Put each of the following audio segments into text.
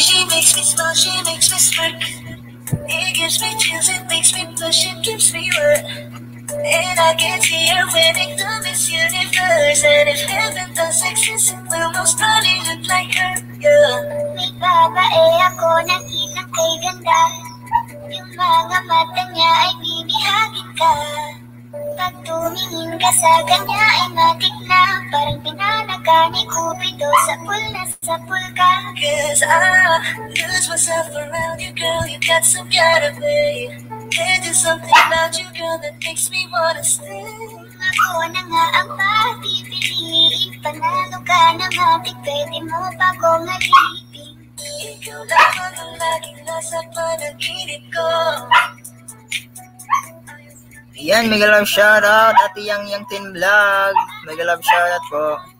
she makes me smile, she makes me smirk. It gives me chills, it makes me blush, it keeps me wet. And I can see her winning the Miss Universe. And if heaven does exist, it will most probably look like her, yeah. May babae ako nakita kay ganda. Yung mga mata niya ay bibihagin ka. Pag tumingin ka sa kanya ay matik na Parang pinanaga ni Cupido sa pool na sa pool ka Cause I lose myself around you, girl. You got some kind of way. That makes me wanna stay. Ako na nga ang papipiliin Panalo ka na matik, pwede mo pa kong alipin Ikaw lamang ang laging nasa panaginip ko. Yan, mega love shoutout. Ate Yang Yang Tin Vlog. Mega love shoutout po.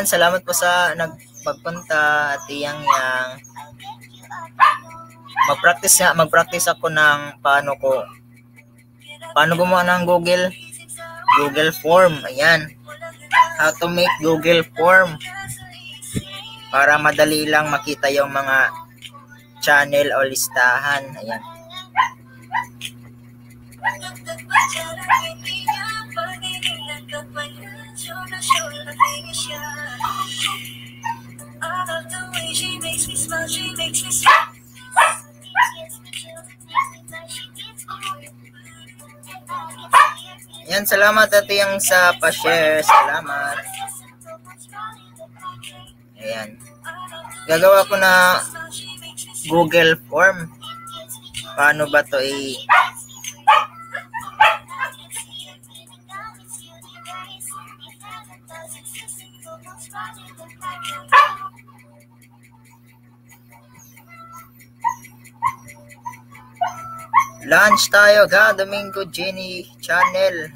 Yan, salamat po sa nagpagpunta, Ate Yang Yang. Mag-practice nga, mag-practice ako ng paano ko paano gumawa ng Google Google Form. Ayan. How to make Google Form para madali lang makita yung mga channel o listahan. Ayan. Smile, she makes me smile. Yan, salamat ate yung sa pa-share. Salamat. Ayan. Gagawa ko na Google Form. Paano ba to i Lunch tayo ga Domingo Jenny Channel.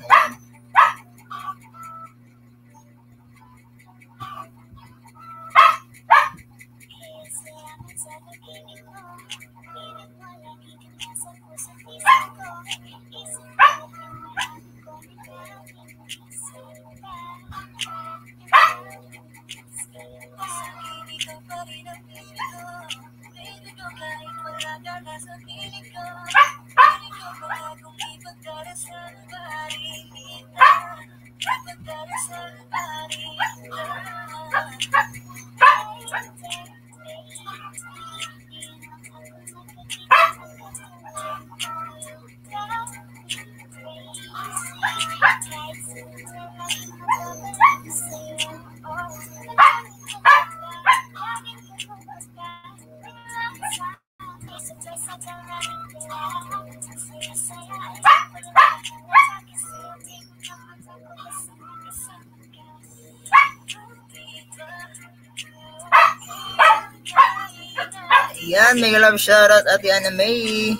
Love shoutout Ate Ana May.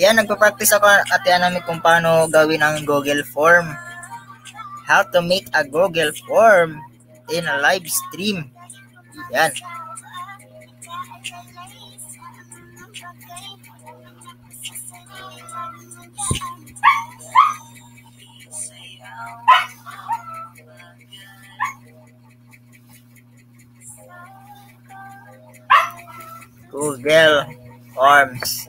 Yan, nagpa-practice ako Ate Ana May kung paano gawin ang Google Form. How to make a Google Form in a live stream. Yan. Google Forms.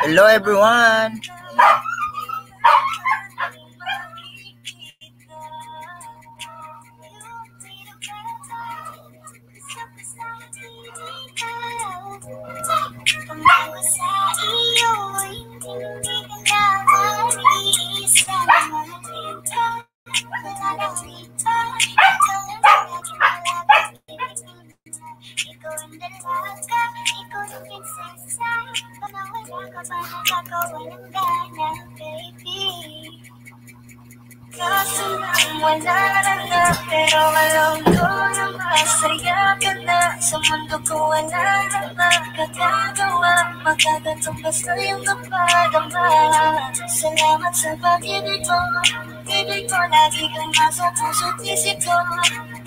Hello everyone. ako walang gana, baby Kaso lang wala na na Pero alam ko na masaya ka na Sa mundo ko wala na makagagawa Makakatumbas na yung napadama Salamat sa pag-ibig mo Ibig ko lagi kang nasa puso't ko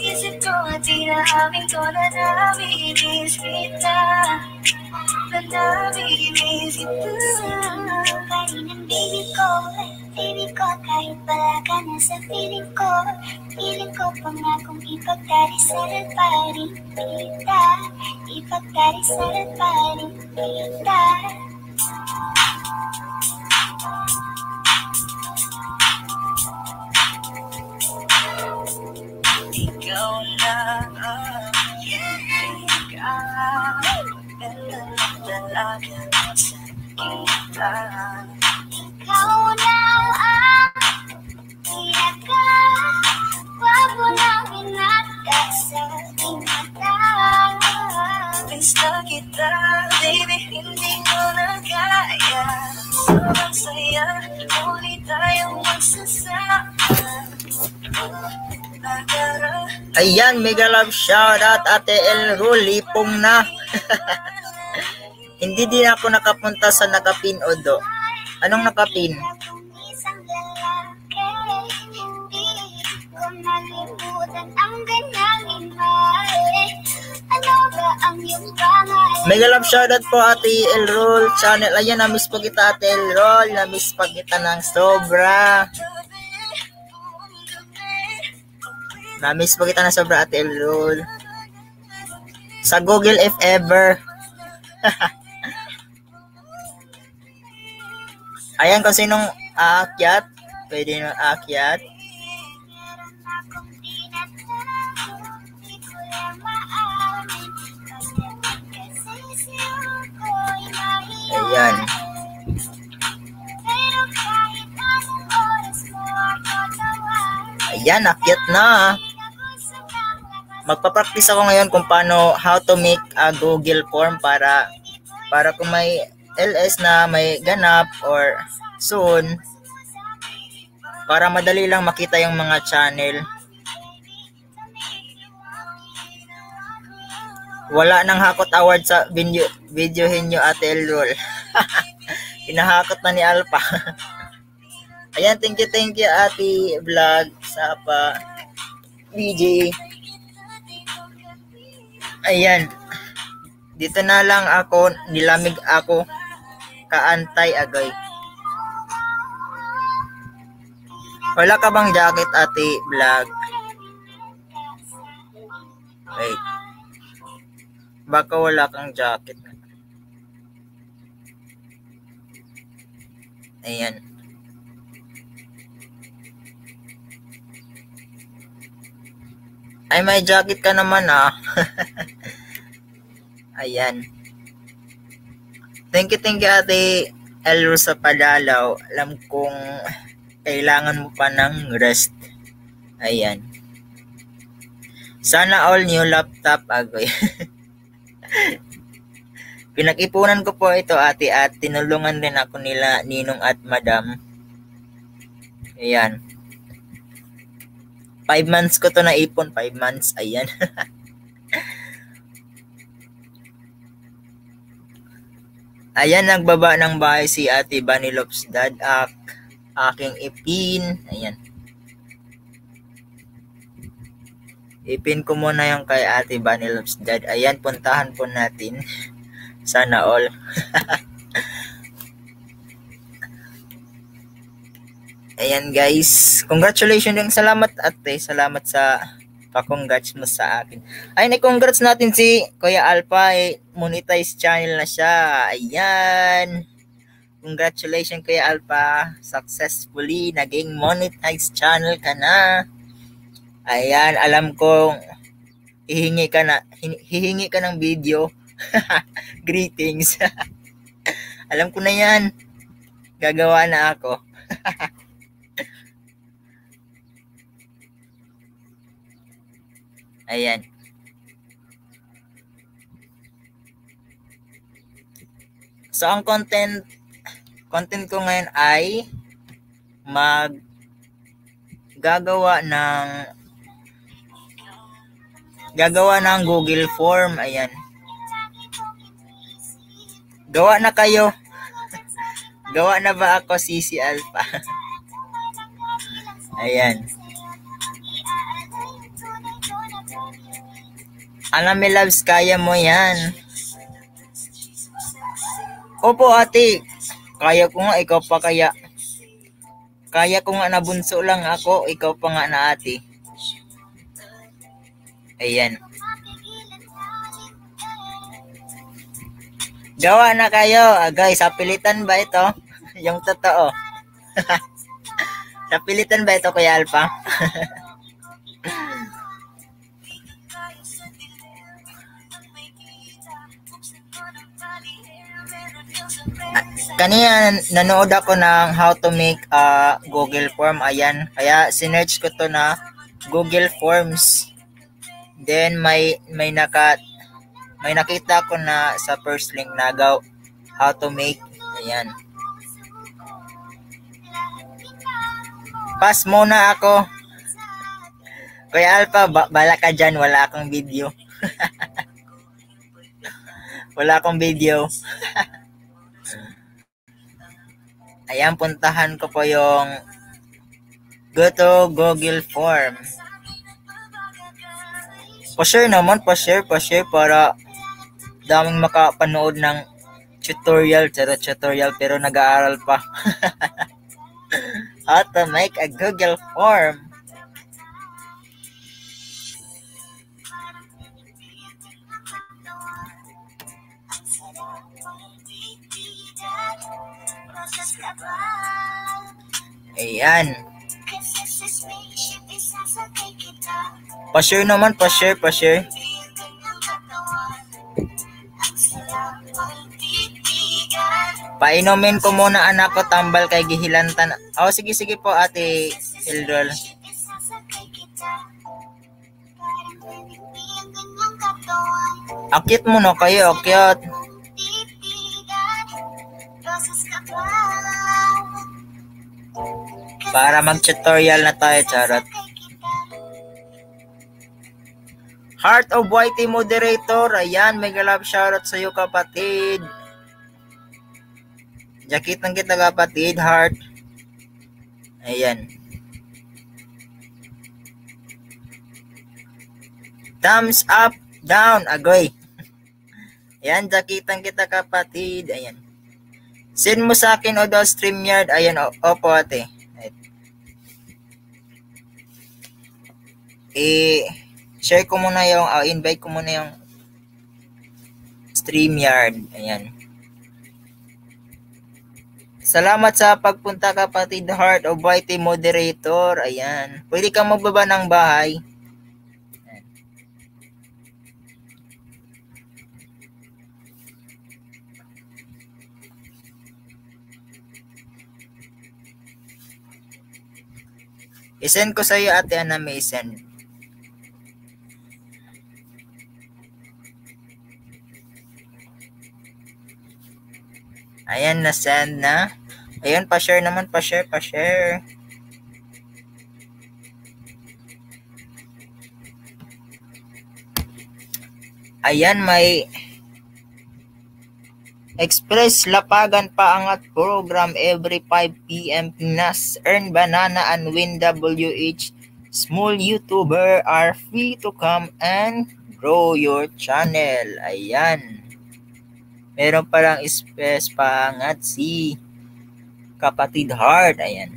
Isip ko at inaamin ko na namimiss kita Na namimiss kita Kainan baby ko, baby ko Kahit wala ka na sa feeling ko Feeling ko pangakong ipagdarisal pa rin kita Ipagdarisal pa rin kita Ikaw na ang pinaka Pabulawin at kasabing mata Miss na kita, baby, hindi ko na kaya Sobrang saya, muli tayong Ayan, mega love shoutout Ate El Lipong na. Hindi din ako nakapunta sa nakapin Odo. Anong nakapin? Mega love shoutout po Ate El Roll channel. Ayan, na-miss po kita Ate El Roll. Na-miss pa kita ng sobra. Na-miss po kita ng sobra Ate El Roll. Sa Google if ever. Ayan kung sinong aakyat. Pwede nyo aakyat. Ayan. Ayan, akyat na. magpa-practice ako ngayon kung paano how to make a Google form para para kung may LS na may ganap or soon para madali lang makita yung mga channel. Wala nang hakot award sa video videohin nyo Ate Elrol. Pinahakot na ni Alpha. Ayan, thank you, thank you Ate Vlog sa pa DJ. Ayan. Dito na lang ako, nilamig ako. Kaantay agay. Wala ka bang jacket, ate vlog? Wait. Baka wala kang jacket. Ayan. Ay, may jacket ka naman ah. Ayan. Thank you, thank you ate Elro sa padalaw. Alam kong kailangan mo pa ng rest. Ayan. Sana all new laptop agoy. Pinag-ipunan ko po ito ate at tinulungan din ako nila Ninong at Madam. Ayan. Five months ko to na ipon. Five months. Ayan. Ayan, nagbaba ng bahay si Ate Banilops Dad. Ak, aking ipin. Ayan. Ipin ko muna yung kay Ate Banilops Dad. Ayan, puntahan po natin. Sana all. Ayan guys. Congratulations yung salamat ate. Salamat sa pa-congrats mo sa akin. Ay, na-congrats natin si Kuya Alpha. Eh, monetize channel na siya. Ayan. Congratulations Kuya Alpha. Successfully naging monetize channel ka na. Ayan, alam kong hihingi ka na hin- hihingi ka ng video. Greetings. alam ko na 'yan. Gagawa na ako. Ayan. So, ang content, content ko ngayon ay mag gagawa ng gagawa ng Google Form. Ayan. Gawa na kayo. Gawa na ba ako, CC Alpha? Ayan. Alam mo, loves, kaya mo yan. Opo, ate. Kaya ko nga, ikaw pa kaya. Kaya ko nga nabunso lang ako, ikaw pa nga na ate. Ayan. Gawa na kayo. Ah, guys, sapilitan ba ito? Yung totoo. sapilitan ba ito, Kuya Alpha? Kanina nanood ako ng how to make a Google form. Ayan. Kaya sinearch ko to na Google Forms. Then may may naka may nakita ko na sa first link na go how to make. Ayan. Pass muna ako. Kuya Alpha, ba- bala ka dyan. Wala akong video. wala akong video. Ayan, puntahan ko po yung go to Google Form. Pa-share naman, pa-share, pa-share para daming makapanood ng tutorial, charot tutorial, pero nag-aaral pa. How to make a Google Form. Ayan. Pa-share naman, pa-share, pa-share. Painumin ko muna anak ko tambal kay gihilantan. Oh, sige sige po ate Hildol. Akit mo na kayo, akyat. Para mag-tutorial na tayo, charot. Heart of Whitey Moderator. Ayan, mega love shoutout sa iyo kapatid. Jakit ng kita kapatid, heart. Ayan. Thumbs up, down, agoy. Ayan, jakitan kita kapatid. Ayan. Send mo sa akin o daw StreamYard. Ayan, opo ate. Eh, share ko muna yung, uh, invite ko muna yung StreamYard. Ayan. Salamat sa pagpunta kapatid Heart of Whitey Moderator. Ayan. Pwede kang magbaba ng bahay. Ayan. Isend ko sa iyo ate Ana may send. Ayan, na-send na. Ayun, pa-share naman, pa-share, pa-share. Ayan, may Express Lapagan Paangat program every 5 p.m. Pinas. Earn banana and win WH. Small YouTuber are free to come and grow your channel. Ayan. Meron palang space pangat si Kapatid Heart. Ayan.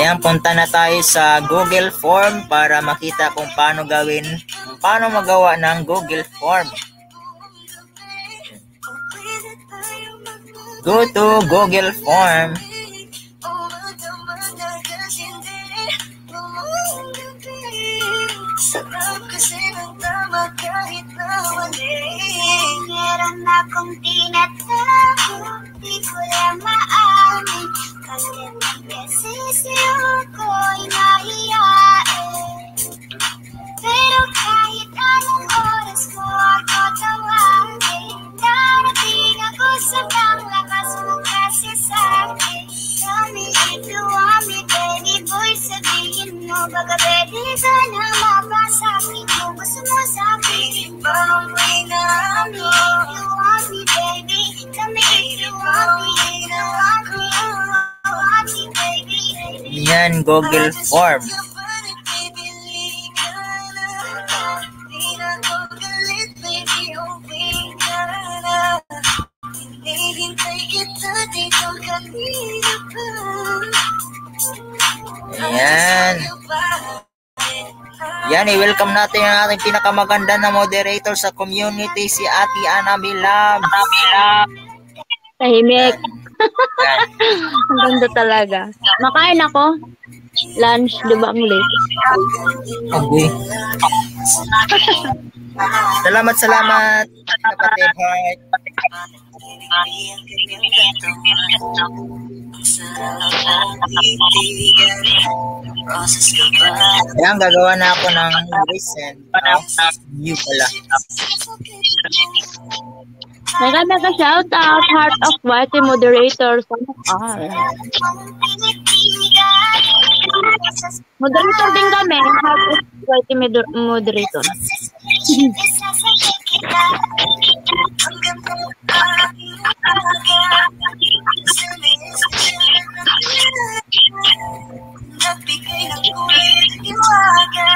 Ayan, punta na tayo sa Google Form para makita kung paano gawin, paano magawa ng Google Form. Go to Google Form. Sarap kasi ng tama kahit na wali Meron akong tinatago, di ko lang maamin Kasi kasi siyo ko'y naiyain Pero kahit anong oras mo ako tawagin Darating ako sa panglakas mo kasi sa'kin Tell me if you. Ano ba gabi di sana mapasakit mo Gusto mo sa akin Ibang may na ako You want me baby Kami You want me You want me You want me baby Yan Google form. Hihintay kita dito kanina pa Ayan. Yan, i-welcome natin ang ating pinakamaganda na moderator sa community, si Ate Ana Milab. Tahimik. Ang ganda talaga. Makain ako. Lunch, di ba ang late? Agoy. Salamat, salamat, kapatid Heart. Ayan, gagawa na ako ng recent. No? New pala. Mega mega shout out, Heart of White moderator. Sana all. Moderator din kami, Heart of White moder- moderator. Nagbigay ng kulit iwaga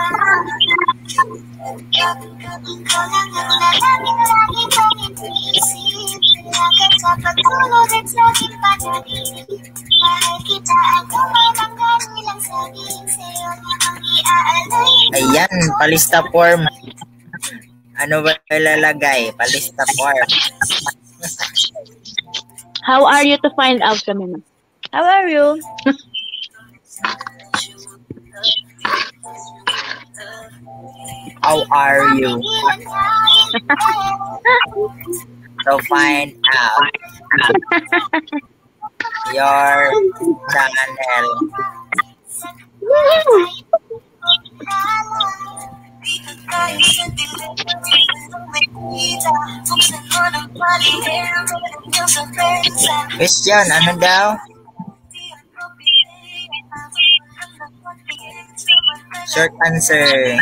Ikaw lang ang lalaking lagi kong iniisip Lakad sa pagtulog at sa aking panaginip Mahal kita ako may mangganilang sabihin Sa'yo lamang iaalay Ayan, palista form. Ano ba ilalagay? Palista form. How are you to find out kami na? How are you? How are you? To find out your channel. Question, ano daw? Short answer.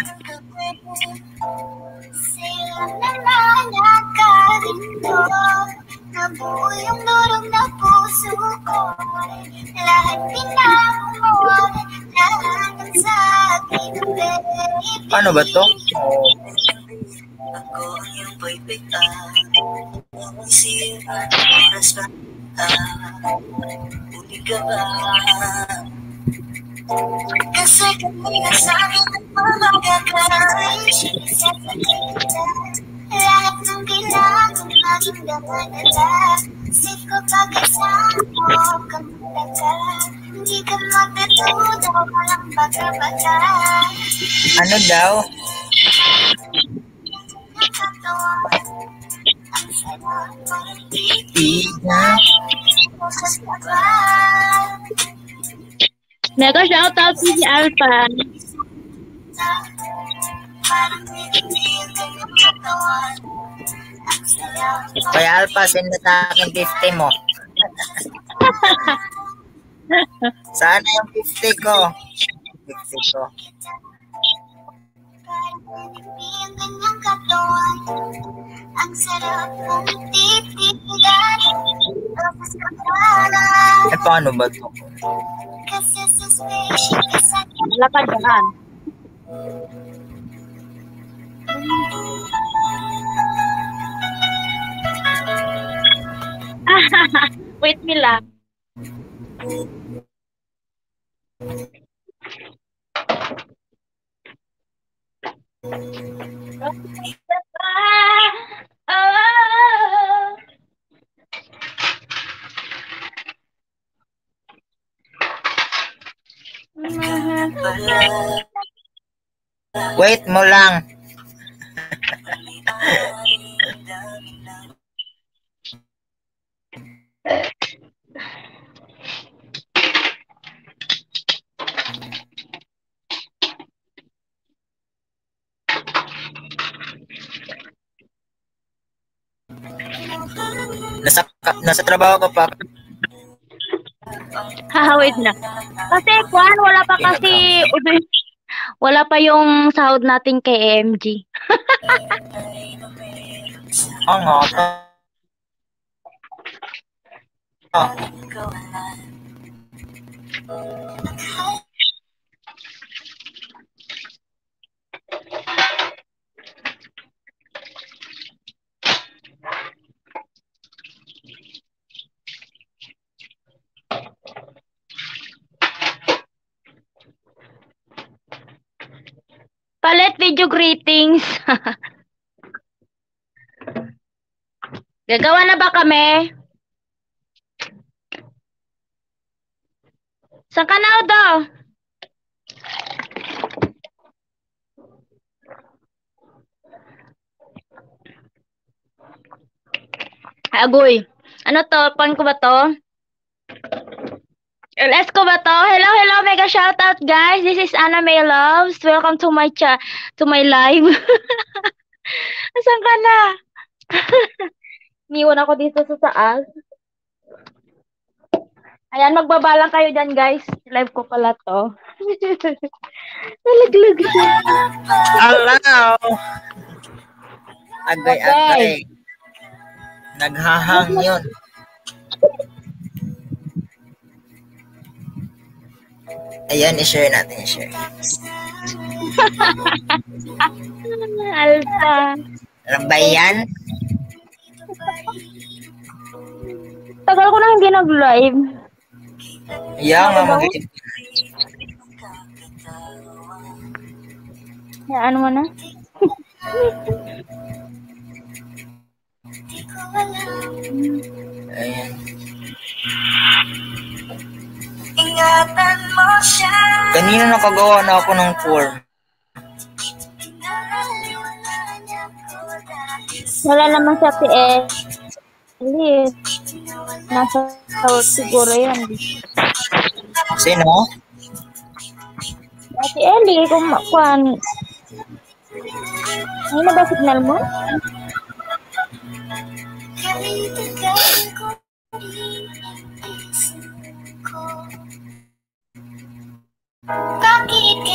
Nabuo yung durog na puso ko. Lahat pinamo mo Lahat ng sabi ng baby Paano ba to? Ako ang iyong pagpitan Sira oras pa. Uli ka ba? Kasi kanina sa akin ang mamagagal Lahat ng kailangan maging damadala Isip ko pag-isang mo kamagdaga Hindi ka magdatuda, walang baga-baga Ano daw? Mega shout out si Alpha. Kaya Alpha, send na sa akin 50 mo. Saan na yung 50 ko? 50 ko. Ang sarap mong titigan Tapos kapala Eh, paano ba to? Kasi Wala ka dyan. Wait me lang. Wait mo lang. Nasa nasa trabaho ka pa. Haha, wait na. Kasi, Kwan, wala pa kasi, wala pa yung sahod natin kay MG. Oo nga. Oh. Video greetings. Gagawa na ba kami? Saan ka na daw? Agoy. Ano to? Pan ko ba to? LS ko ba to? Hello, hello, mega shoutout guys. This is Anna May Loves. Welcome to my cha to my live. Asan ka na? Niwan ako dito sa taas. Ayan, magbabalang kayo dyan, guys. Live ko pala to. Nalaglag siya. Hello! Agay, Agay. agay. Naghahang yun. Ayan, i-share natin, i-share. Alta. Ano ba yan? Tagal ko na hindi nag-live. Ayan, nga mag Hayaan mo na. Ayan. Ingatan mo siya. Kanina nakagawa na ako ng form. Wala naman sa PS. Ellie. Nasa South siguro yan. Sino? Si Ellie, kung makuhan. Ano ba signal mo? Bakit ganito?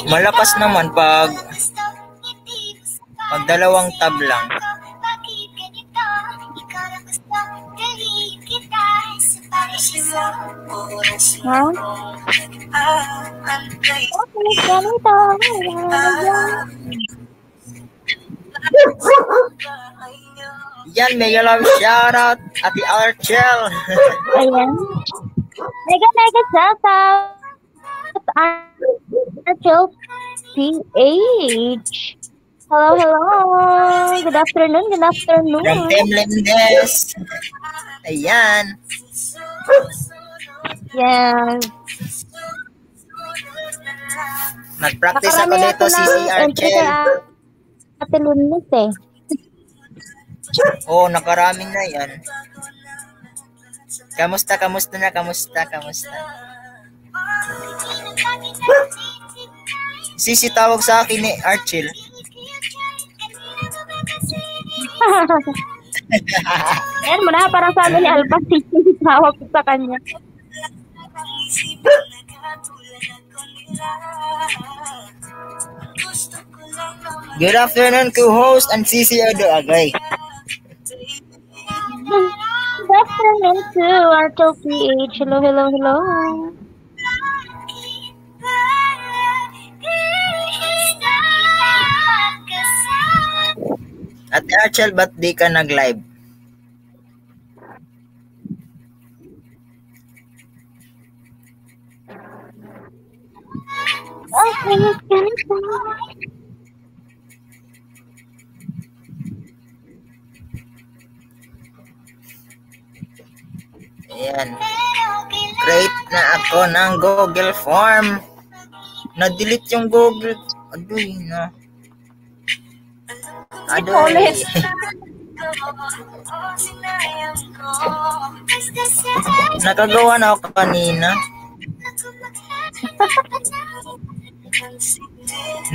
Malakas naman pag pag dalawang tab lang. Ha? Okay, ganito. Yan, mega love shoutout, Ate Archel. Ayan. Mega, mega shoutout. Archel PH. Hello, hello. Good afternoon, good afternoon. From Tim Lindes. Ayan. Yan. Nag-practice ako Nakarami dito, si Archel. Ate Lunis eh. Oo, oh, nakaraming na yan. Kamusta, kamusta na, kamusta, kamusta? Sisi tawag sa akin ni Archel. Ayan mo na, parang sabi ni Alpa, tawag ko sa kanya. Good afternoon, co-host and Sisi Odo Agay. Afternoon to PH. Hello, hello, hello. At Archel, ba't di ka nag-live? Okay, Ayan. Create na ako ng Google Form. Na-delete yung Google. Ulit. sinayang ko. Nakagawa na ako kanina.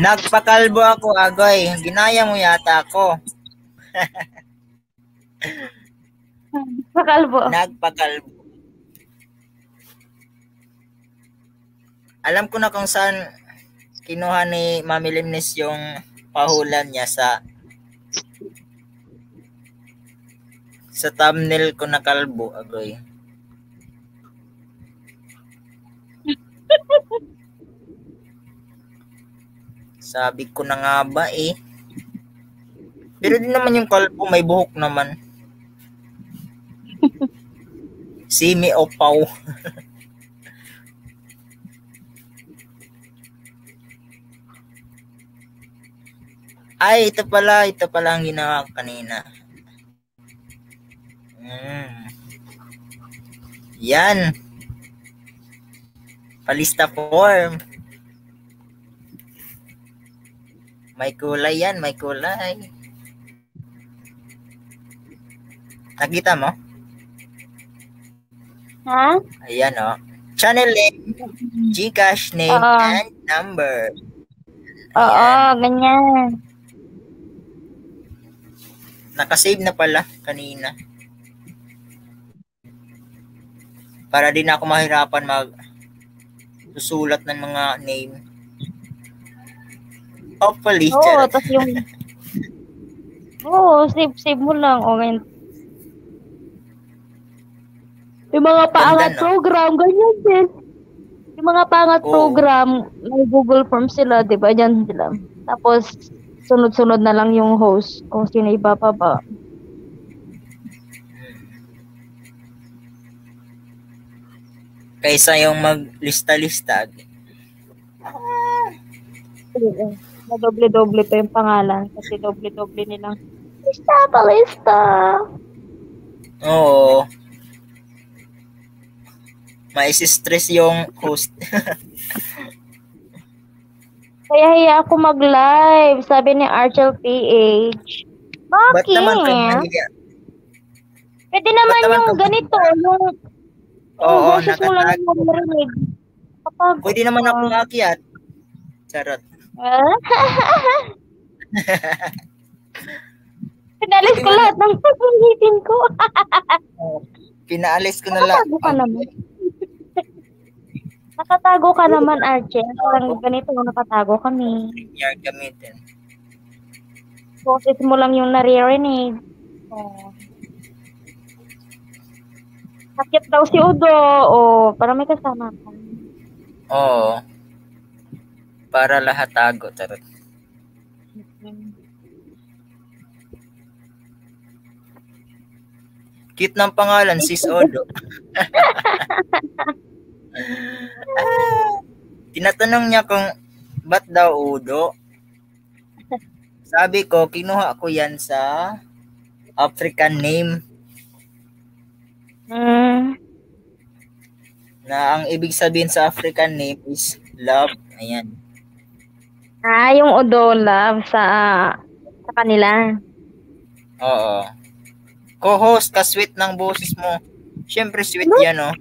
Nagpakalbo ako, Agoy. Ginaya mo yata ako. Pakalbo. Nagpakalbo. Alam ko na kung saan kinuha ni Mami Limnes yung pahulan niya sa sa thumbnail ko na kalbo, agoy. Sabi ko na nga ba eh. Pero din naman yung kalbo, may buhok naman. Simi o pau. Ay, ito pala. Ito pala ang ginawa kanina. Mm. Yan. Palista form. May kulay yan, may kulay. Nakita mo? Ha? Ayan o. Channel name, Gcash name, Oo. and number. Oo, ganyan. Nakasave na pala kanina. Para din ako mahirapan mag susulat ng mga name. Hopefully, Oo, charot. tapos yung... Oo, save, save mo lang. O, ganyan. Yung mga paangat no? program, ganyan din. Yung mga paangat Oo. program, may Google Forms sila, di ba? Diyan sila. Tapos, sunod-sunod na lang yung host kung sino ibababa. Kaysa yung maglista-lista. Na doble-doble pa yung pangalan. Kasi doble-doble nilang lista pa lista. Oo. Mais-stress yung host. Kaya hiya ako mag-live, sabi ni Archel PH. Ba't Bakit? naman kayo nahiya? Pwede naman Ba't naman yung ka- ganito, yung Oo, yung boses mo lang yung marinig. Kapag, Pwede naman ako makiat. Charot. Pinalis ko lahat ng ngipin ko. Pinaalis ko na lang. Nakatago ka naman. Nakatago ka naman, Archel. Parang ganito, nakatago kami. Your gamitin. Boses mo lang yung naririnig. Oh. Sakit daw si Udo. O, para may kasama ka. Oo. Para lahat tago. Charot. Cute ng pangalan, Sis Odo. Ah, Tinatanong niya kung ba't daw Udo. Sabi ko, kinuha ko yan sa African name Mm. na ang ibig sabihin sa African name is love. Ayan. Ah, yung Udo love sa sa kanila. Oo. Co-host ka sweet ng boses mo. Siyempre sweet yan, oh.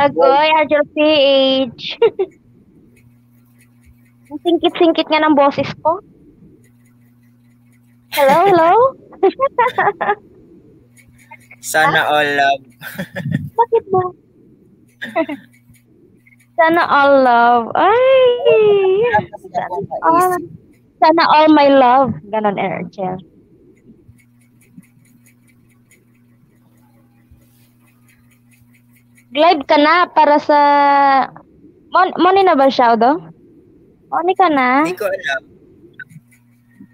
Agoy, Arjel PH. Ang singkit-singkit nga ng boses ko. Hello, hello? Sana all love. Bakit ba? Sana all love. Ay! Sana all, sana all my love. Ganon, Arjel. Live ka na para sa... Mon Moni na ba siya, Udo? Moni ka na? Hindi ko alam.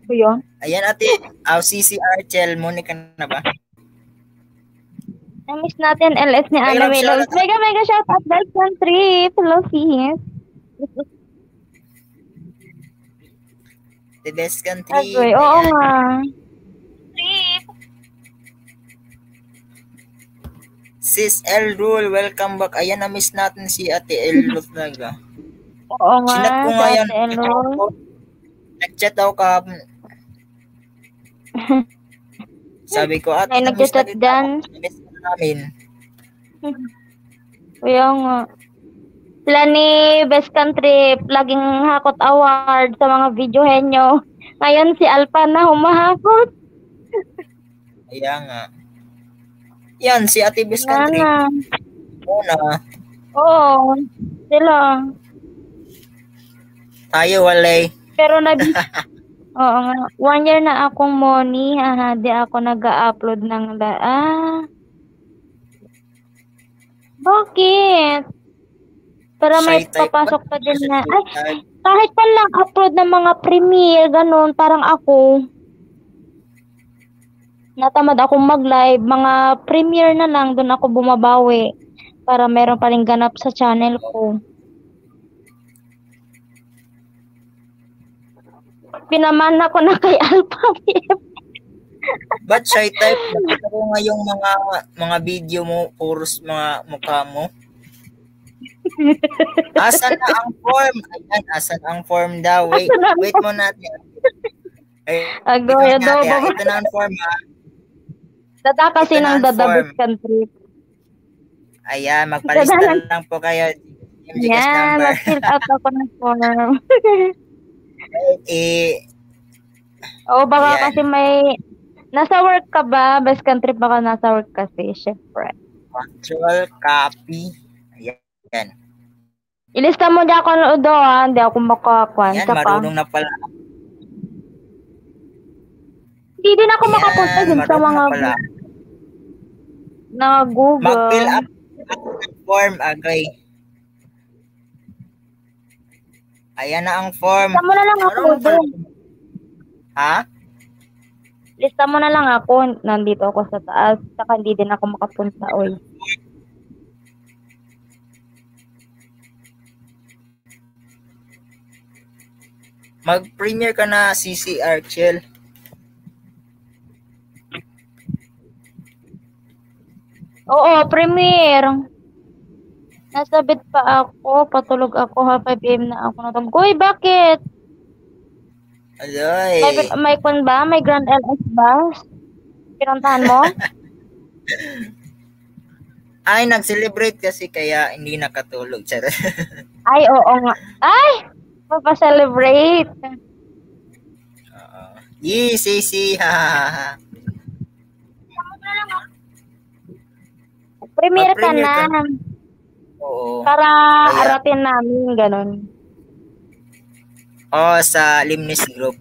Ito yun? Ayan ate, oh, CC Archel, muna ka na ba? Na-miss natin LS ni Ana Loves. Mega, mega shout out guys on trip. Hello, sis. The best country. Agoy, oo nga. Sis L Rule, welcome back. Ayan, na-miss natin si ate L Rule talaga. Oo nga. Sinat ko nga si yan. Ate. Nag-chat daw ka. Sabi ko, ate, May na-miss nag-chat na dyan. Na-miss ka namin. Kaya nga. Sila ni Best Country, laging hakot award sa mga video henyo. Ngayon si Alpa na humahakot. Kaya nga. Yan, si ate best country. Sana. Muna. Oo. Sila. Tayo, walay. Pero nag... Oo nga. One year na akong money. Aha, di ako nag-upload ng... La- ah. Bakit? Para may Shy papasok pa din na... Ay, kahit pa lang upload ng mga premiere, ganun, parang ako. Natamad akong mag-live. Mga premiere na lang, doon ako bumabawi. Para meron pa rin ganap sa channel ko. pinaman ako na kay Alpha. Ba't shy type? Nakita ko nga yung mga mga video mo, puros mga mukha mo. Asan na ang form? Ayan, asan ang form daw? Wait, wait mo natin. Ay, Agoy, ito natin, adobo. Ito na ang form ha. Dada kasi ng dadabit form. country. Ayan, magpalista lang po kayo. Yan, mag-fill out ako ng form. eh, Oo, baka Yan. kasi may... Nasa work ka ba? Best country baka nasa work kasi, syempre. control, copy. Ayan. Ilista mo di ako ng udo, ha? Hindi ako makakuan. Ayan, marunong na pala. hindi din ako Ayan, makapunta dun sa marunong mga na pala. Na Google. Mag-fill up form, agay. Ayan na ang form. Lista mo na lang ako doon. Ha? Lista mo na lang ako. Nandito ako sa taas. Saka hindi din ako makapunta, oy. Mag-premiere ka na CCR, chill. Oo, premiere. Nasa bed pa ako. Patulog ako. Ha, 5 p.m. na ako natulog. Uy, bakit? Aloy. May, may kun ba? May Grand LS ba? Pinuntahan mo? Ay, nag-celebrate kasi kaya hindi nakatulog. Ay, oo nga. Ay! Mapaselebrate. Oo. Yee, sisi, ha, ha. Premiere ka Mag-premiere na. ka Oo. Para Kaya- aratin namin, ganun. Oh, sa Limnis Group.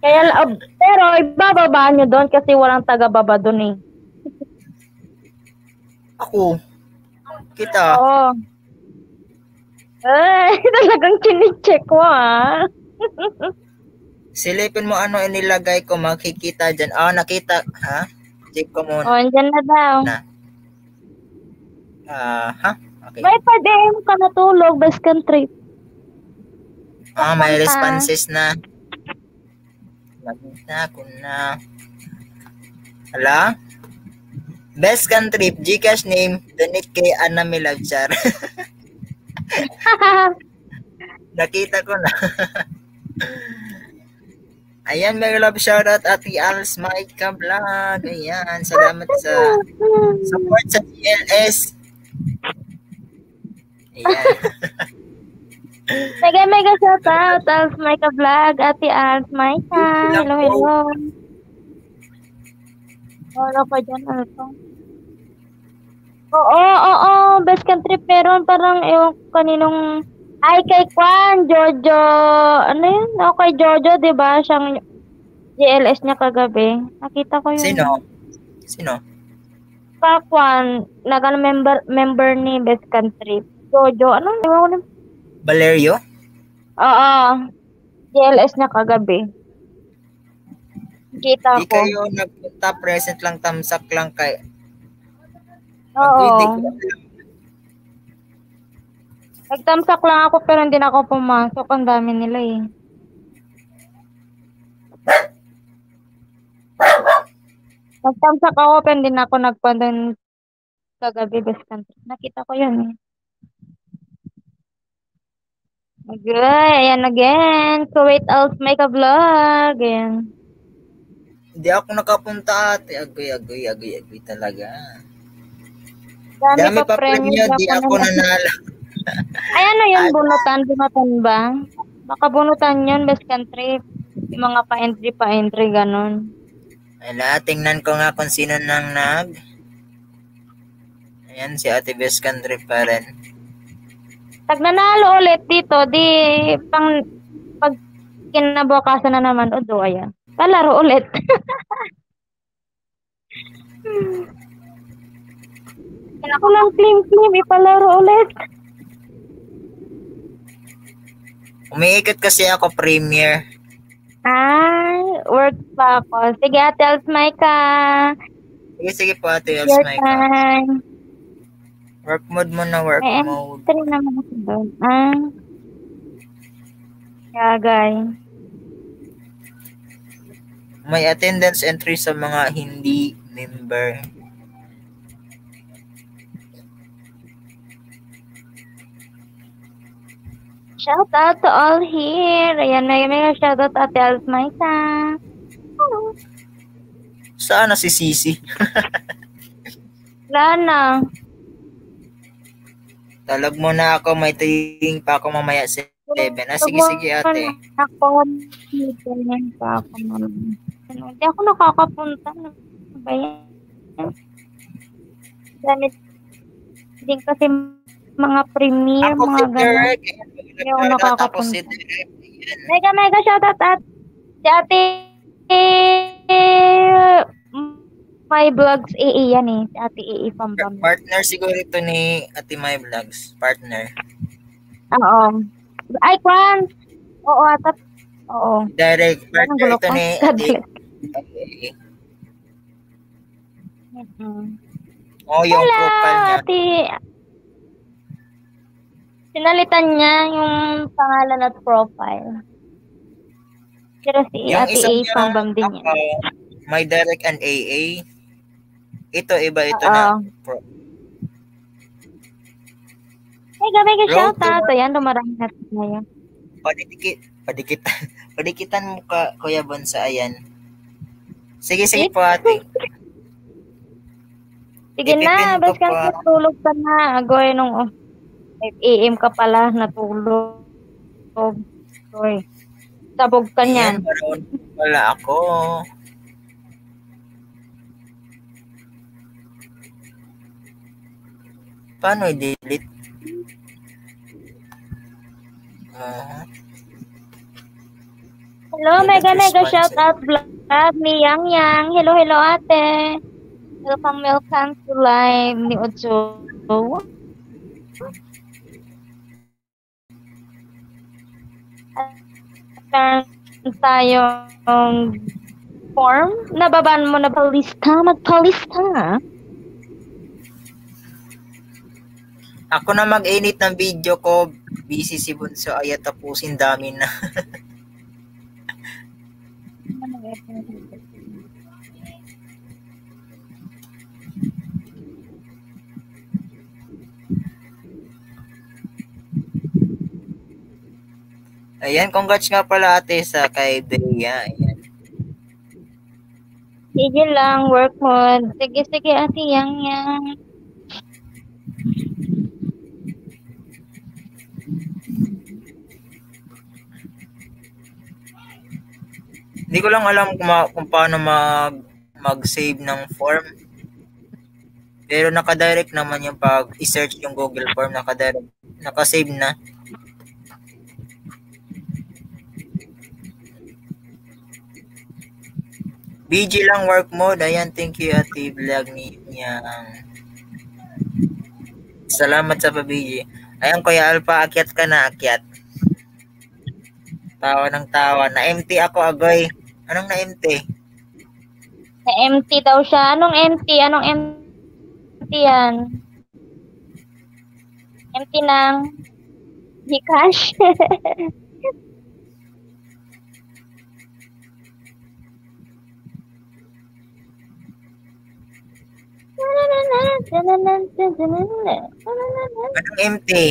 Kaya, pero ibababa nyo doon kasi walang taga-baba doon eh. Ako. Kita. Oo. Ay, talagang chinicheck ko ah. Silipin mo ano inilagay ko, makikita dyan. Ah, nakita. Ha? Check ko O, muna. andyan na daw. Na. Ah, ha? Okay. May pa-DM ka natulog, best country. Ah, may Papunta. responses na. Nakita ko na. Hala? Best country, Gcash name, donate kay Anna Milagchar. Nakita ko na. Ayan, may love shoutout Ate Als Mike Vlog. Ayan, salamat sa support sa GLS. Ayan. Mega mega shout out, Alf Maika Vlog, Ate Alf Maika. Hello, hello. Wala pa dyan, ano to? Oo, oo, oo, best country meron parang ewan ko kaninong ay kay Kwan, Jojo, ano yun? O kay Jojo, di ba? Siyang GLS niya kagabi. Nakita ko yun. Sino? Sino? Ka Kwan, nag member member ni Best Country. Jojo, ano? Ewan ko na. Valerio? Oo. GLS niya kagabi. Kita Di ko. kayo nagpunta, present lang, tamsak lang kay... Oo. Hindi ko. Nagtamsak lang ako pero hindi na ako pumasok. Ang dami nila eh. Nagtamsak ako pero hindi na ako nagpandun kagabi best country. Nakita ko yun eh. Okay, ayan again. Kuwait Alf make a vlog. Ayan. Hindi ako nakapunta ate. Agoy, agoy, agoy, agoy talaga. Dami, Dami pa pa premium. di ako na- nanalo. Ay, ano yun? Bunutan? Bunutan ba? Baka bunutan yun, best country. Yung mga pa-entry, pa-entry, ganun. Ala, tingnan ko nga kung sino nang nag. Ayan, si Ate Best Country pa rin. Pag nanalo ulit dito, di pang pag kinabukasan na naman, odo, ayan. Palaro ulit. Ako lang claim-claim, ipalaro ulit. Umiikot kasi ako, Premier. Ay, work pa ako. Sige, Ate Elsmaika. Sige, sige po, Ate Elsmaika. Work mode mo na work Ay, mode. Ay, naman ako doon. Ah. Yagay. May attendance entry sa mga hindi member. Shout out to all here. Ayan, may may shout out Ate Alsmaisa. Hello. Saan na si Sisi? Wala na. Talag mo na ako, may tingin pa ako mamaya sa 11. Ah, sige, sige ate. Ako, ganyan pa ako naman. Ano, Hindi ako nakakapunta. Ano ba yan? Gamit din kasi mga premiere, Ako mga ganun. Ako Ako nakakapunta. Mega, mega shoutout at si ate eh, my vlogs AA yan eh. Si ate AA Pambam. Partner siguro ito ni Ate My Vlogs. Partner. Oo. Ay, Kwan! Oo, ata. Oo. Ang partner ito ni Ate. bless. Okay. Mm. Oh, yung Wala, profile niya. ate. Sinalitan niya yung pangalan at profile. Pero si Yung ate A niya, Pambam din ako, yan. My Derek and AA. Ito, iba ito Oo. na. Pro. Mega, mega Road shoutout. to- Ayan, dumarami na ngayon. Padikit. Padikit. Padikitan mo ka, Kuya Bonsa. Ayan. Sige, sige po ate. Sige na, Ipipin ko bas ka tulog ka na. Agoy nung oh, 5 a.m. ka pala natulog. Agoy. Sabog ka niyan. wala ako. Paano i-delete? Ah, Hello, mega mega shout out vlog ni Yang Yang. Hello, hello ate. Welcome, welcome to live ni Ocho. Tayong form. Nababaan mo na palista. Magpalista. Ako na mag-edit ng video ko. Busy si Bunso. Ay, tapusin dami na. Ayan, congrats nga pala ate sa kay Bea. Ayan. Sige lang, work mode. Sige, sige, ate Yang Yang. Hindi ko lang alam kung, ma- kung paano mag mag-save ng form. Pero naka-direct naman yung pag i-search yung Google form, naka-direct, naka-save na. BG lang work mode. Ayan, thank you ate vlog ni niya. Salamat sa pa-BG. Ayan, Kuya Alpha, akyat ka na, akyat. Tawa ng tawa. Na-empty ako, agoy. Anong na-empty? Na empty daw siya. Anong empty? Anong empty yan? Empty ng Gcash. Anong empty?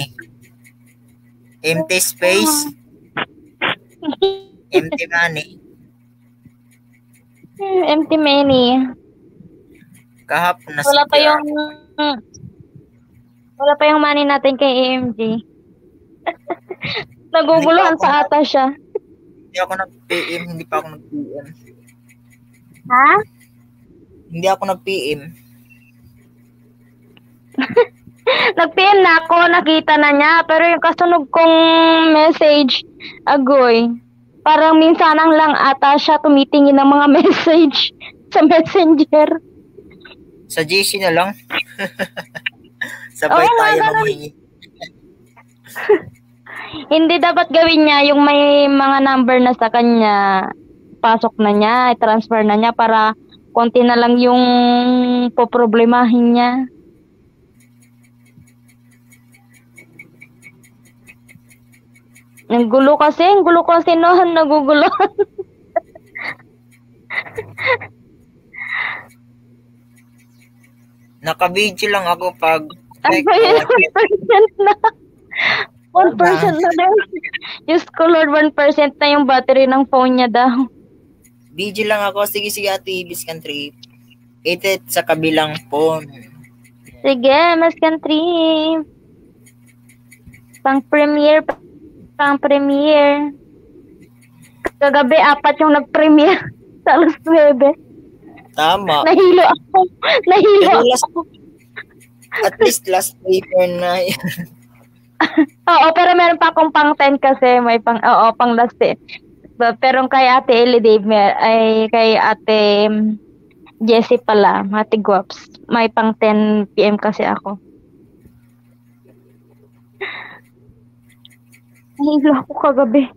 Empty space? Empty money? empty many. Kahapon na Wala pa yung wala pa yung money natin kay AMG. Naguguluhan sa ata siya. Hindi ako nag-PM, hindi pa ako nag-PM. Ha? Hindi ako nag-PM. Nag-PM na ako, nakita na niya. Pero yung kasunod kong message, agoy, parang minsanang lang ata siya tumitingin ng mga message sa messenger. Sa GC na lang. Sabay Oo, tayo ganun. manghingi. Hindi dapat gawin niya yung may mga number na sa kanya, pasok na niya, i-transfer na niya para konti na lang yung poproblemahin niya. Ang gulo kasi, ang gulo kasi no, nagugulo. Naka-video lang ako pag Ay, ba yun? 1% na. 1% na daw. Diyos ko, Lord, 1% na yung battery ng phone niya daw. Video lang ako. Sige, sige, ate, biscan trip. Itit sa kabilang phone. Sige, mas country. Pang premiere, pang premiere. Kagabi, apat yung nag-premiere sa alas 9. Tama. Nahilo ako. Nahilo Pero ako. last, at least last paper na yun. Oo, pero meron pa akong pang 10 kasi may pang, oo, pang last eh. But, pero kay Ate Ellie Dave, may, ay kay Ate um, Jessie pala, Ate Guaps, may pang 10 PM kasi ako. Nahilo ako kagabi.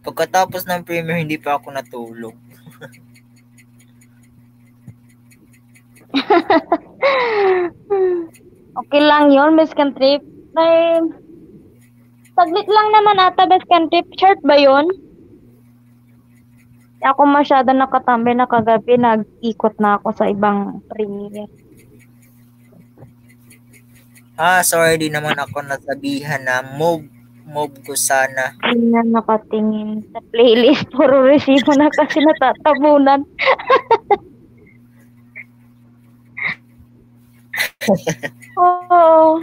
Pagkatapos ng premiere, hindi pa ako natulog. Okay lang yun, Miss Cantrip. May... Saglit lang naman ata, Miss Cantrip. Short ba yun? ako masyado nakatambay na kagabi, nag-ikot na ako sa ibang premiere. Ah, sorry di naman ako nasabihan na move move ko sana. Hindi na nakatingin sa playlist. Puro resibo na kasi natatabunan. Oh.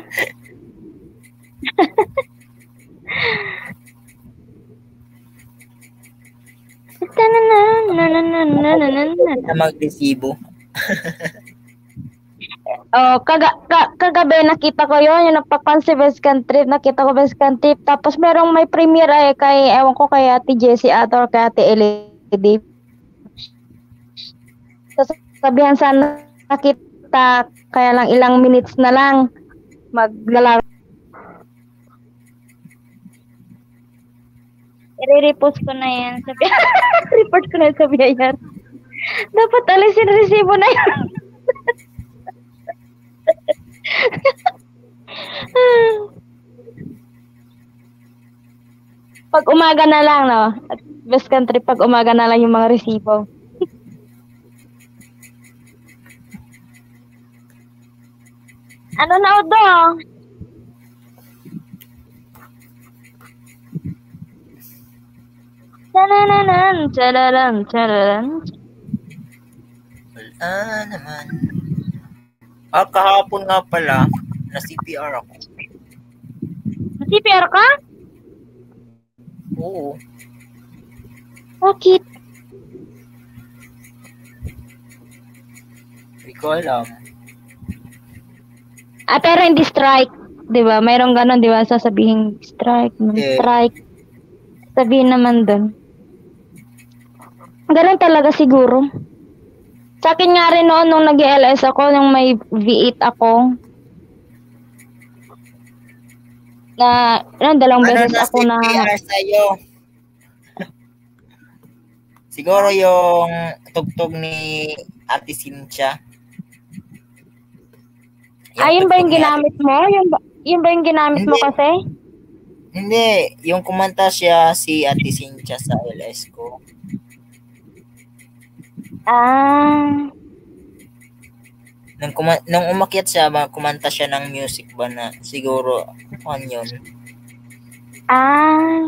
Na mag-resibo. Oh, kaga, ka, kagabi nakita ko yon yung nagpapan si Best Country, nakita ko Best Country. Tapos merong may premiere ay kay, ewan ko kay Ate Jessie Ato or kay Ate. Tapos sabihan sana nakita, kaya lang ilang minutes na lang maglalaro. I-repost ko na yan. Sabi, report ko na sa biyayan. Dapat alisin resibo na yan. pag umaga na lang, no? At best country, pag umaga na lang yung mga resibo. ano na, Odo? Tadadadan, tadadadan, tadadadan. Wala naman. Ah, kahapon nga pala, na CPR ako. CPR ka? Oo. Bakit? Hindi ko alam. Ah, pero hindi strike. Di ba? Mayroong ganon, di ba? Sasabihin strike, no? Eh. strike. Sabihin naman doon. Ganun talaga siguro. Sa akin nga rin noon nung nag-LS ako, nung may V8 ako. Na, ano, dalawang Ano beses na ako na... CPR sa'yo? Siguro yung tugtog ni Ate Cynthia. Ba yung tugtog ni Ate- ginamit mo? Yun ba, yun ba yung ginamit mo Hindi. kasi? Hindi, yung kumanta siya si Ate Cynthia sa LS ko. Ah, Nung, kuma- nung umakyat siya, ba, kumanta siya ng music ba na siguro, ano yun? ah.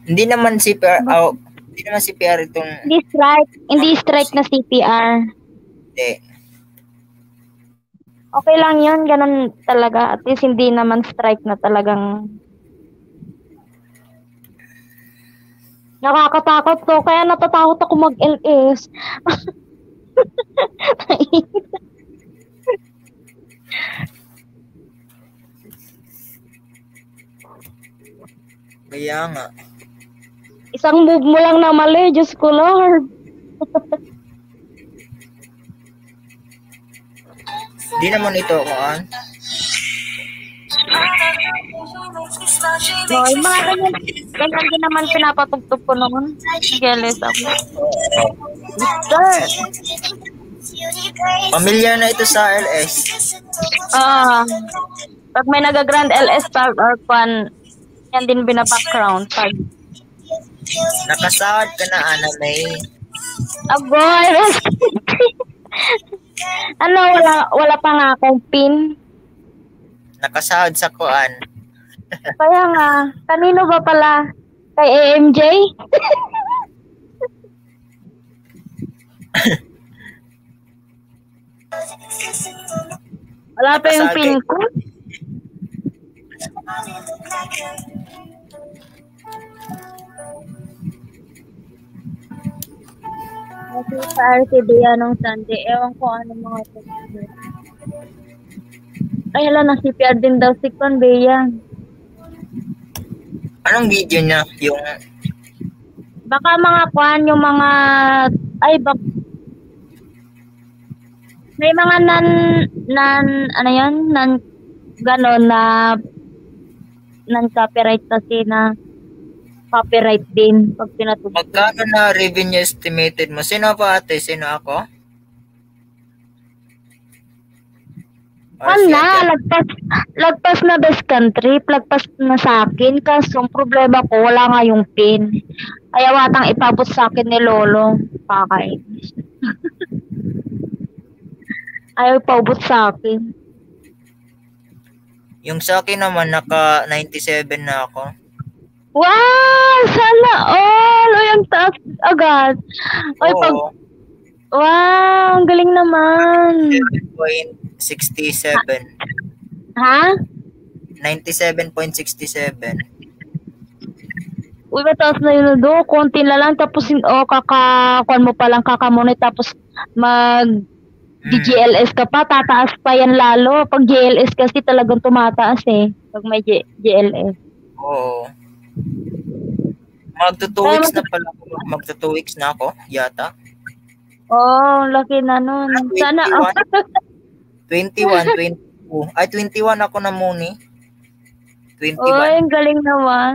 Hindi naman si PR, oh, hindi naman si PR itong, Hindi strike. Hindi strike na CPR. hindi. Okay lang yun, ganun talaga. At least hindi naman strike na talagang Nakakatakot to, kaya natatakot ako mag-LS. Kaya nga. Isang move mo lang na mali, Diyos ko Lord. Hindi naman ito kuan. No, yung mga ganyan, ganyan din naman pinapatugtog ko noon. Nag-LS ako. Sir. Familiar na ito sa LS. Ah, Pag may nag-grand LS tag or kwan, yan din binabackground pag Nakasahod ka na, Ana May. Agoy, ano, wala, wala pa nga akong pin. Nakasahod sa kuan. Kaya nga, kanino ba pala? Kay AMJ? Wala pa yung pin ko. Kasi sa RTD nung Sunday, ewan ko ano mga pagkakas. Ay, hala, na CPR din daw si Kon Bea. Anong video niya? Yung Baka mga kwan, yung mga, ay, bak, may mga nan, nan, ano yan, nan, gano'n na, non-copyright kasi na copyright din pag pinatugtog. magkano na revenue estimated mo? Sino pa ate? Sino ako? Ano si na, lagpas, lagpas na best country, lagpas na sa akin, kaso ang problema ko, wala nga yung pin. Kaya watang ipabot sa akin ni Lolo. Pakainis. Ayaw ipabot sa akin. Yung sa akin naman, naka 97 na ako. Wow! Sana all! Uy, ang taas agad. Pag, Oo, wow! Ang galing naman. 7.67. Ha? 97.67. Uy, mataas na yun do. Konti na lang. Tapos, oh, kakakuan mo palang kakamunit. Tapos, mag Mm. GLS ka pa, tataas pa yan lalo. Pag GLS kasi talagang tumataas eh. Pag may G- GLS. Oo. Magto 2 Kaya weeks na pala ako. Magto 2 weeks na ako, yata. Oh, laki na nun. Sana. 21, 22. Ay, 21 ako na muni. 21. Uy, ang galing naman.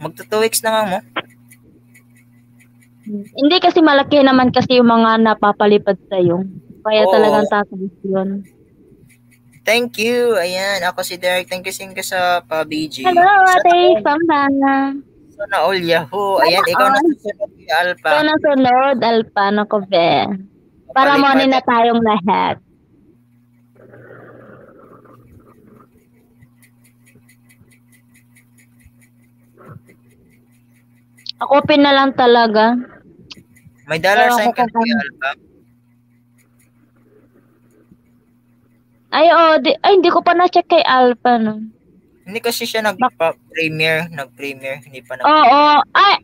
Magto 2 weeks na nga mo. Hindi kasi malaki naman kasi yung mga napapalipad sa'yo. Kaya Oo. talagang tataas yun. Thank you. Ayan, ako si Derek. Thank you sing ka sa pa-BG. Hello, ate. Sana, Samdana. sana all Yahoo. Ayan, ikaw na susunod kay Alpha. Ito na sunod, Alpano ko be. Para money na tayong lahat. Ako pin na lang talaga. May dollar Pero sign ka na kay Alpha. Ay, oh, di, ay, hindi ko pa na-check kay Alpha, no. Hindi kasi siya nag-premiere. Nag-premiere. Hindi pa nag Oo, ay,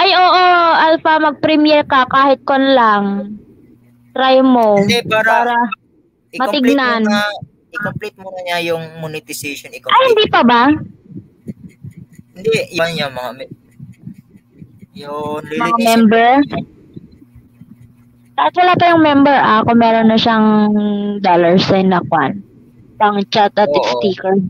ay, oo, Alpha, mag-premiere ka kahit kon lang. Try mo. Hindi, para- para I-complete mo matignan. na, i-complete mo na niya yung monetization. ay, I-complete. hindi pa ba? Hindi, yun yung mga, yung Mga member? Kahit wala pa yung member, ah, kung meron na siyang dollar sign na kwan. Pang chat at Oo. sticker.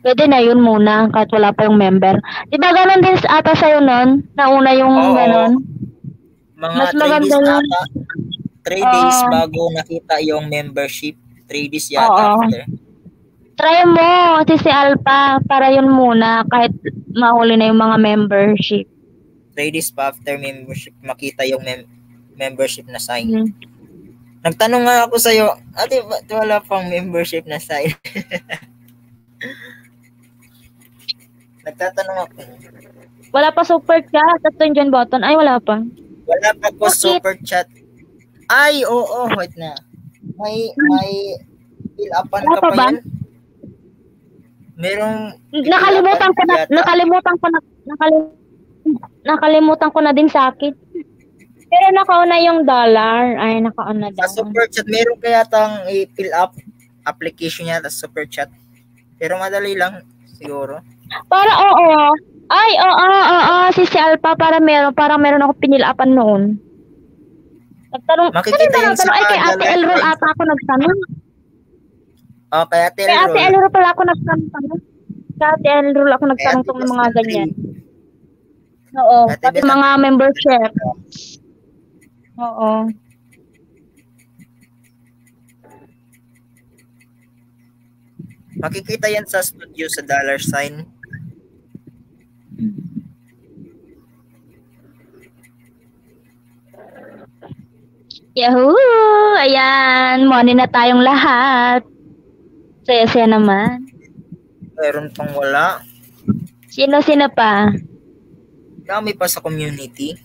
Pwede na yun muna, kahit wala pa yung member. Di ba ganun din sa- ata sa'yo nun? Nauna yung Oo. ganun? Mga Mas 3 maganda days yun. ata. 3 days Oo. bago nakita yung membership. 3 days yata Oo. after. Try mo, si si Alpha, para yun muna, kahit mahuli na yung mga membership. 3 days pa after membership, makita yung mem- membership na sign. Hmm. Nagtanong nga ako sa'yo, ate, ba't wala pang membership na sign? Nagtatanong ako. Wala pa super chat at yung dyan button. Ay, wala pa. Wala pa po Bakit? super chat. Ay, oo, wait na. May, may fill upan ka pa pa ba? yan? Merong Nakalimutan ko na, nakalimutan ko na, nakalim- nakalimutan ko na din sa akin. Pero nakauna yung dollar. Ay, nakauna daw. Sa super chat, meron kaya tang i-fill up application niya sa super chat. Pero madali lang, siguro. Para, oo. Ay, oo, oo, oo, si si Alpha, para meron, para meron ako pinilapan noon. Nagtanong, Makikita yun sa? Ay, kay Ate Elrol ata ako nagtanong. Oh, Kay Ate Telro. Elrol pala ako nagtanong. Kay Ate Elrol ako nagtanong tong mga ganyan. Oo, pati mga membership. Oo. Makikita yan sa studio sa dollar sign. Yahoo! Ayan, money na tayong lahat. Saya-saya naman. Meron pang wala. Sino-sino pa? Dami pa sa community.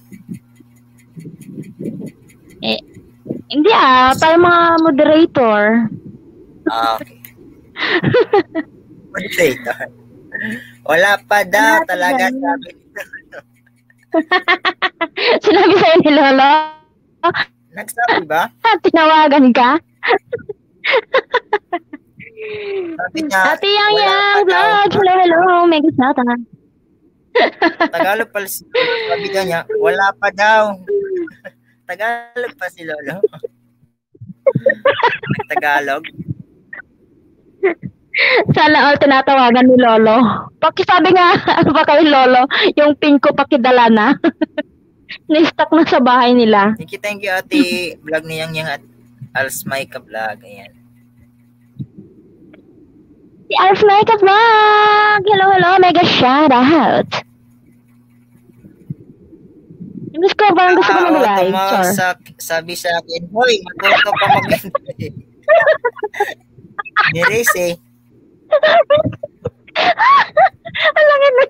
Eh, hindi ah, para mga moderator. Ah, okay. Moderator. Wala pa daw Wala pa talaga daw. sabi. Sinabi sa'yo ni Lolo? Nagsabi ba? Tinawagan ka? Sabi niya, Ate Yang Yang, pa vlog, hello, hello, may kasata. Tagalog pala si Sabi ka niya, wala pa daw. Tagalog pa si Lolo. Tagalog. Sana all tinatawagan ni Lolo. Pakisabi nga, ano ba kay Lolo, yung pin ko pakidala na. Na-stuck na sa bahay nila. Thank you, thank you, ate. Vlog ni Yang Yang at Alsmaika Vlog. Ayan. Si Alf Makeup Vlog! Hello, hello, mega shout out! Gusto ko, parang gusto ko Ah, mag-live. tama, Char. sa, sabi sa akin, Hoy, matuto pa mag Niris eh. Alam nga na.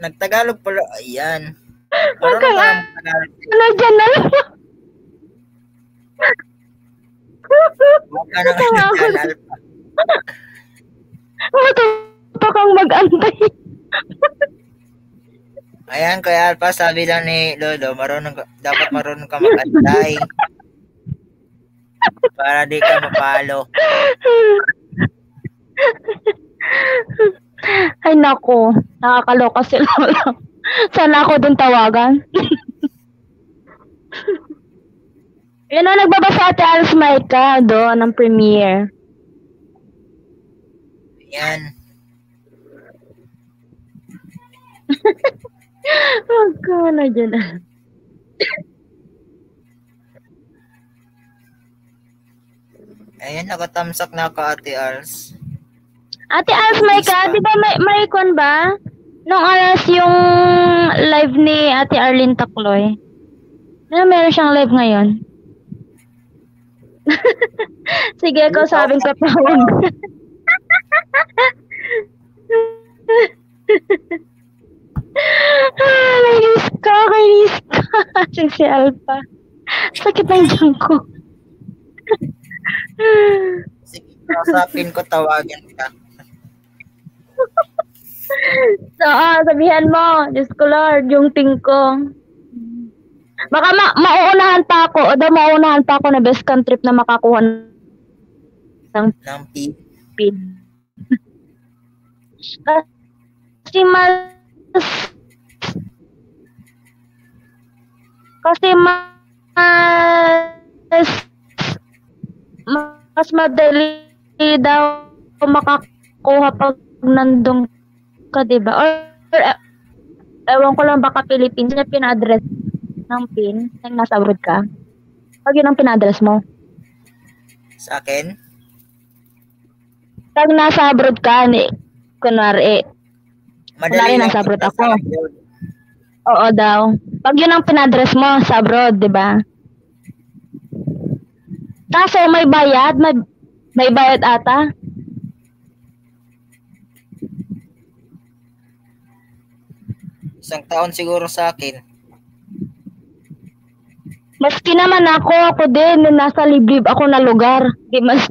Nagtagalog pala. Ayan. Ka Okay. ng Tagalog. Ano dyan na lang? Huwag ka nagkanal pa. Matuto kang mag-antay. Ayan, Kuya Alpha, sabi lang ni Lolo, marunong ka, dapat marunong ka mag-antay. Para di ka mapalo. Ay nako, nakakaloka si Lolo. Sana ako dun tawagan. Yan o, nagbabasa ate Alice Maika doon ng premiere. Ayan. Huwag ka na dyan. Ayan, nakatamsak na ka, Ate Als. Ate Alice Maika, di ba may, may kon ba? Nung alas yung live ni Ate Arlene Takloy. Na meron siyang live ngayon. Sige, ko sabing ko tawag. Ah, nainis ka, kainis ka. Sige, si Alpha. Sakit ng tiyan ko. Sige, kasapin ko, tawagan ka. So, ah, sabihan mo, Diyos ko Lord, yung ting ko. Baka ma mauunahan pa ako, o daw mauunahan pa ako na best can trip na makakuha ng Ng P. pin. Kasi mas kasi mas mas madali daw makakuha pag nandun ka, di ba? Or, or eh, ewan ko lang baka Philippines na pina-address ng pin nang nasa abroad ka. Pag yun ang pina-address mo. Sa akin? Pag nasa abroad ka, ni, kunwari, eh, Kunwari, nasa abroad ako. Oo daw. Pag yun ang pinadress mo sa abroad, di ba? Kaso may bayad, may, may bayad ata. Isang taon siguro sa akin. Maski naman ako, ako din, nung nasa liblib ako na lugar. Di mas,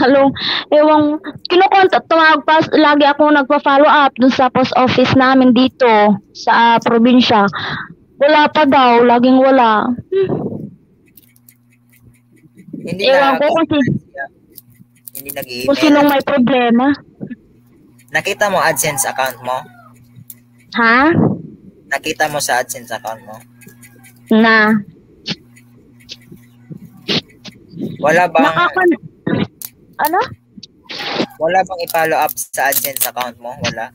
lalong, ewang, kinukontak, tumawag pa, lagi ako nagpa-follow up dun sa post office namin dito, sa ah, probinsya. Wala pa daw, laging wala. Hindi Ewan na ko kung, si- hindi kung sinong may problema. Nakita mo AdSense account mo? Ha? Nakita mo sa AdSense account mo? Na. Wala bang Nakaka... Ano? wala bang i-follow up sa AdSense account mo? Wala.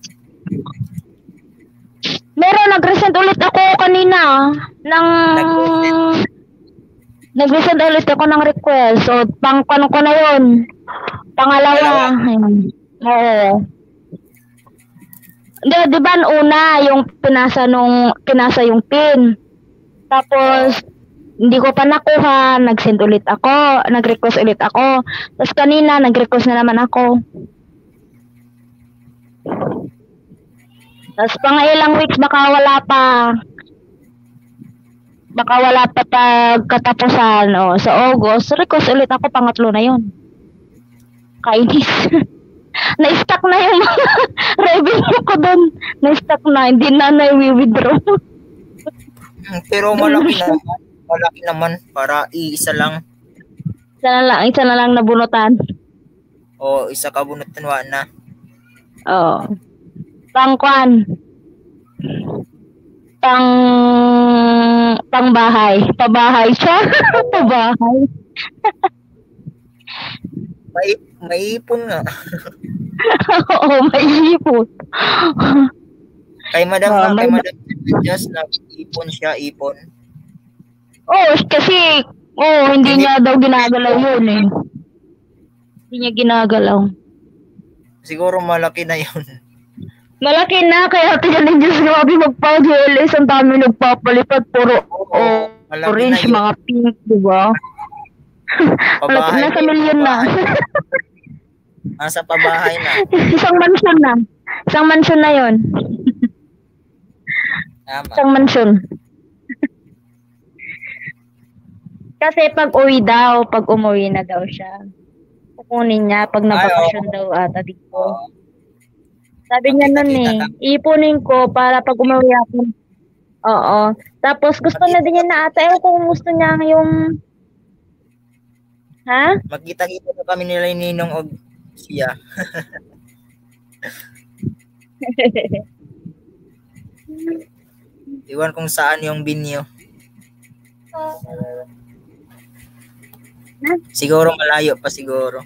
Meron, nag-resend ulit ako kanina ng... Nag-resend? Ulit ako ng request. So, pang ano ko na yun. Pangalawa. Oo. Di, di ba una, yung pinasa nung, pinasa yung pin. Tapos, hindi ko pa nakuha, nag-send ulit ako, nag-request ulit ako. Tapos kanina, nag-request na naman ako. Tapos pang ilang weeks, baka wala pa. Baka wala pa pag katapusan. O, sa August, request ulit ako, pangatlo na yon Kainis. Na-stuck na yung mga revenue ko doon. Na-stuck na, hindi na na-withdraw. Hmm, Pero malaki naman. Malaki naman para iisa lang. isa na lang, isa na lang nabunutan. O isa ka bunutan wa na. Oo. Pangkwan. Pang pang bahay. Pabahay siya. Pabahay. May, maipon nga. Oo, may ipot. Kay Madam, Ah, kay may- Madam just nag-ipon siya, ipon. Oo, kasi oh, hindi niya daw ginagalaw yun eh. Hindi niya ginagalaw. Siguro malaki na yun. Malaki na, kaya tingnan Diyos grabe magpag-LS, ang dami nagpapalipat, puro oh, orange, na yun. mga pink, di ba? Malaki na sa milyon na. Nasa pabahay na. Isang mansion na. Isang mansion na yon. Tama. Isang mansion. Kasi pag uwi daw, pag umuwi na daw siya, kukunin niya pag nabakasyon daw ata dito. Sabi niya nun eh, ipunin ko para pag umuwi ako. Oo. Tapos gusto na din niya na ata, ewan ko kung gusto niya yung... Ha? Magkita-kita na kami nila ni Ninong og siya. Iwan kung saan yung binyo. Siguro malayo pa siguro.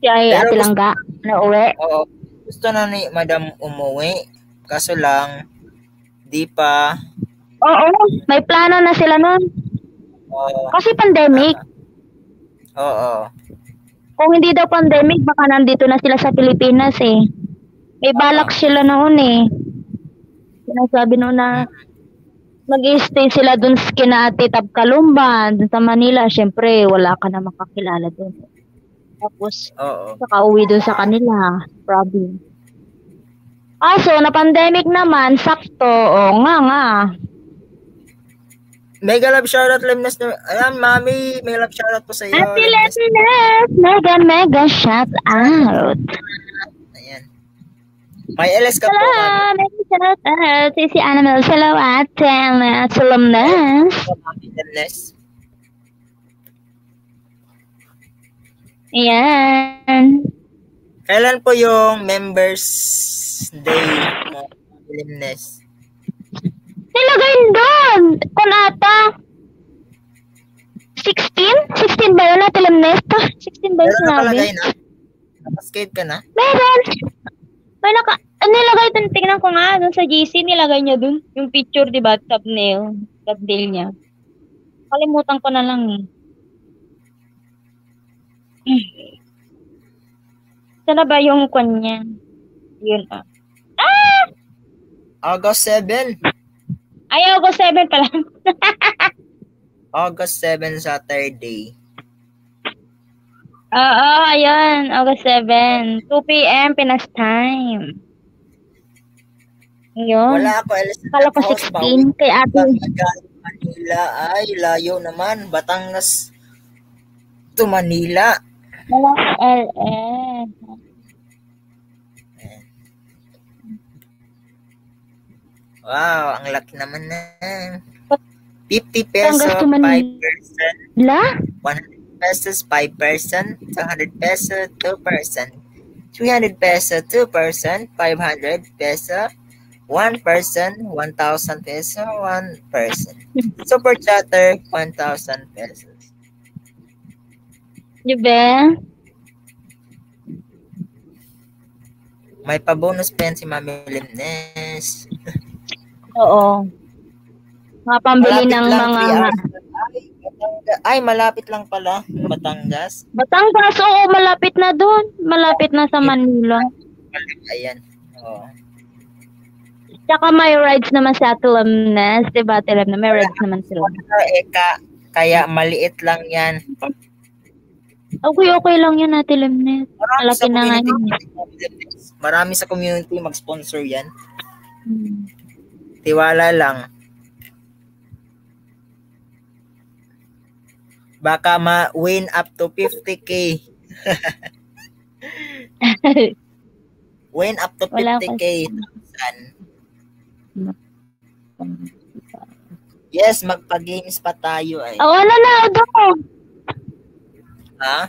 si ay Pero ate gusto- uwi. Oo. Gusto na ni Madam umuwi. Kaso lang, di pa. Oo, may plano na sila nun. Oo. Kasi pandemic. Oo. Kung hindi daw pandemic, baka nandito na sila sa Pilipinas eh. May balak sila noon eh. Sinasabi noon na mag stay sila dun sa kina Ate Tab Kalumban, dun sa Manila. Siyempre, wala ka na makakilala dun. Tapos, Oo. saka uwi dun sa kanila. Problem. Kaso, na pandemic naman, sakto. O nga nga. Mega love shoutout Lemnes na. Ayan, mami, mega love shoutout po sa iyo. Ate Lemnes. Mega mega shout out. Ayan. May LS ka po. mami. Hello, mega shout out. Si si Annabelle, hello ate. Lemnes. Lemnes. Mami Lemnes. Ayan. Kailan po yung members day Mami Lemnes? Nilagay doon. Kung ata. 16? 16 ba yun, Ate Lemnes? 16 ba Pero yung nakalagay sinabi? na? Nakaskate ka na? Meron. May naka, nilagay doon. Tingnan ko nga, doon sa GC, nilagay niya doon. Yung picture, di ba? Thumbnail. Thumbnail niya. Kalimutan ko na lang eh. Hmm. Sana ba yung kanya? Yun ah. Ah! August 7. Ayaw ko 7 pala. August 7 Saturday. Oo, ayun. August 7. 2 p.m. Pinas time. Ayun. Wala ako. Kala ko 16 kay ate. Manila. Ay, layo naman. Batangas to Manila. Wala LS. Wow, ang laki naman na. 50 peso, Batangas to 5 Manila. person. La? 100 pesos, 5 person. 200 peso, 2 person. 300 peso, 2 person. 500 peso, 1 person. 1,000 peso, 1 person. Super chatter, 1,000 pesos. Di ba? May pa-bonus pen si Mami Limnes. Oo. Mga pambili Malapit ng mga... 3 hours. Ay, malapit lang pala. Batangas. Batangas, oo, malapit na doon. Malapit na sa Manila. Ayan. Oo. Tsaka may rides naman sa Atilamnes, di ba? Atilamnes, may rides naman sila. Eh, ka, kaya maliit lang yan. Okay, okay lang yun, Atilamnes. Malaki na nga yun. Marami sa community mag-sponsor yan. Hmm. Tiwala lang. Baka ma-win up to 50k. win up to Wala 50k. San? Yes, magpa-games pa tayo ay. Oo, ano na, doon. Ha?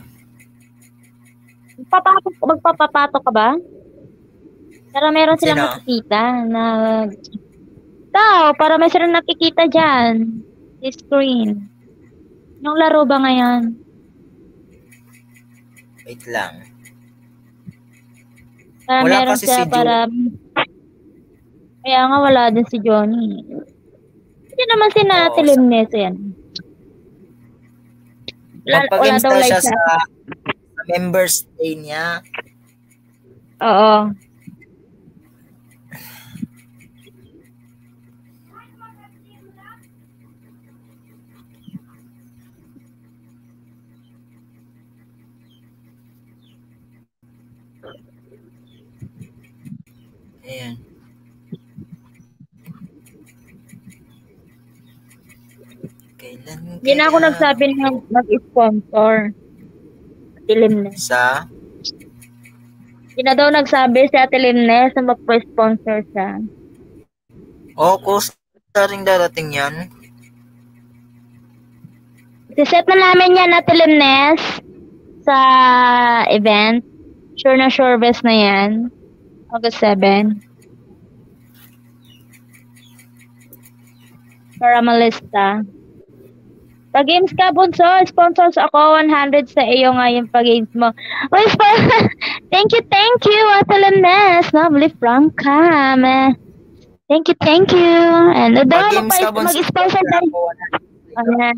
Papato, magpapapato ka ba? Para meron silang Sino? nakikita na... Ikaw, para may silang nakikita dyan. Sa screen. Yung laro ba ngayon? Wait lang. Para Wala meron kasi siya si para... Kaya nga wala din si Johnny. Hindi naman si Oo, Nati sa- Limnes yan. Like siya siya. sa, sa members day niya. Oo. Ayan. Kailan Hindi na ako nagsabi ng mag-sponsor. Ate Limnes. Sa? Hindi na daw nagsabi si Ate Limnes na mag-sponsor siya. O, costa rin darating yan. Siset na namin yan, Ate Limnes, sa event. Sure na sure best na yan. August 7. Para malista. Pag-games ka, Bunso, sponsors ako, 100 sa iyo nga yung pag-games mo. Uy, thank you, thank you, Ate Limnes. Lovely from Cam. Thank you, thank you. And uh, daw, mag-sponsor tayo. Ayan.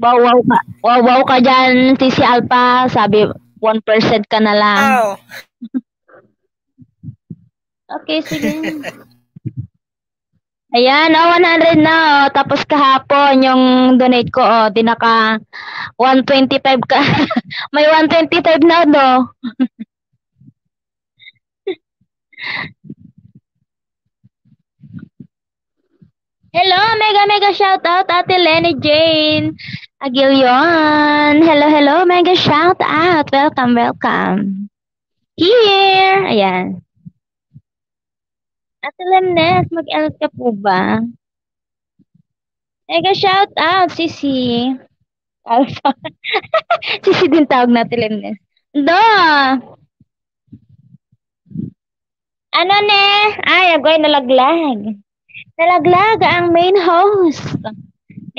Wow, wow ka. Wow, wow ka dyan, Sisi Alpha. Sabi, 1% ka na lang. Wow! Okay, sige. Ayan, oh, 100 na, oh. Tapos kahapon, yung donate ko, oh, di naka 125 ka. May 125 na, do. Hello, mega mega shout out Ate Lenny Jane Aguilion. Hello, hello, mega shout out. Welcome, welcome. Here. Ayan. Ate Lemnes, mag-elot ka po ba? Mega shout out, Sisi. Alpha. Sisi din tawag natin Lemnes. Do! Ano ne? Ay, agoy nalaglag. Nalaglag ang main host.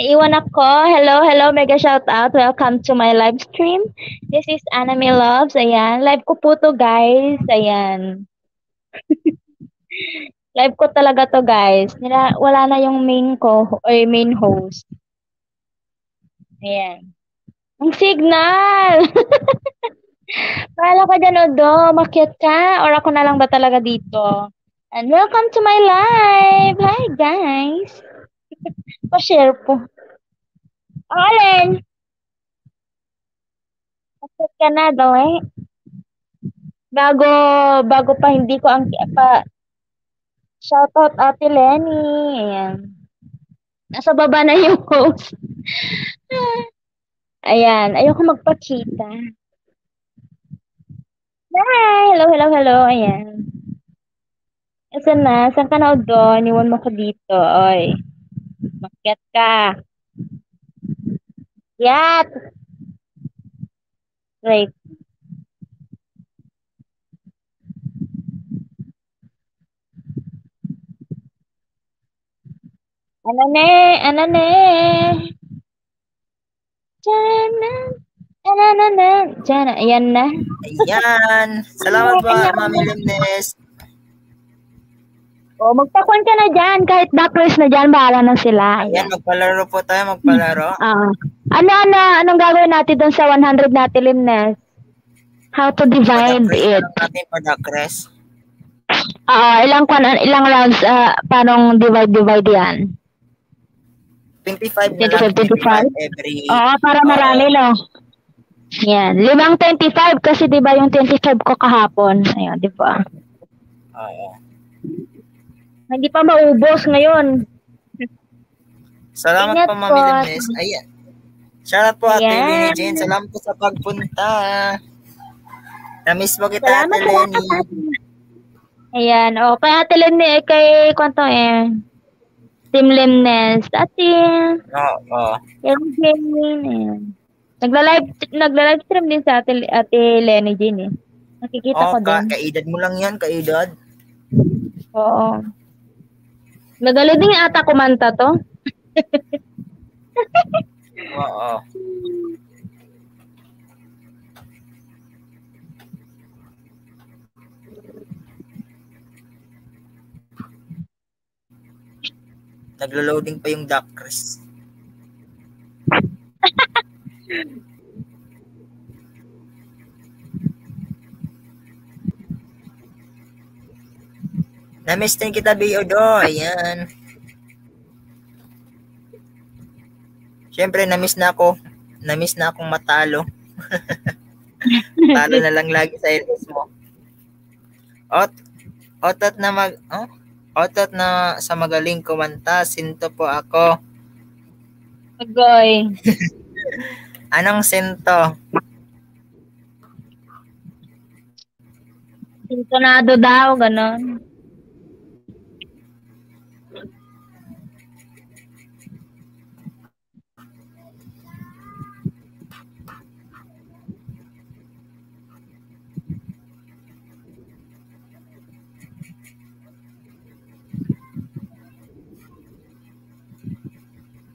Naiwan ako. Hello, hello, mega shout out. Welcome to my live stream. This is Anime Loves. Ayan. Live ko po to, guys. Ayan. live ko talaga to, guys. Nila, wala na yung main ko, or main host. Ayan. Ang signal! Paala ka dyan, Odo. Makyat ka? Or ako na lang ba talaga dito? And welcome to my live! Hi, guys! Pa-share po. Ang alin? Ka na daw eh. Bago, bago pa hindi ko ang pa, Shoutout Ate Lenny. Ayan. Nasa baba na yung host. Ayan. Ayoko magpakita. Hi! Hello, hello, hello. Ayan. Saan na? Saan ka na doon? Iwan mo ko dito. Oy. Makyat ka. Yat! Right. Ano ne? Ano ne? Jana. Ano na na? Jana. Ayan na. Ayan. Salamat ba, Mami Limnes? O, magpakon ka na dyan. Kahit doctors na dyan, bahala na sila. Ayan, magpalaro po tayo, magpalaro. Ah. ano, ano, anong gagawin natin doon sa 100 natin limnes? How to divide it. natin for the crest. Ah, ilang ilang rounds, ah, paano divide-divide yan? 25 na lang, 25, 25 every... Oo, para marami, no? Yan. Limang 25 kasi 'di ba yung 25 ko kahapon. Ayun, 'di ba? Oo. Hindi pa maubos ngayon. Salamat Ingat po. Mami Lunes. Ayan. Shoutout po, Ate. Lenny Jane. Salamat po sa pagpunta. Namiss mo kita, Salamat Ate Lenny. Ayan, o kay Ate Lemne, kay kwanto eh. Team Lemnes. Ate, Oo. Lenny Jane. Ayan. Nagla-live, nagla-live stream din sa Ate, Ate Lenny Jane eh. Nakikita Oh, ko ka, din. kaedad mo lang yan, kaedad. Oo. Nagaling din ata kumanta to. Oo. Naglo-loading pa yung Dakris. Namiss din kita, Biodo. Ayan. Siyempre, namiss na ako. Namiss na akong matalo. Talo na lang lagi sa LS mo. Ot, otot na mag, oh? Otot na sa magaling kumanta, sinto po ako. Agoy. Anong sinto? Sintonado daw, ganon.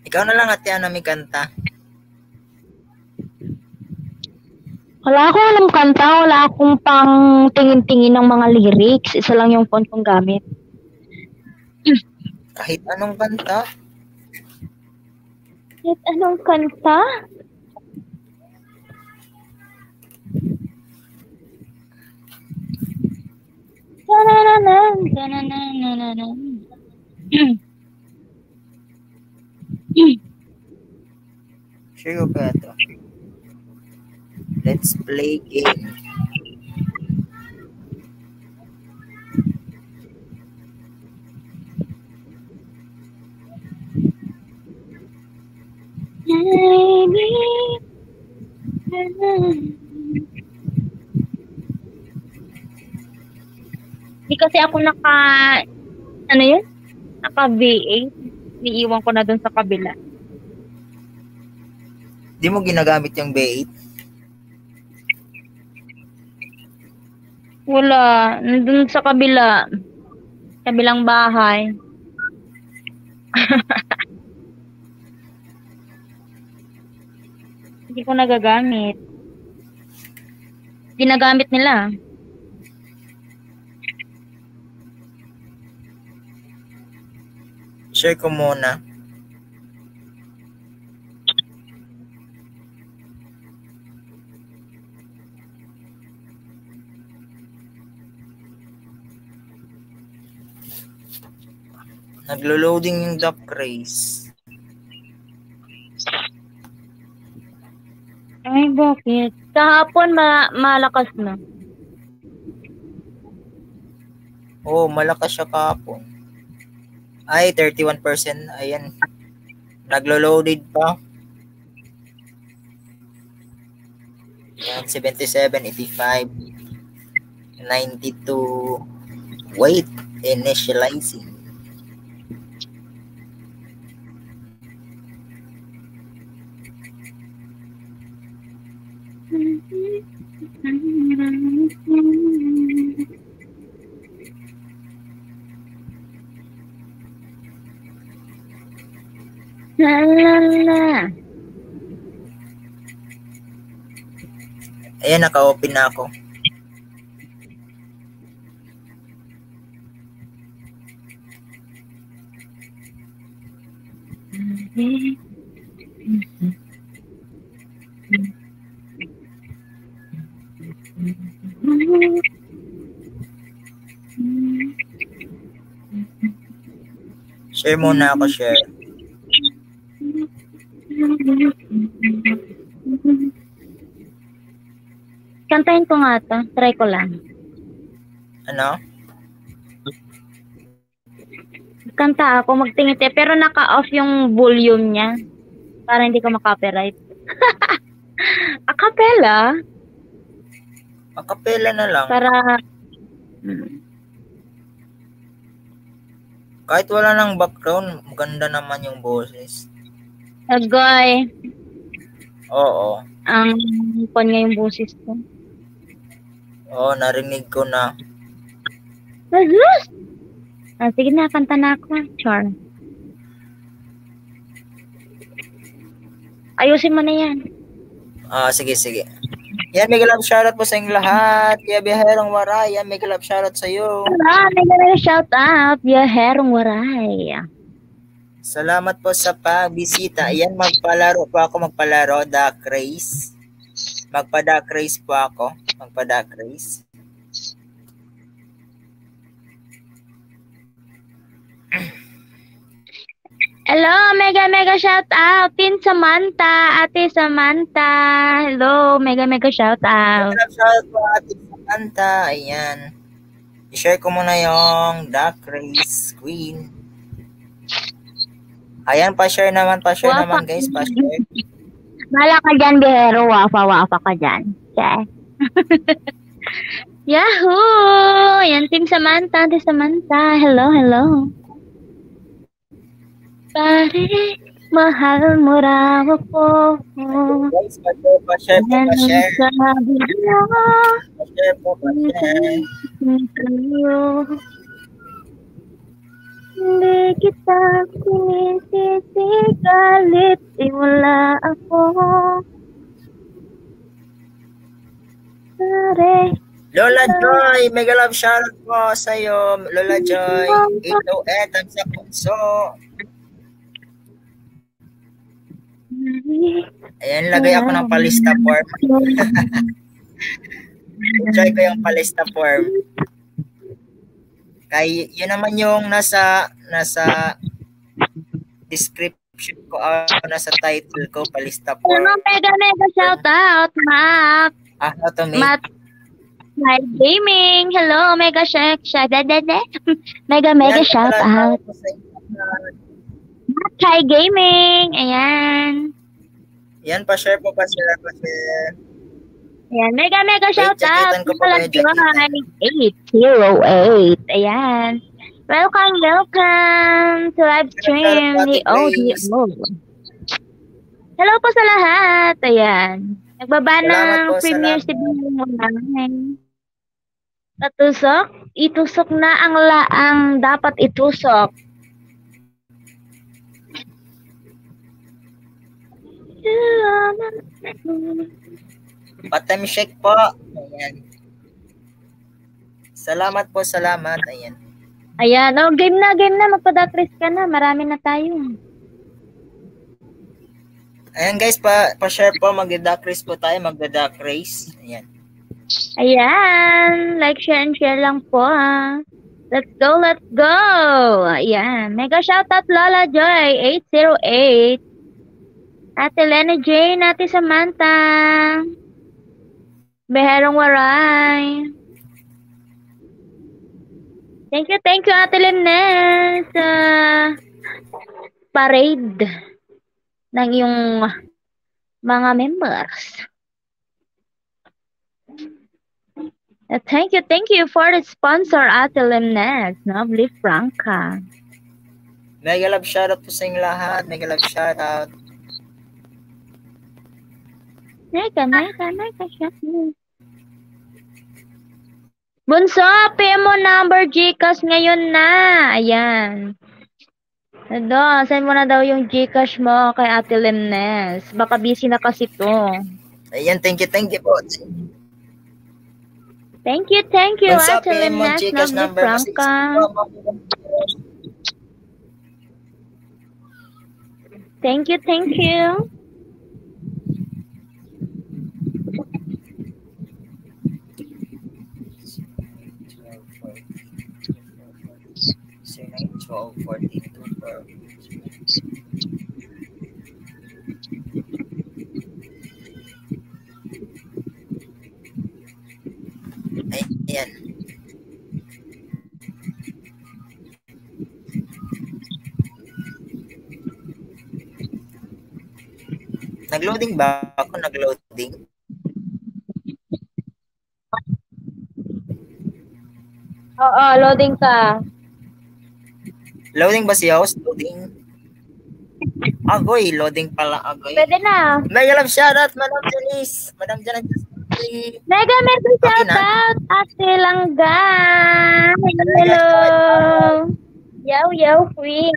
Ikaw na lang ate ano may kanta. Wala akong alam kanta, wala akong pang tingin-tingin ng mga lyrics. Isa lang yung phone kong gamit. Kahit anong kanta. Kahit anong kanta? Tanananan, tananananan. Sure ko kaya to. Let's play game. Di kasi ako naka, ano yun? Naka VA. Niiwan ko na dun sa kabila. Di mo ginagamit yung B8. Wala. Nandun sa kabila. Kabilang bahay. Hindi ko nagagamit. Ginagamit nila. Share ko muna. Naglo-loading yung duck race. Ay, bakit? Kahapon ma malakas na. Oh, malakas siya kahapon. Ay, 31%. Ayan. Naglo-loaded pa. Ayan, 77, 85, 92. Wait, initializing. La la la. Ayan, naka-open na ako. Share muna ako, share. Kantahin ko nga to. Try ko lang. Ano? Kanta ako, magtingiti. Pero naka-off yung volume niya. Para hindi ko makopyright. Acapella? Akapela na lang. Para... Hmm. Kahit wala ng background, maganda naman yung boses. Agoy. Oo. Ang kon nga yung boses ko. Oo, narinig ko na. Jesus! Ah, sige na, kanta na ako. Char. Ayusin mo na yan. Ah, sige, sige. Yan, mega love shoutout po sa inyong lahat. Kaya biherong waray. Yan, mega love shoutout sa iyo. Ah, may gana shout out. Ya herong waray. Salamat po sa pagbisita. Ayan, magpalaro po ako. Magpalaro, Duck Race. Magpa-Duck Race po ako. Magpa-Duck Race. Hello, mega mega shout out. Tin Samantha, Ate Samantha. Hello, mega mega shout out. Shoutout po ating Samantha. Ayan. I-share ko muna yung Duck Race Queen. Ayan, pa-share naman, pa-share Wapa. naman guys, pa-share. Mala ka dyan, Bihero. Wafa, wafa ka dyan. Okay. Yahoo! Yan, Team Samantha, Ate Samantha. Hello, hello. Pare, mahal mo raw ako. Guys, pa-share, pa-share pa-share. Pa-share pa-share. Sa'yo. Hindi kita sinisisi galit di wala ako. Pare, Lola Joy, mega love shoutout po sa iyo. Lola Joy, 808 ang sa punso. Ayan, lagay ako ng palista form. Enjoy ko yung palista form. Kay, yun naman yung nasa, nasa description ko, ah, nasa title ko, palista form. Ano mega mega shout out, Mac. Ah, to make Matt Night Gaming. Hello, mega shout shout da, da, da. Mega mega Yan, shout out. Chai Gaming. Ayan. Yan, pa-share po, pa-share, pa-share. Ayan, mega mega shout out. kayo, jaketan. 808. Ayan. Welcome, welcome to live stream ni ODO. Hello po sa lahat. Ayan. Nagbaba ng Premier. TV namin. Tatusok? Itusok na ang laang dapat itusok. Patem shake po. Ayan. Salamat po, salamat. Ayan. Ayan, oh, game na, game na. Magpa-duck ka na. Marami na tayo. Ayan guys, pa, pa-share po, magda-duck race po tayo, magda-duck race. Ayan. Ayan, like, share, and share lang po ha. Let's go, let's go! Ayan, mega shoutout Lola Joy, 808. Ate Lena Jane, Ate Samantha. Beherong Waray. Thank you, thank you, Ate Lynette, sa parade ng iyong mga members. Uh, thank you, thank you for the sponsor, Ate Limnes, Nobly Franca. Mega love shoutout po sa inyo lahat. Mega love shoutout. Neka, neka, neka, siya. Bunso, PM mo number Gcash ngayon na. Ayan. Ado, send mo na daw yung Gcash mo kay Ate Limnes. Baka busy na kasi to. Ayan, thank you, thank you po. Thank you, thank you, up, Ate PM Limnes, Gcash Nobly number mo, Franca. Thank you, thank you. Four. Ayan. Nag-loading ba ako? Nag-loading? Oo, loading ka. Loading ba si host? Loading? Agoy, loading pala agoy. Pwede na. Mega love shoutout, Madam Janice. Madam Janice. Mega mega Okay shout na. out Ate Langga. Hello. Yow, yow, free.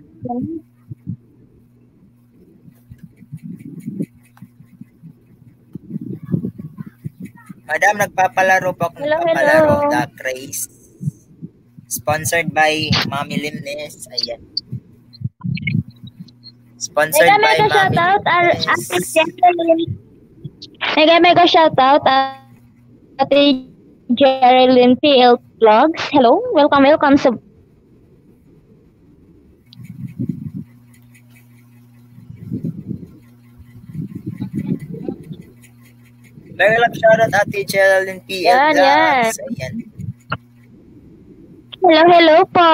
Madam, nagpapalaro po ako. Hello, nagpapalaro. hello. The Craze. Sponsored by Mami Limnes. Ayan. Sponsored Mega by mega Mami shout out Ate Limnes. Jerilyn. Mega mega shout out Ate Jerilyn PL Vlogs. Hello, welcome, welcome sa Mega love shoutout Ate Geraldine PL Yan, Vlogs. Ayan. Hello, hello po.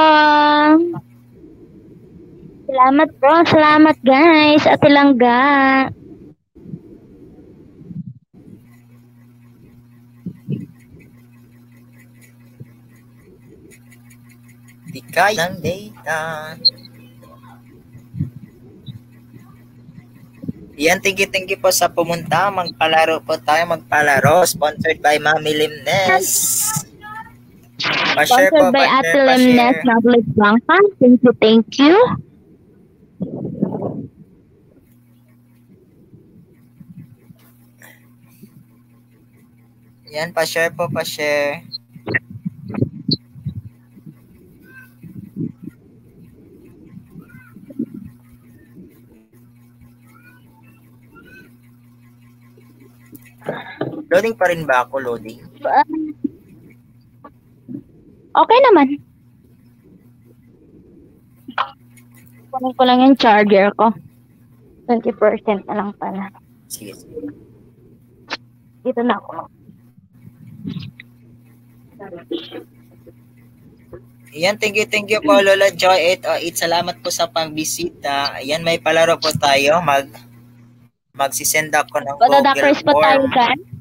Salamat po, salamat guys. Ate Langga. Di kaya ng data. Yan, thank you, thank you po sa pumunta. Magpalaro po tayo, magpalaro. Sponsored by Mami Limnes. Pa-share po, Sponsored by pa-share, Ate Lemnes. Naglit Bangka. Thank you, thank you. Yan, pa-share po, pa-share. Loading pa rin ba ako? Loading? Um, okay naman. Kunin ko lang yung charger ko. 20% na lang pala. Sige, sige. Dito na ako. Ayan, thank you, thank you po, Lola Joy 808. Salamat po sa pagbisita. Ayan, may palaro po tayo. Mag magsisend ako ng Google Patadakers pa tayo Form.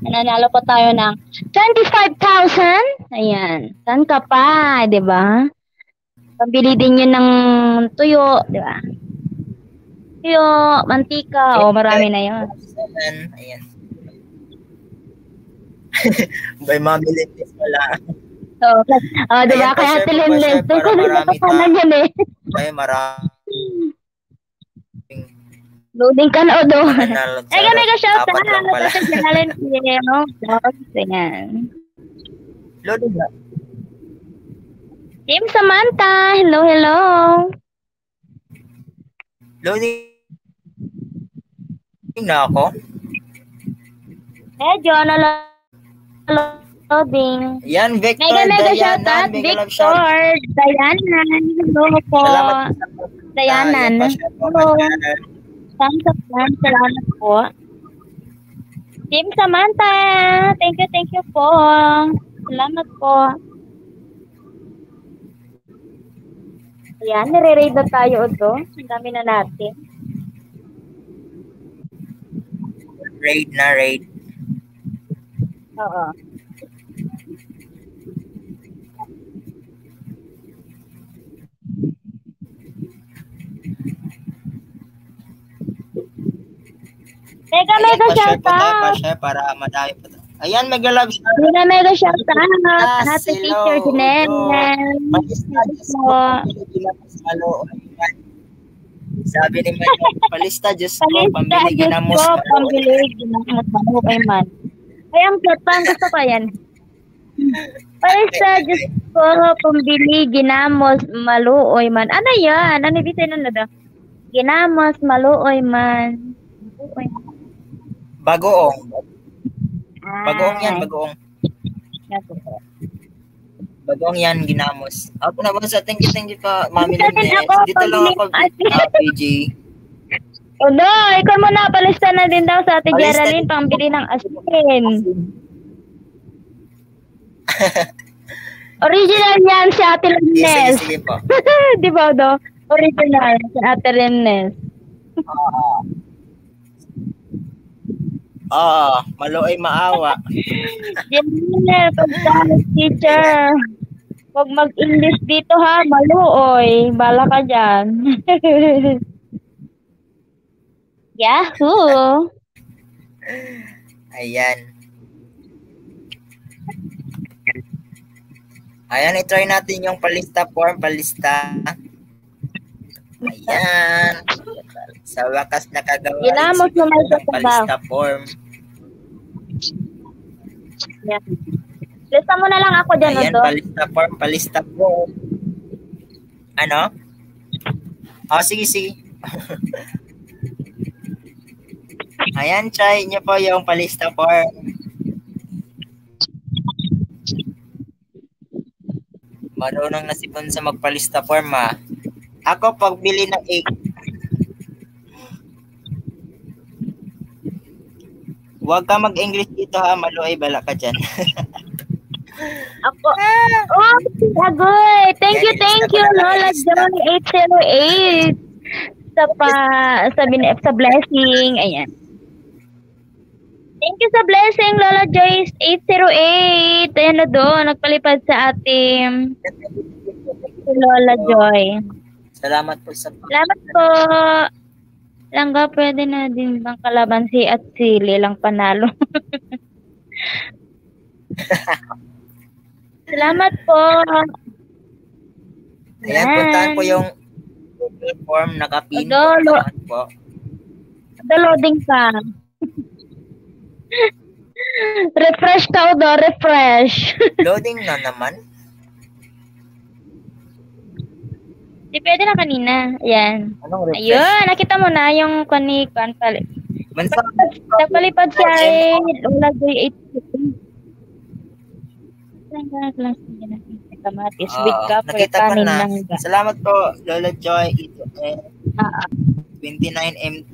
Dyan. Nanalo po tayo ng 25,000. Ayan. Saan ka pa, di ba? Pambili din yun ng tuyo, di ba? Tuyo, mantika, o marami na yun. Ayan. By Mami Lindes wala. So, oh, di ba? Kaya pa-share po, tilimlim. pa-share para Kasi marami pa na yun eh. Ay, marami. Loading ka na o do. Nanalo Ay, kami ka shout out. Kasi jalalan ko. Ayan. Loading na. Team Samantha, hello, hello. Loading na ako. Medyo na loading. Yan, Victor, Mega mega Diana, shout out, Victor, Diana, hello po. Salamat po, hello. Up lang, salamat po. Team Samantha, thank you, thank you po. Salamat po. Ayan, nire-raid na tayo ito. Ang dami na natin. Raid na raid. Oo. Mega mega shout out. pa-share para madami tayo. Ayan, mega love shout Mega mega shout out. Happy teacher Janelle. Palista, ko. Sabi ni Mayo, palista, Diyos ko, Palista, pambili ginamos Diyos ko, pambili ginamos halo kay man. Ay, ang cute pa. Ang gusto ko yan. Palista, Diyos ko, pambili, ginamos, maluoy man. Ano yan? Ano sabihin na daw? Ginamos, maluoy man. Maluoy man. Bagoong. Ah, Bagoong yan, bagoong. Bagoong yan, ginamos. Ako na ba sa thank you, thank you pa, Mami Lunes. Dito lang ako, pambili. ah, PG. Oh, no, ikaw mo na, palista na din daw sa Ate Palista Geraldine, din. pambili ng asin. Original yan si Ate sige, sige po. Di ba, do? Original si Ate Lines. Ah, maluoy maawa. Jenner, pagkakas teacher. Huwag mag-English dito ha, maluoy. Bala ka dyan. Yahoo! Ayan. Ayan, itry natin yung palista form, palista. Ayan. Sa wakas nakagawa Ginamot mo sabaw. palista form. Yeah. Lista mo na lang ako dyan, Ayan, Odo. palista form, palista form. Ano? Oh, sige, sige. Ayan, try niyo po yung palista form. Marunong na si Bon sa magpalista form, ha? Ako, pagbili ng egg, Huwag ka mag-English dito ha, maluay bala ka dyan. Ako. Oh, agoy. Thank you, thank you, Lola. John 808. Sa pa, sa, bin, sa blessing. Ayan. Thank you sa blessing, Lola Joyce 808. Ayan na doon, nagpalipad sa ating si Lola Joy. Salamat po sa Salamat po. Langga, pwede na din bang kalamansi at sili lang panalo? Salamat po. Ayan, Yan. puntahan po yung Google form nakapin. Puntahan po. Downloading pa. refresh ka, Udo. Refresh. Loading na naman. Di pwede na kanina. Ayan. Anong refresh? Ayun, nakita mo na yung kani kan pala. Mansa, Nagpalipad siya eh. Wala joy 8. Lang ka lang sige na. Kamatis with Oo, kapoy, nakita kanin na. lang. Salamat po, Lola Joy. Ito, eh, ah. 29M2.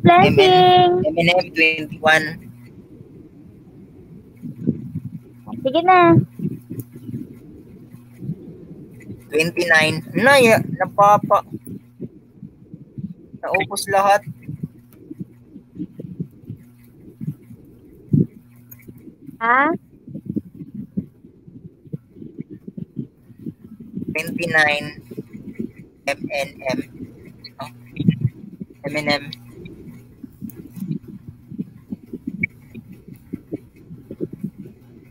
Blessing. M&M 21. Sige na. 29. Naya, napapa. Naupos lahat. Ha? 29 MNM. Oh. M&M.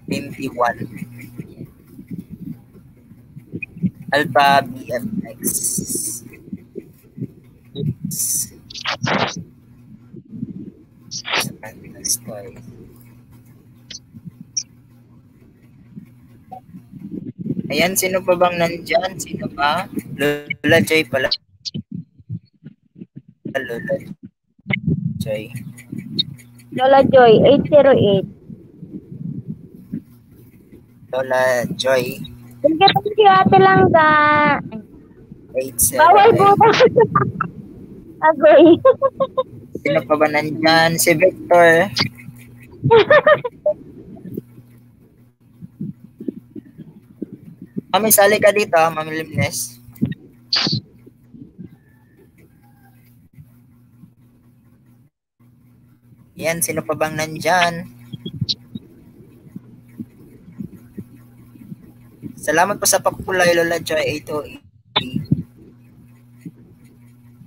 Twenty-one. Alpha BMX. Story. Ayan, sino pa bang nandyan? Sino pa? Lola Joy pala. Lola Joy. Lola Joy, 808. Lola Joy. Thank you, ate lang ga. 87. Bawal butas. Agoy. Sino pa ba nandyan? Si Victor. Mami, sali ka dito, ah, Mami Limnes. Yan, sino pa bang nandyan? Salamat po sa pagpulay, Lola Joy 808.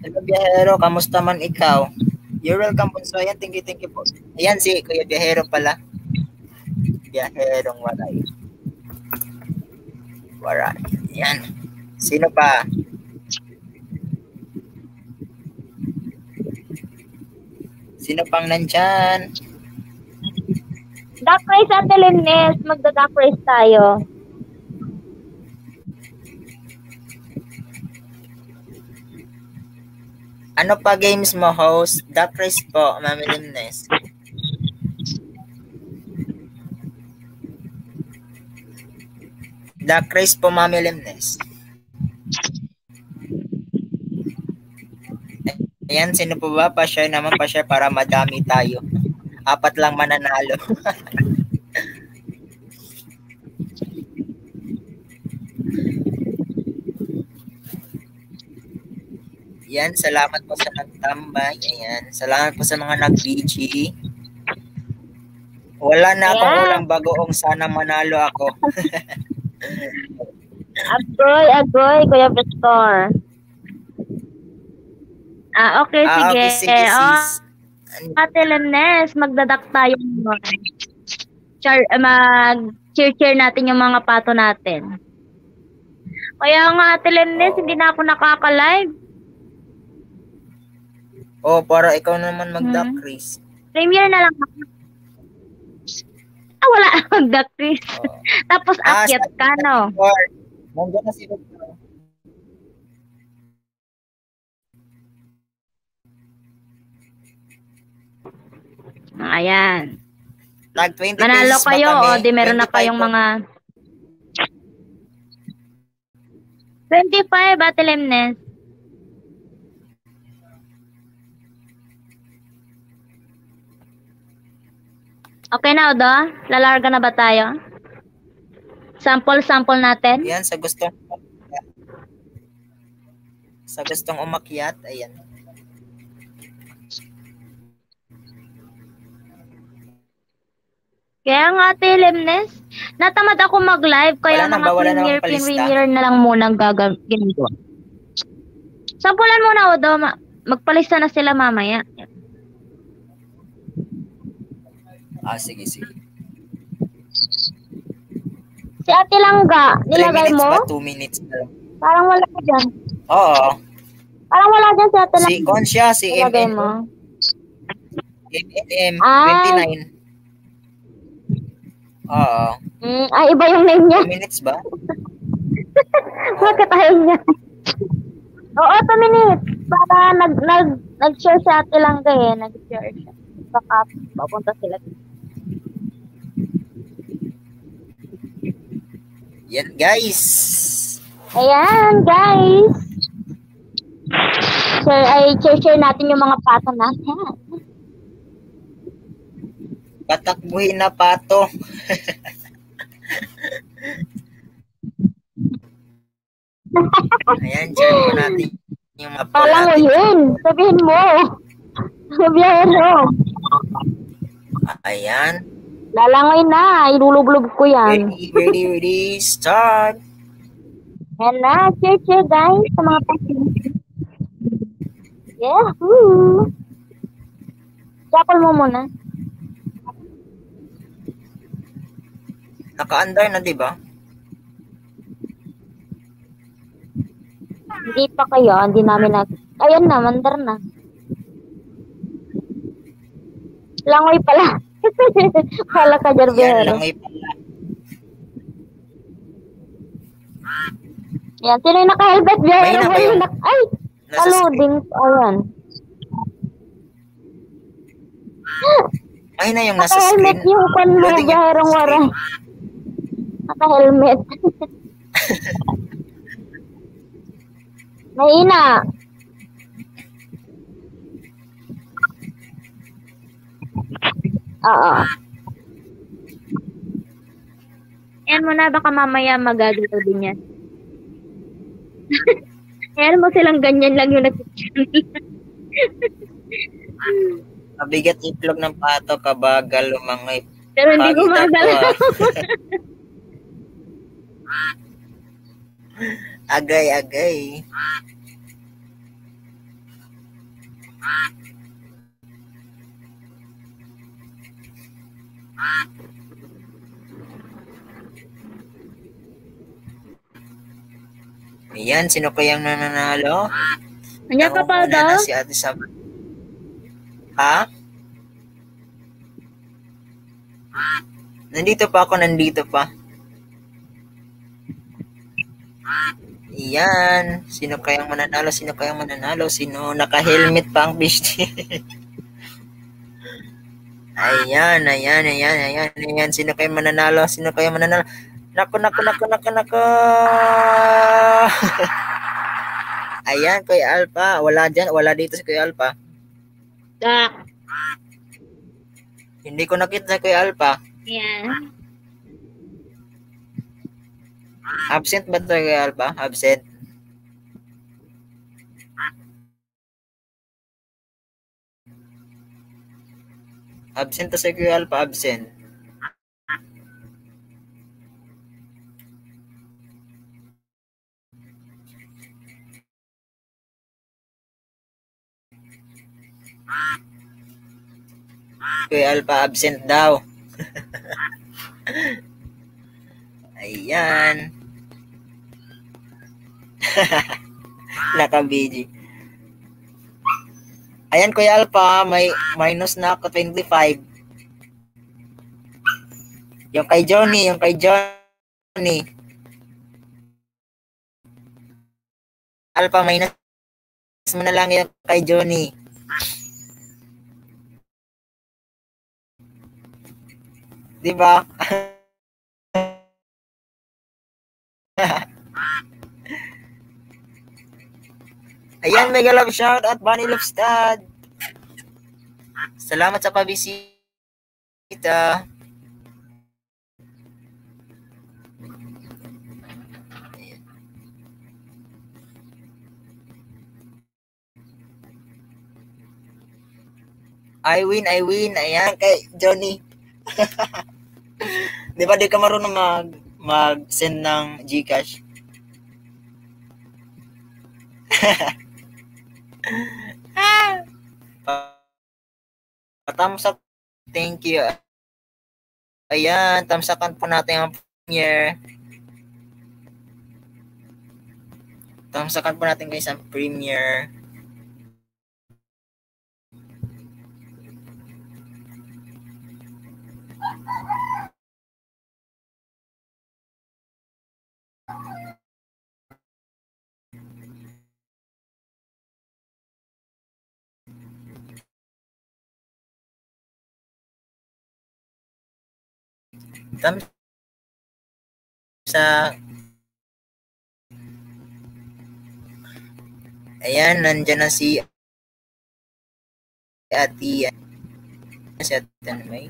Hello, Biyahero. Kamusta man ikaw? You're welcome po. So, ayan, thank you, thank you po. Ayan, si Kuya Biyahero pala. Biyaherong Waray. Waray. Ayan. Sino pa? Sino pang nandyan? Duck race at Limnes. Magda-duck race tayo. Ano pa games mo, host? Race po, Mami Limnes. Duck race po, Mami Limnes. Ayan, sino po ba? Pa-share naman, pa-share para madami tayo. Apat lang mananalo. Yan, salamat po sa nagtambay. Ayan, salamat po sa mga nag-BG. Wala na akong Ayan. ulang bagoong sana manalo ako. Agoy, agoy, Kuya Victor. Ah, okay, Ah, sige. okay, sige, Oh. Ate Lemnes, magdadak tayo. Char, eh, mag cheer-cheer natin yung mga pato natin. Kaya nga, Ate Lemnes, Oo. hindi na ako nakaka-live. Oh, para ikaw naman mag-duck Hmm. race. Premiere na lang ako. Ah, wala mag-duck race. Oh. Tapos Ah, akyat ka, no? Nandiyan na si Victor. Ayan. Nag 20 Manalo kayo o di meron na 25 kayong mga 25 Ate Lemnes. Okay na, Odo? Lalarga na ba tayo? Sample-sample natin? Yan, sa gustong sa gustong umakyat, ayan. Kaya nga, Ate Lemnes, natamad ako mag-live, kaya Wala mga premier, premier na lang muna gagawin. Sampulan muna, Odo. Ma- magpalista na sila mamaya. Ah, sige, sige. Si Ate Langga, 3 nilagay minutes mo? ba? 2 minutes na lang. Parang wala ka dyan. Oo. Parang wala dyan si Ate Si Langga. Consia, si Nilagay MM. mo. MM, Ah. 29. Oo. Mm, ay, iba yung name niya. 2 minutes ba? Bakit ayaw niya? Oo, 2 minutes. Para nag, nag, nag-share si Ate Langga eh. Nag-share siya. Baka papunta sila. Yan, guys. Ayan, guys. Share, ay, share-share natin yung mga pato natin. Patakbuhin na pato. Ayan, dyan po natin yung mga poll natin. Palanguyin. Sabihin mo. Sabihin mo. Ayan. Lalangoy na. Ilulublog ko yan. Ready, ready, ready, start. Na. Cheer, cheer, guys. Sa mga pato. Yahoo! Shuffle mo muna. Naka-under na, di ba? Hindi pa kayo. Hindi namin nag... Ayan na. Mandar na. Langoy pala. Kala ka, Yan Jarbero. lang ay pala. Yan. Sino yung naka-helmet? May Jarbero. na ba Nak- Ay! Nasa Kaluding. Ayan. Ay na yung nasa Naka-helmet screen. yung pan mo. Screen. waray. Naka-helmet. Mahina. Oo. Yan mo na, baka mamaya magagalaw din yan. Ayan mo silang ganyan lang yung nag-channel. Mabigat itlog ng pato, kabagal, lumangay. Pero hindi ko magalaw. ah. agay, agay. Ayan, sino kayang nananalo? Nandiyan ka pa daw? Si Ate Sam. Ha? Nandito pa ako, nandito pa. Yan. Sino kayang mananalo? Sino kayang mananalo? Sino naka-helmet pa ang fish Ayan, ayan, ayan, ayan, ayan. Sino kayang mananalo? Sino kayang mananalo? Nako, nako, nako, nako, nako. ayan, Kuya Alpha. Wala dyan. Wala dito si Kuya Alpha. Ah, Hindi ko nakita si Kuya Alpha. yan. Absent ba ito Kuya Alpha? Absent. Absent to si Kuya Alpha. Absent. Kuya Alpha absent daw. Ayan. Naka-BG. Ayan, Kuya Alpha, may minus na ako 25. Yung kay Johnny, yung kay Johnny. Alpha, minus mo na lang yung kay Johnny. Di ba? Ayan, mega love shout at Bunny Love Stud. Salamat sa pabisita. Ayan. I win, I win. Ayan, kay Johnny. di ba di ka marunong mag mag-send ng Gcash? thumbs up. Thank you. Ayan, thumbs upan po natin ang premiere. Thumbs upan po natin guys ang premiere. Thumbs sa Ayan, nandyan na si Ati si ano may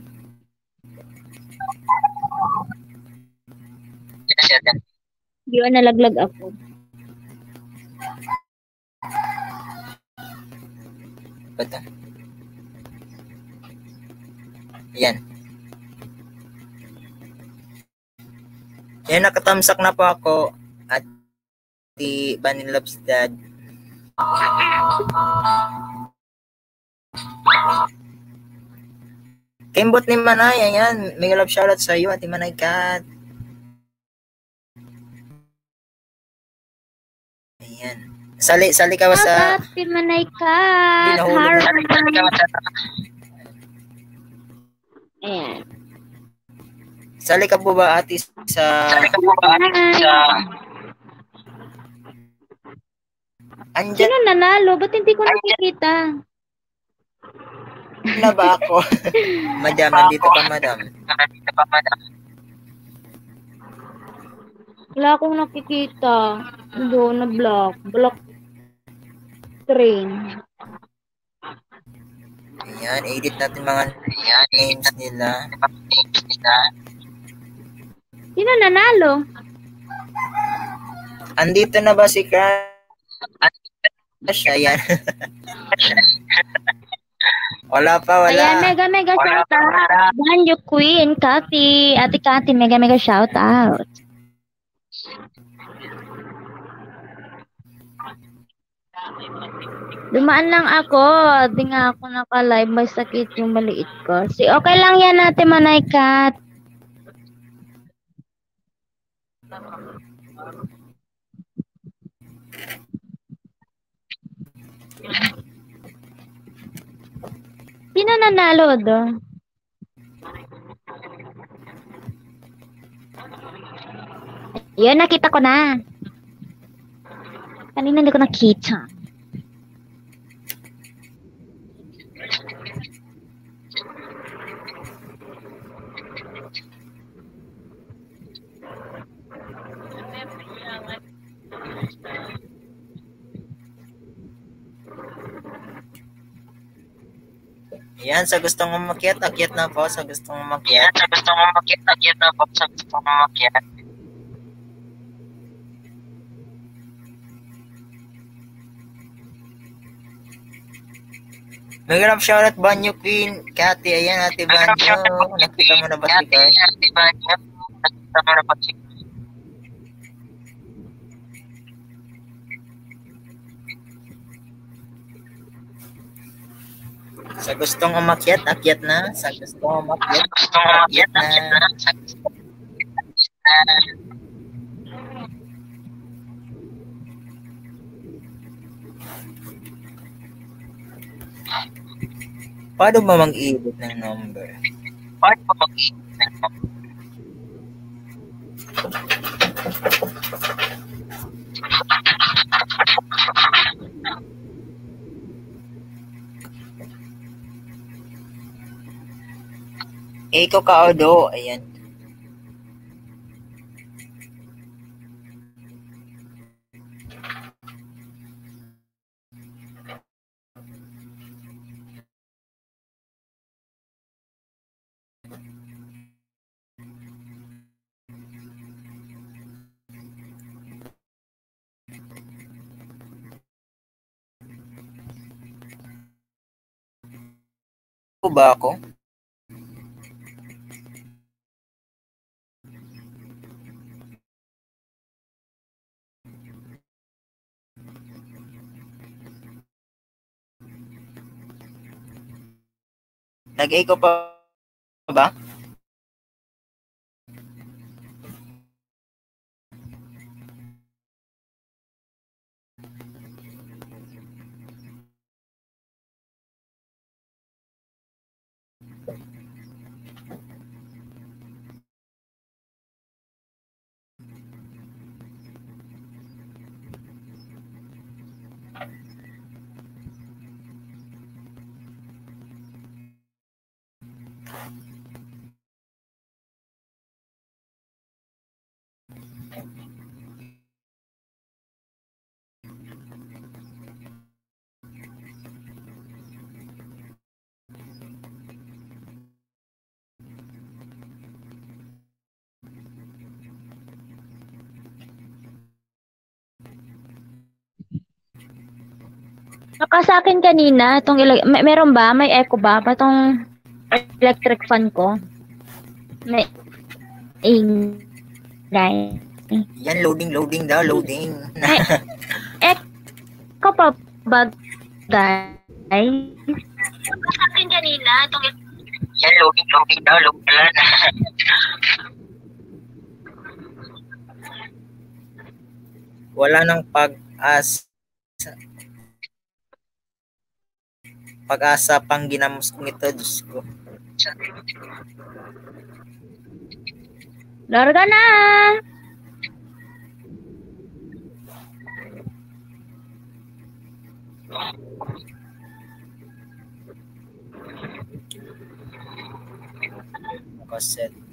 Di ba nalaglag ako? Bata. Ayan. Yan, nakatamsak na po ako at di Bunny Loves Dad. Kimbot ni Manay, ayan. May love shoutout sa iyo, Ate Manay Kat. Ayan. Sali, sali ka ba sa... Happy Manay Kat. sa... Ayan. Sali ka po ba, ate, sa... Sali ka po ba, ate, sa- Andyan Sino nanalo? Ba't hindi ko nakikita? na ba ako? madam, nandito ka, madam. Nandito ka, madam. Wala akong nakikita. Doon na block. Block train. Ayan, edit natin mga names nila. Sino nanalo? Andito na ba si Crash? Ayan. wala pa, wala. Ayan, mega mega shout out. Banjo Queen, Cathy. Ate Cathy, mega mega shout out. Dumaan lang ako. Di nga ako naka-live. May sakit yung maliit ko. Si okay lang yan natin, Manay Kat. Sino nanalo doon? Yun, nakita ko na. Kanina hindi ko nakita. Yan, sa gustong umakyat, akyat na po. Sa gustong umakyat. sa gustong umakyat, akyat na po. Sa gustong umakyat. Nag-rap shoutout Banyo Queen. Kati, ayan, Ate Banyo. Nakita mo na ba si Banyo. Nakita mo na ba si Sa gustong umakyat, akyat na. Sa gustong umakyat, akyat na. Paano ba mag-iibot ng number? Paano ba mag-iibot ng number? Eiko Kaodo, ayan. Ba ako? Nag-echo pa ba? Saka sa akin kanina, itong ele- may, meron ba? May echo ba? Pa itong electric fan ko? May ingay. Yan, loading, loading daw, loading. May echo pa ba, guys? Sa akin kanina, itong Yan, loading, loading daw, loading. Wala nang pag-asa. Pag-asa pang ginamos kong ito, Diyos ko. Larga na! Nakaset.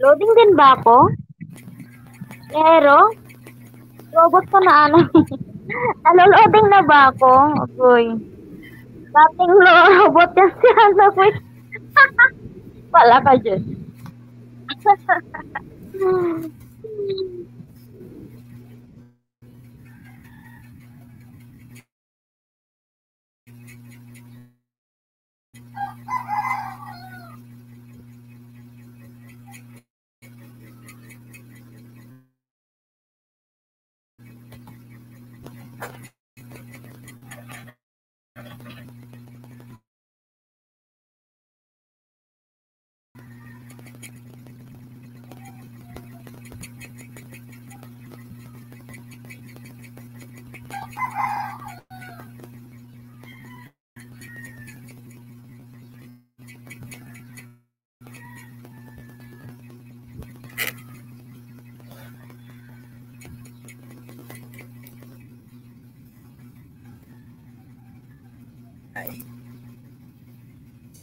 Loading din ba ako? Pero, robot ko na ano. ano, loading na ba ako? Agoy. Dating lo, robot yan si ano ko. Wala ka dyan.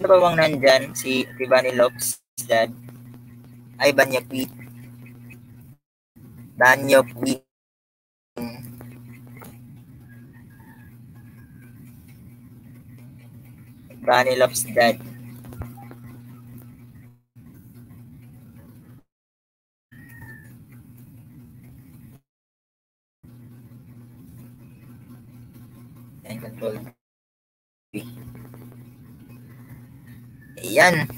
Bang nandyan? Si Tibani Lopes, dad. Ay, Banyakwi. Banyakwi. Bani Lopes, dad. and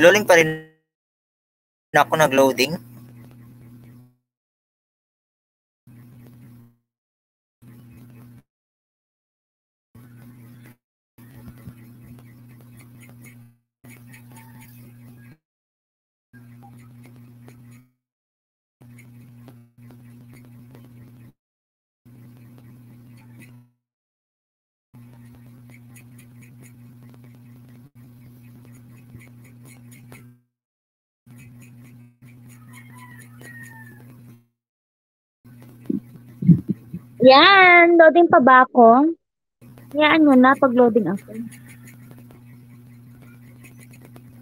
Loading pa rin ako nag-loading. Loading pa ba ako? Yan mo na pag loading ako.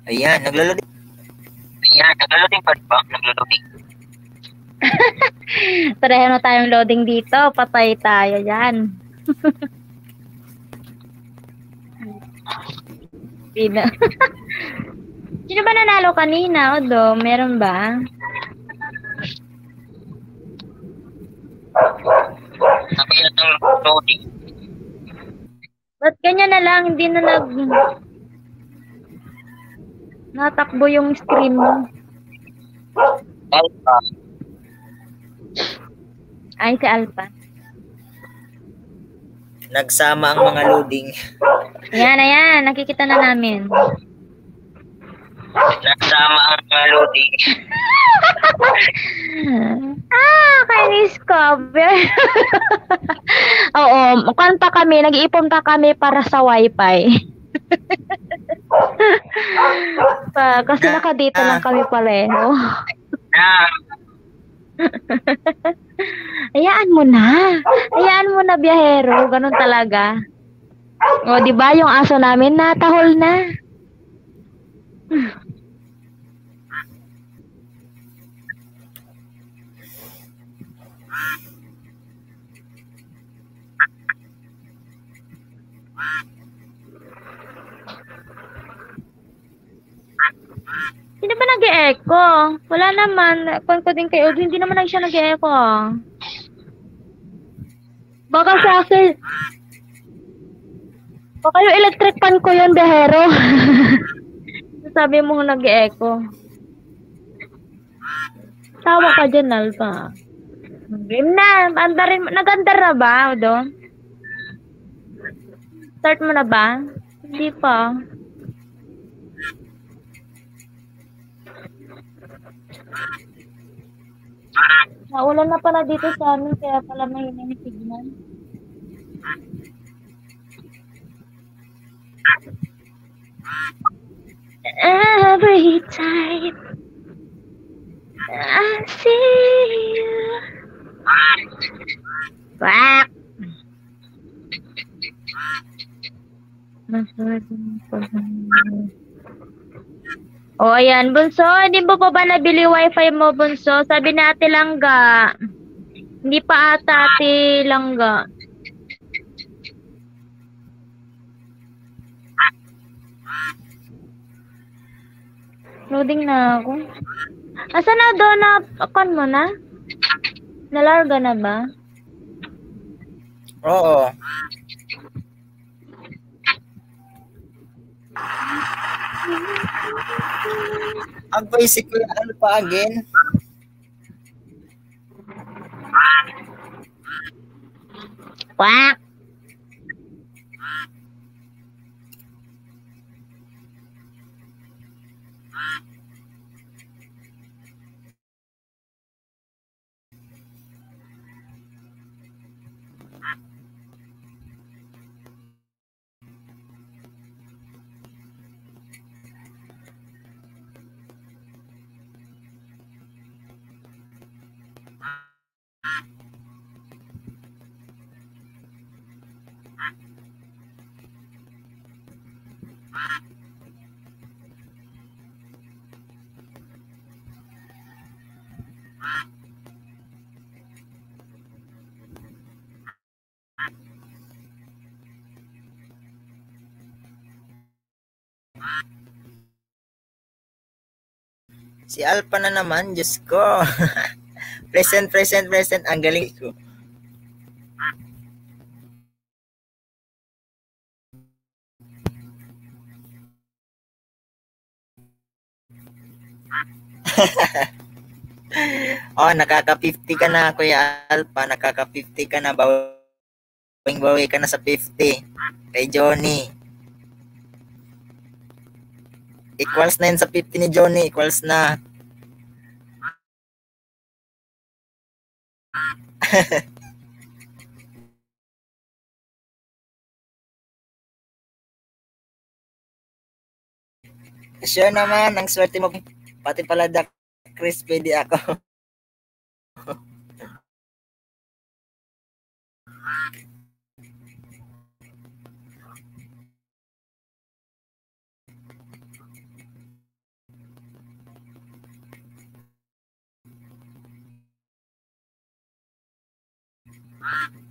Ayan, naglo-loading. Ayan, naglo-loading pa rin ba? Naglo-loading. Pareho na tayong loading dito. Patay tayo yan. Pina. Sino ba nanalo kanina, Odo? Meron ba? Sabi na ng loading. Ba't ganyan na lang? Hindi na nag... Natakbo yung screen mo. Alpha. Ay, si Alpha. Nagsama ang mga loading. Ayan, ayan. Nakikita na namin. Nagsama ang mga loading. ah, ko. Oo, kan pa kami, nag-iipon pa kami para sa wifi. pa, kasi nakadito lang kami pareho. Hayaan mo na. Hayaan mo na, biyahero. Ganun talaga. O, di ba yung aso namin natahol na. Sino ba nag-e-echo? Wala naman. Kung ko din kay Audrey, hindi naman siya nag-e-echo. Baka sa akin. Baka yung electric pan ko yun, behero. Sabi mo nag-e-echo. Tawa ka dyan, Alpha. Game na. Andarin. Nag-andar na ba, Odo? Start mo na ba? Hindi pa. Naulan na pala dito sa amin, kaya pala may may signal. Every time I see you. Quack. O, ayan, Bunso. Hindi mo pa ba nabili wifi mo, Bunso? Sabi ni Ate Langga. Hindi pa ata ati langga. Loading na ako. Asa na doon na akon mo na? Nalarga na ba? Oo. Basic ko ano pa again? Quack! Si Alpha na naman, Diyos ko. present, present, present. Ang galing ko. oh, nakaka-50 ka na, Kuya Alpha. Nakaka-50 ka na. Bawing-bawi ka na sa 50. Kay Johnny. Equals na yun sa 50 ni Johnny. Equals na. sure naman, ang swerte mo. Pati pala da Chris, pwede ako. Ah!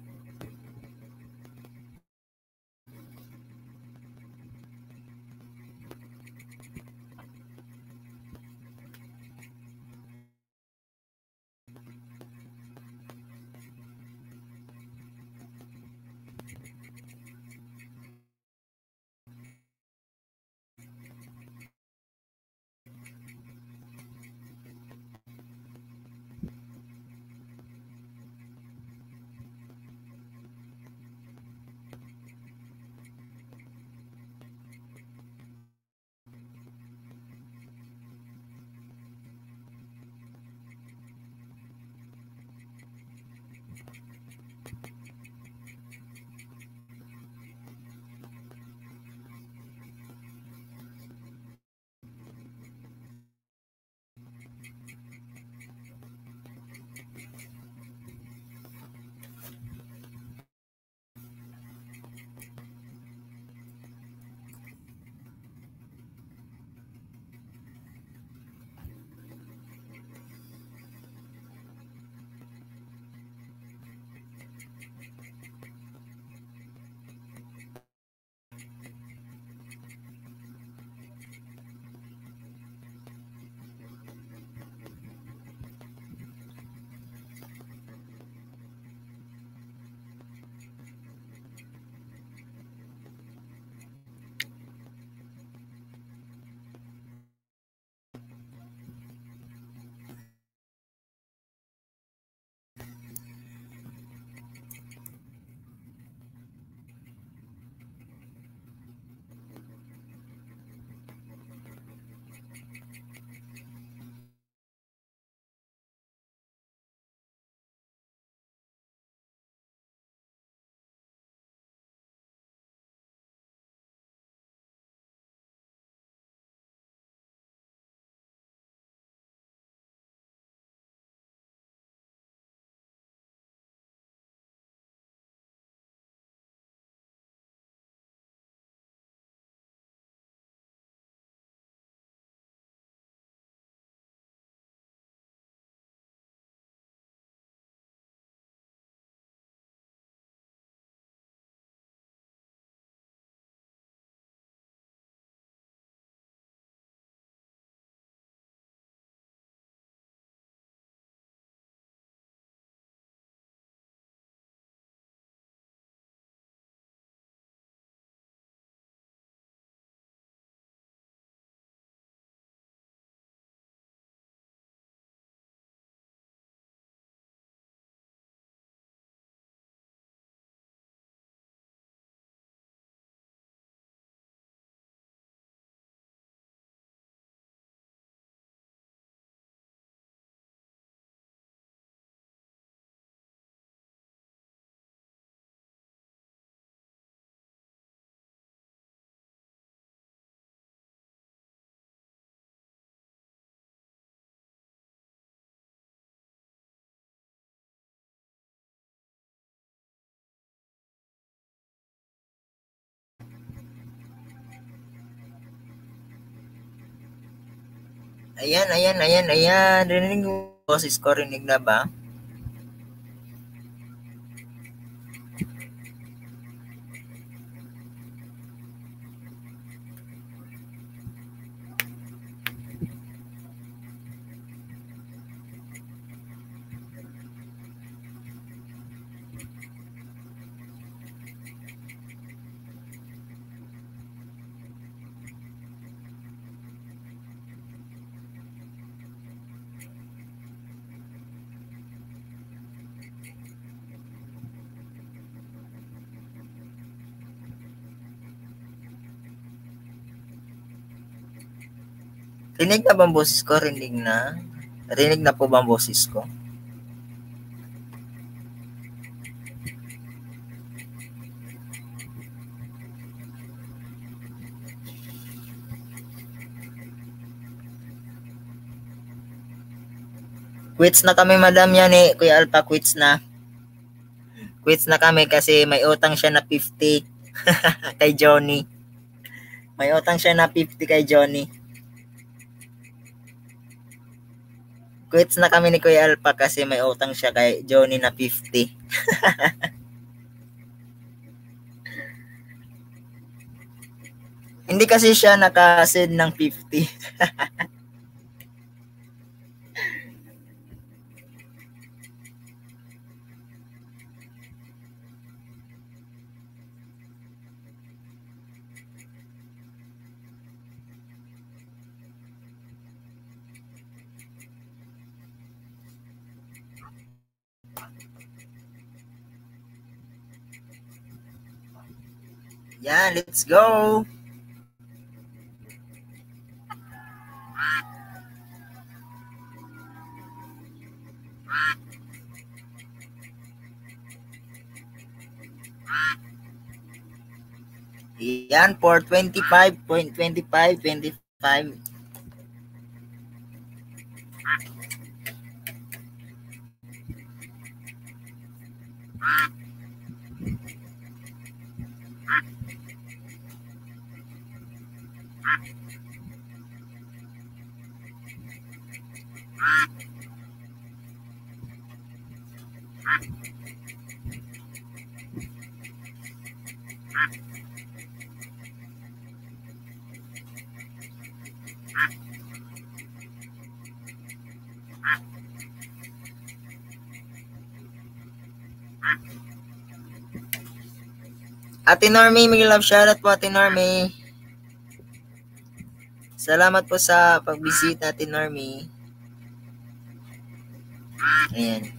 Ayan, ayan, ayan, ayan. Rinig mo boses ko, rinig na ba? Rinig na ba boses ko? Rinig na? Rinig na po ba boses ko? Quits na kami, madam yan eh. Kuya Alpha, quits na. Quits na kami kasi may utang siya na 50 kay Johnny. May utang siya na 50 kay Johnny. Quits na kami ni Kuya Alpha kasi may utang siya kay Johnny na 50. Hindi kasi siya nakasend ng 50. Yan, let's go. Yan, for 25.25, 25. Ate Normie, may love shoutout po Ate Normie. Salamat po sa pagbisita Ate Normie. Ayan.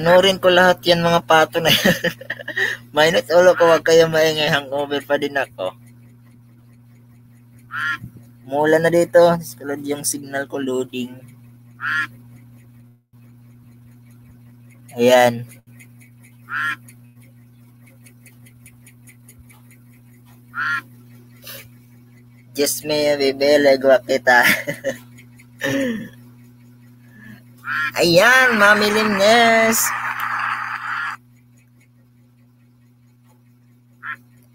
Lunurin ko lahat yan mga pato na yan. Minus ulo ko, wag kayo maingay hangover pa din ako. Mula na dito. Kalad yung signal ko loading. Ayan. Just me, bibele, gwa kita. Ayan, Mami Limnes.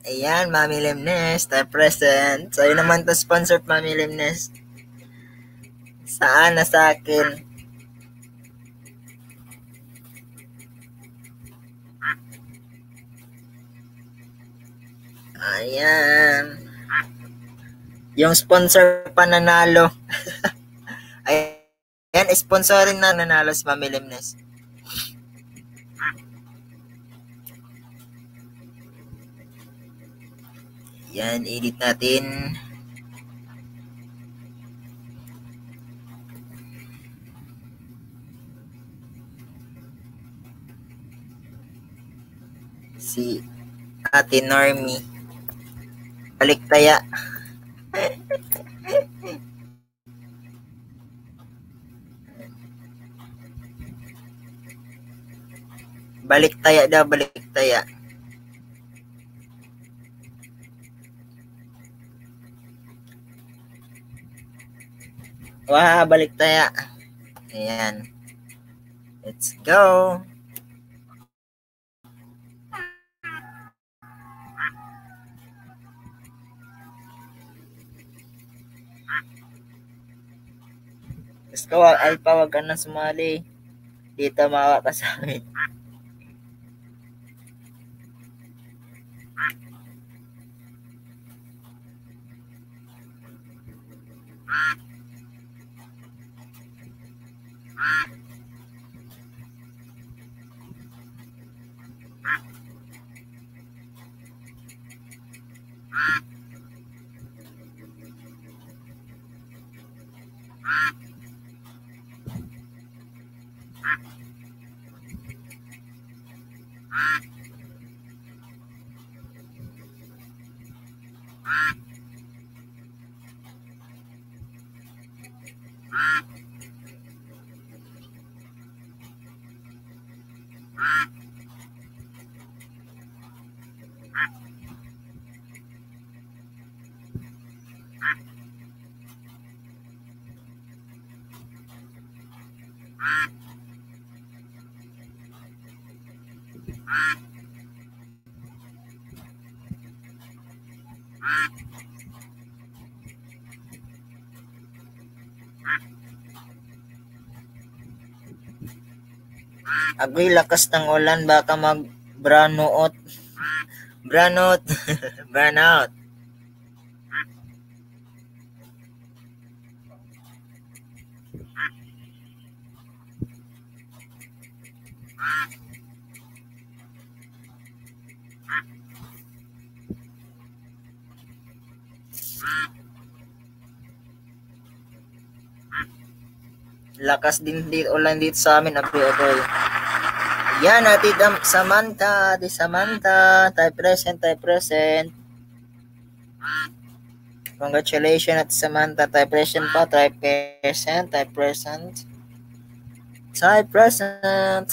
Ayan, Mami Limnes, tayo present. Sa'yo naman to sponsored, Mami Limnes. Saan na sa akin? Ayan. Yung sponsor pananalo. Sponsorin na nanalo si Mami Limnes. Yan, edit natin. Si Ate Normie. Baliktaya. Balik taya daw, balik taya. Wah, balik taya. Ayan. Let's go. Let's go, Alpha. Huwag ka na sumali. Dito mawa ka sa amin. Ah! Agoy lakas ng ulan, baka mag branout. Branout. Branout. Lakas din dito ulan dito sa amin, agoy. Yan, ati Dam- Samantha, ati Samantha, tayo present, tayo present. Congratulations at Samantha, tayo present pa, tayo present, tayo present. Tayo present.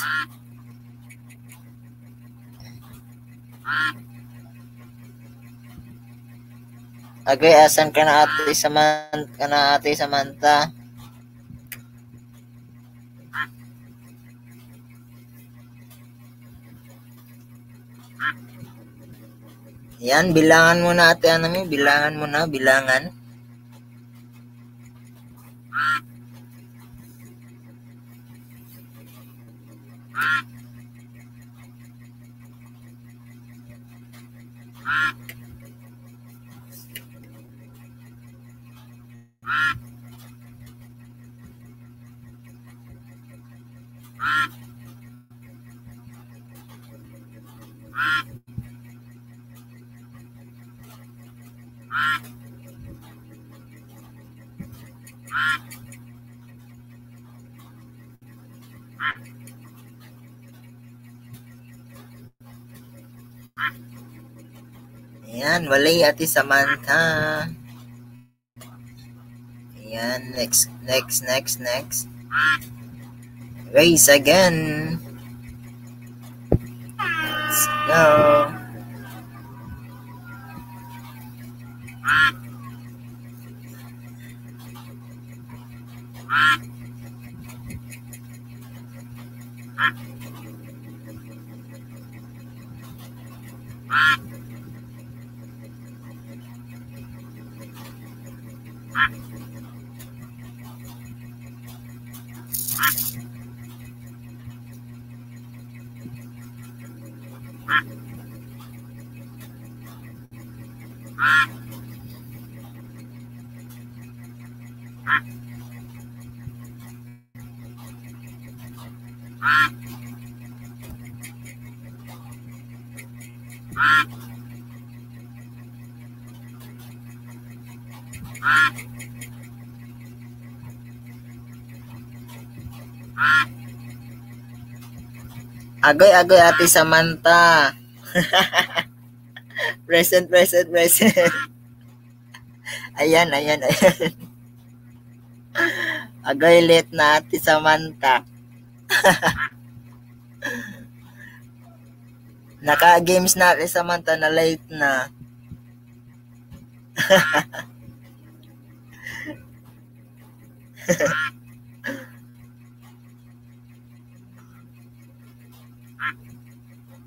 Agay, asan ka na ate Samantha, ka na ate Samantha? Yan, bilangan mo na ate ano mo, bilangan mo na, bilangan. Ayan, walay ate Samantha. Ayan, next, next, next, next. Race again. Let's go. Agoy, agoy, ate Samantha. present, present, present. Ayan, ayan, ayan. Agoy, late na ate Samantha. Naka-games na ate Samantha na late na.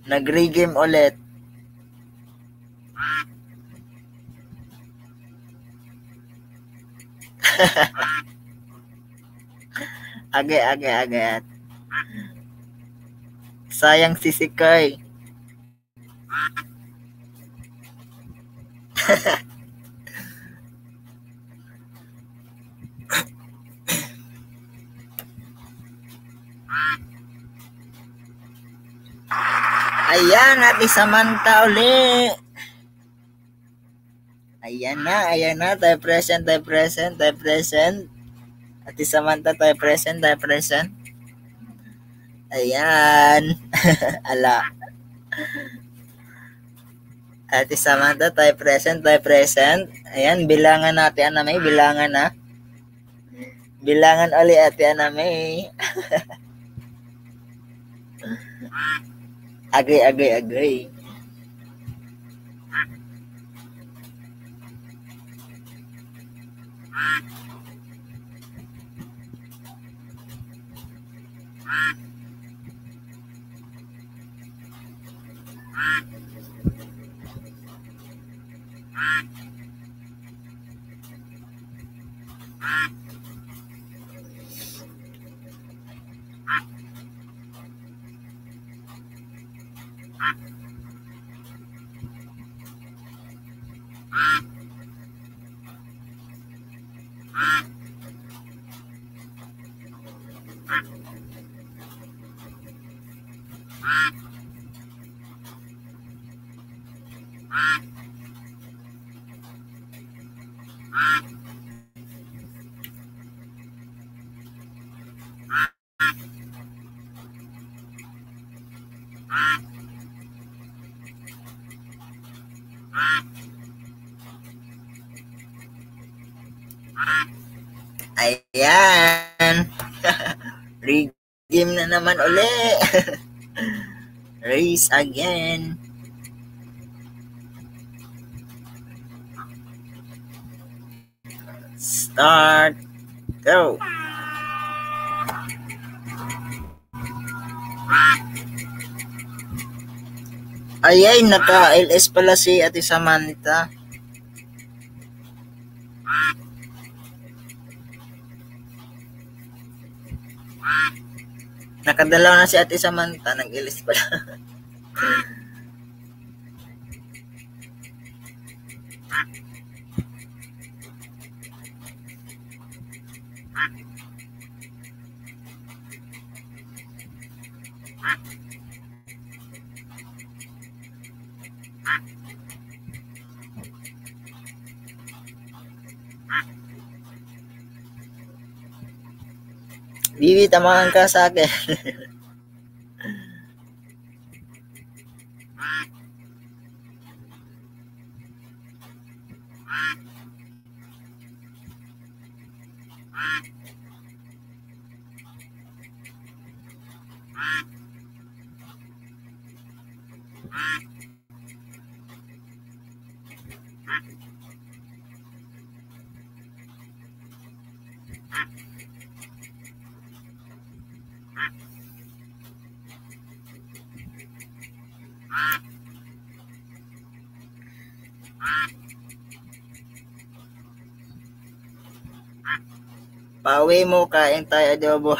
Nag-regame ulit. age, age, age. Sayang si Sikoy. Ayan, Ate Samantha uli. Ayan na, ayan na. Tayo present, tayo present, tayo present. Ate Samantha, tayo present, tayo present. Ayan. Ala. Ate Samantha, tayo present, tayo present. Ayan, bilangan natin, Ana May, bilangan na. Bilangan uli, Ate Ana May. Agree, agree, agree. Ayan. Re-game na naman uli. Race again. Start. Go. Ayay, naka-LS pala si Ate Samantha. Nakadalaw na si Ate Samantha, nag-LS pala. Bibi, tamahan ka sa akin. Pauwi mo, kain tayo adobo.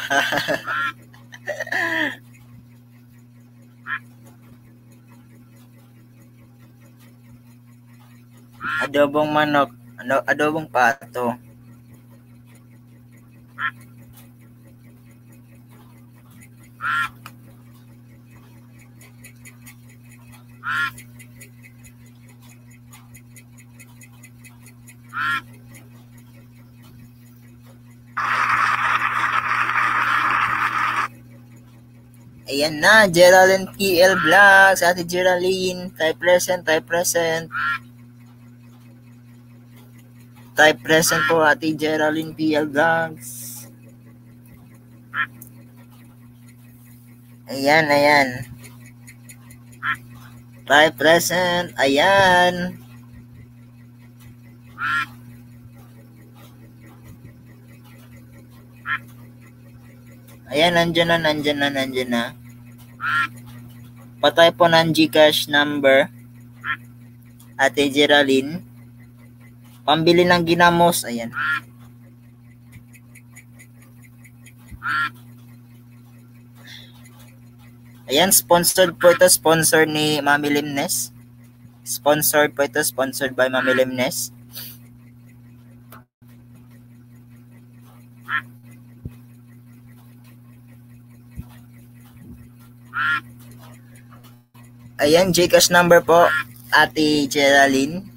adobong manok, ano, adobong pato. Ayan na, Geraldine PL Vlogs, Ate Geraldine, tayo present, tayo present. Tayo present po, Ate Geraldine PL Vlogs. Ayan, ayan. Tayo present, ayan. Ayan, nandyan na, nandyan na, nandyan na. Patay po ng Gcash number. Ate Geraldine. Pambili ng ginamos. Ayan. Ayan, sponsored po ito. Sponsor ni Mami Limnes. Sponsored po ito. Sponsored by Mami Limnes. Ayan, Gcash number po, Ate Geraldine.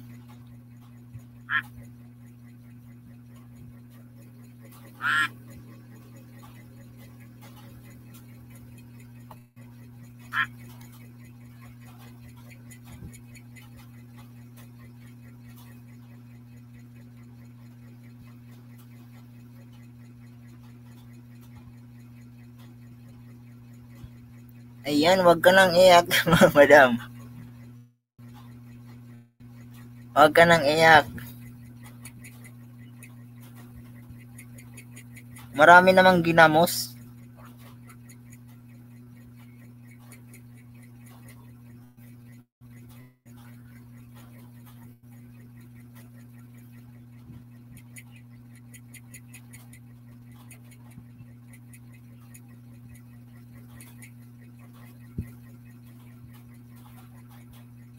Ayan, wag ka nang iyak, madam. Wag ka nang iyak. Marami namang ginamos.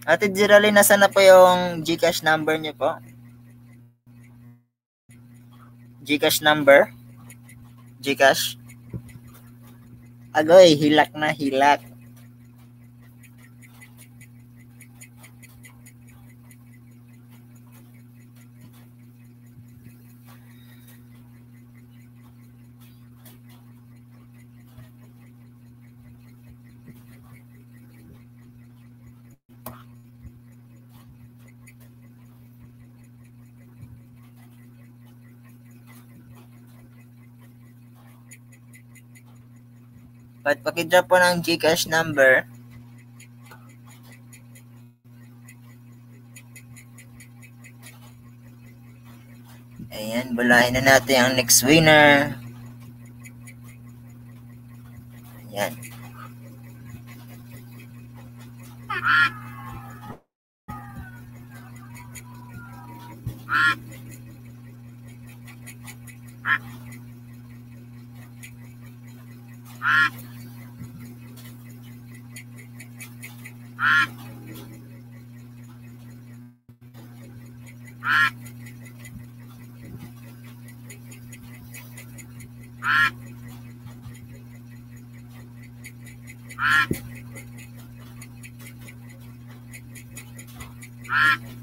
Ate Geraldine, nasa na po yung Gcash number niyo po? Gcash number? Gcash? Agoy, hilak na hilak. At pakidrop po ng Gcash number. Ayan, bulahin na natin ang next winner. Ayan. Ah!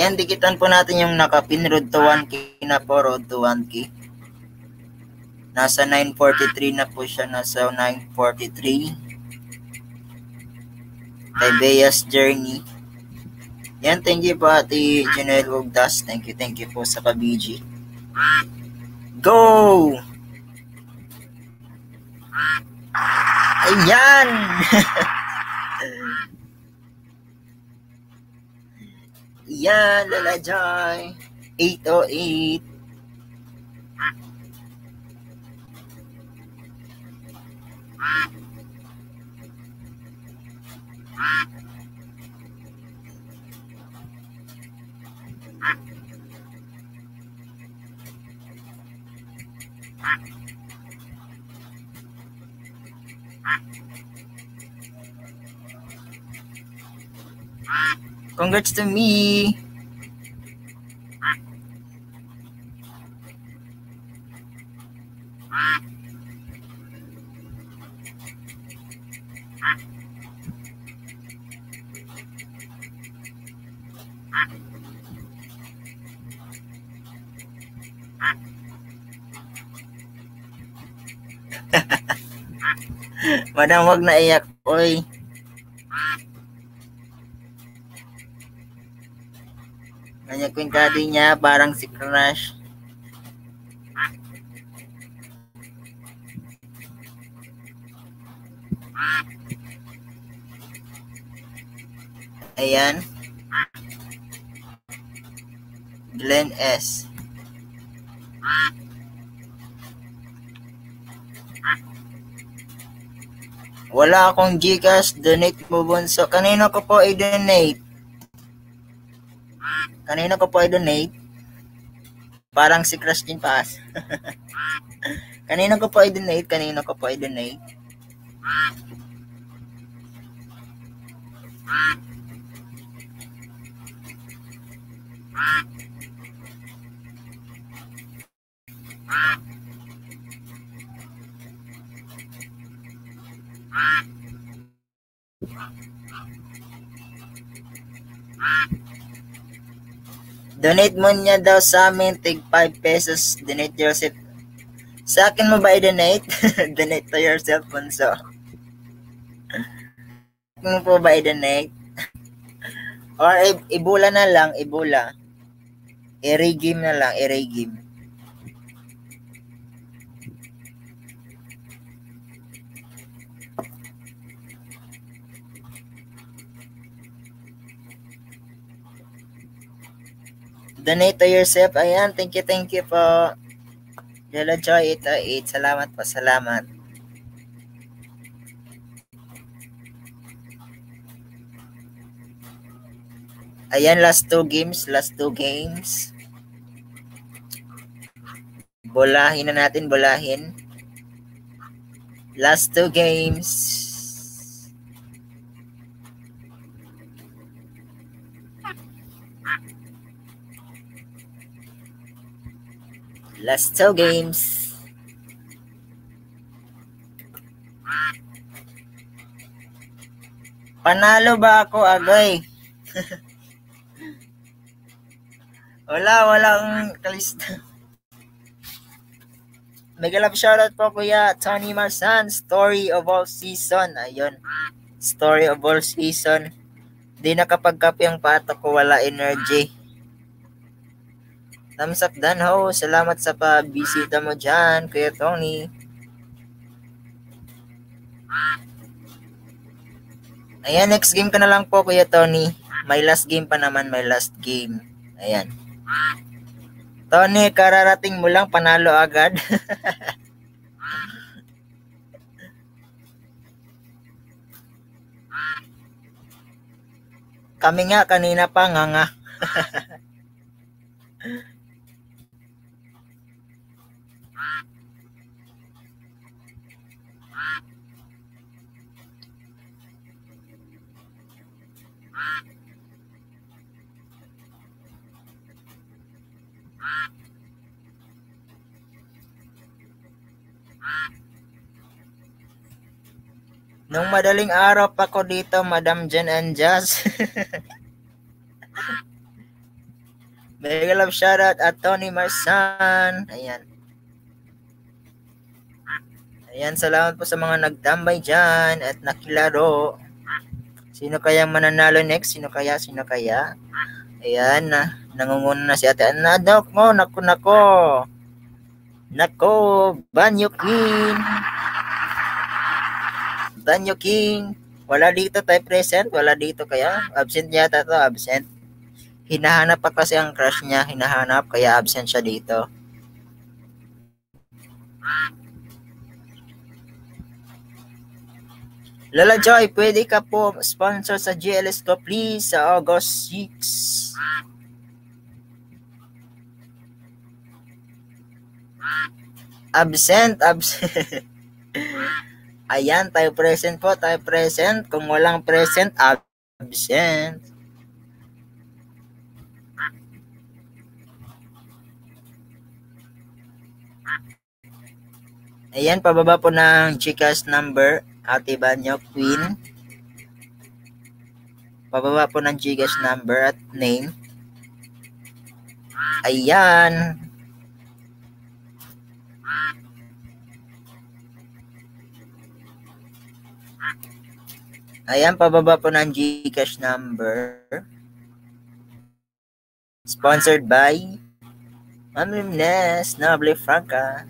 Ayan, dikitan po natin yung nakapin road to 1K na po, road to 1K. Nasa 943 na po siya, nasa 943. Kay Bea's Journey. Yan, thank you po Ate Janelle Wogdas. Thank you, thank you po sa kabiji. Go! Ayan! Dela Joy, 808. Congrats to me. Madam, wag na iyak. Oy. Kanya ko yung daddy niya, parang si Crush. Ayan. Glenn S. Wala akong Gcash, donate mo bunso. Kanino ko po i-donate? Kanino ko po i-donate? Parang si Christine Pass. Kanino ko po i-donate? Kanino ko po i-donate? Donate mo niya daw sa amin, tig 5 pesos. Donate yourself. Sa akin mo ba i-donate? donate to yourself, bunso. Sa mo po ba i-donate? Or ibula na lang, ibula. I-regame na lang, i-regame. Donate to yourself. Ayan, thank you, thank you po. Yellow Joy 808. Salamat po, salamat. Ayan, last two games, last two games. Bolahin na natin, bolahin. Last two games. Last two games. Panalo ba ako, Agay? wala, walang kalista. Mega love shoutout po kuya Tony Marsan, Story of All Season. Ayun, Story of All Season. Di nakapagkape ang pato ko, wala energy. Thumbs up dan ho. Salamat sa pabisita mo dyan, Kuya Tony. Ayan, next game ka na lang po, Kuya Tony. May last game pa naman, may last game. Ayan. Tony, kararating mo lang, panalo agad. Kami nga, kanina pa nga nga. Nung madaling araw pa ko dito, Madam Jen and Jazz. Mega love shoutout at Tony Marsan. Ayan. Ayan, salamat po sa mga nagtambay dyan at nakilaro. Sino kaya mananalo next? Sino kaya? Sino kaya? Ayan na. Nangunguna na si ate. Anadok mo. Nako, nako. Nako. Banyo King. Banyo King. Wala dito tayo present. Wala dito kaya. Absent yata to. Absent. Hinahanap pa kasi ang crush niya. Hinahanap. Kaya absent siya dito. Lola Joy, pwede ka po sponsor sa GLS ko please sa August 6. Absent, absent. Ayan, tayo present po, tayo present. Kung walang present, absent. Ayan, pababa po ng Chika's number, Ate Banyo, Queen. Pababa po ng Gcash number at name. Ayan. Ayan, pababa po ng Gcash number. Sponsored by Ma'am Limnes, Noble Franca.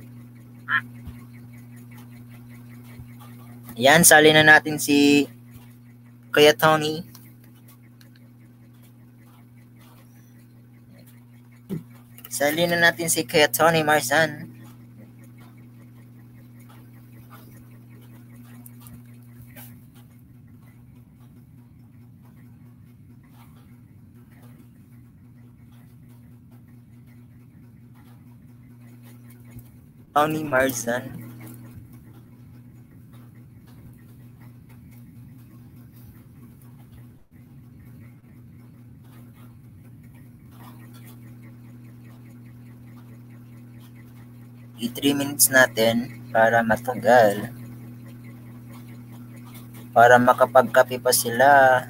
Ayan, sali na natin si Kuya Tony. Sali na natin si Kuya Tony Marzan. Tony Marzan. i-3 minutes natin para matagal. Para makapagkape pa sila.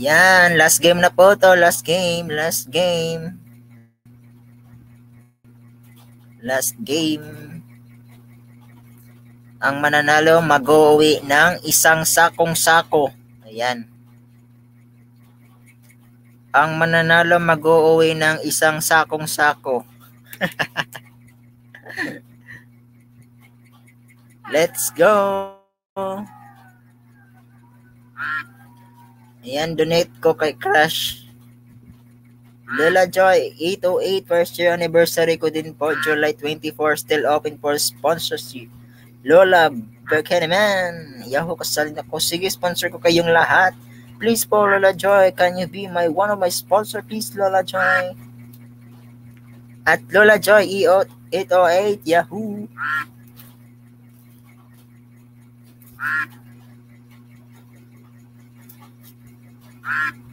Yan, last game na po to. Last game, last game. Last game. Ang mananalo mag-uwi ng isang sakong sako. Ayan. Ang mananalo mag-uwi ng isang sakong sako. Let's go! Ayan, donate ko kay Crush. Lola Joy, 808 first year anniversary ko din po. July 24, still open for sponsorship. Lola Berkeneman, Yahoo kasal na ko. Sige, sponsor ko kayong lahat. Please po, Lola Joy, can you be my one of my sponsor, please, Lola Joy? At Lola Joy, EO 808, Yahoo. Ah!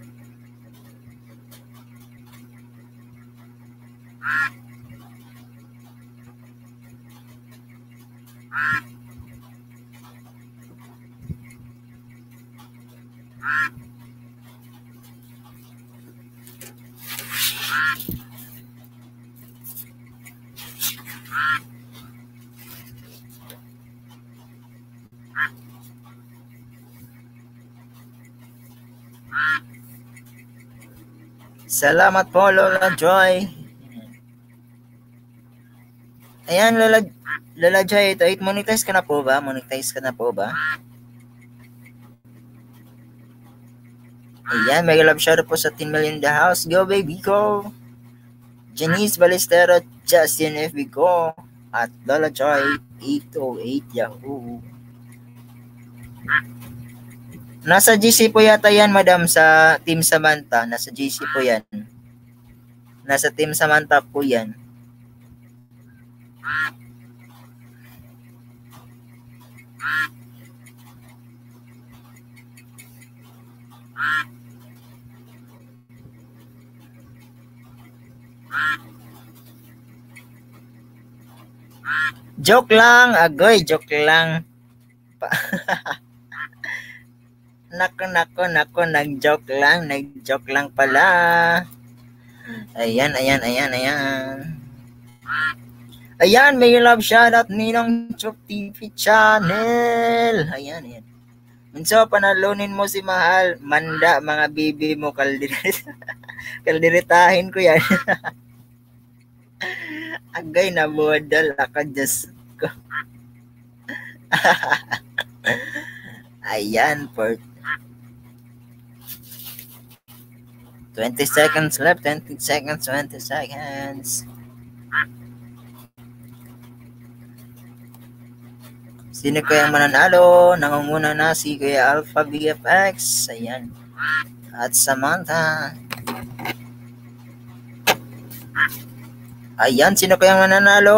Salamat po, Lola Joy. Ayan, Lola, Lola Joy, ito, it monetize ka na po ba? Monetize ka na po ba? Ayan, mega love shout po sa 10 million the house. Go, baby, go! Janice Balestero, Justin FB ko, at Lola Joy, 808 Yahoo. Nasa GC po yata yan, madam, sa Team Samantha. Nasa GC po yan. Nasa Team Samantha po yan. Joke lang, agoy, joke lang. Nako, nako, nako, nag-joke lang, nag-joke lang pala. Ayan, ayan, ayan, ayan. Ayan, may love shoutout Ninong Chok TV channel. Ayan, ayan. Unso, panalunin mo si Mahal. Manda, mga bibi mo, kaldirit. kaldiritahin ko yan. Agay na model ako, Diyos ko. Ayan, for 20 seconds left, 20 seconds, 20 seconds. Sino kaya mananalo? Nangunguna na si Kuya Alpha BFX. Ayan. At Samantha. Ayan, sino kaya mananalo?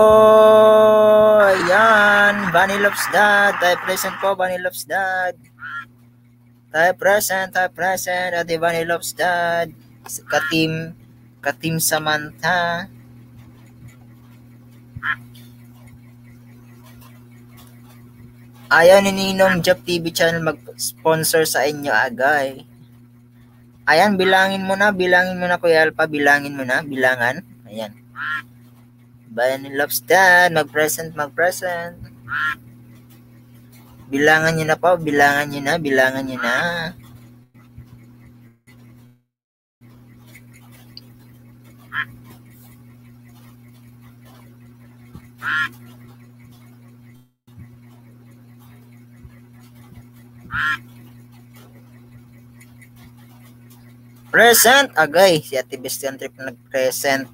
Ayan, Bunny Loves Dad. Tayo present po, Bunny Loves Dad. Tayo present, tayo present. At ni Loves Dad. Katim, Katim Samantha. Ayaw ni Ninong Job TV channel mag-sponsor sa inyo, agay. Ayan, bilangin mo na, bilangin mo na Kuya Alpha, bilangin mo na, bilangan. Ayan. Bayan ni Loves Dad, mag-present, mag-present. Bilangan nyo na po, bilangan nyo na, bilangan nyo na. Present agay si Ate Bestian Trip nag-present.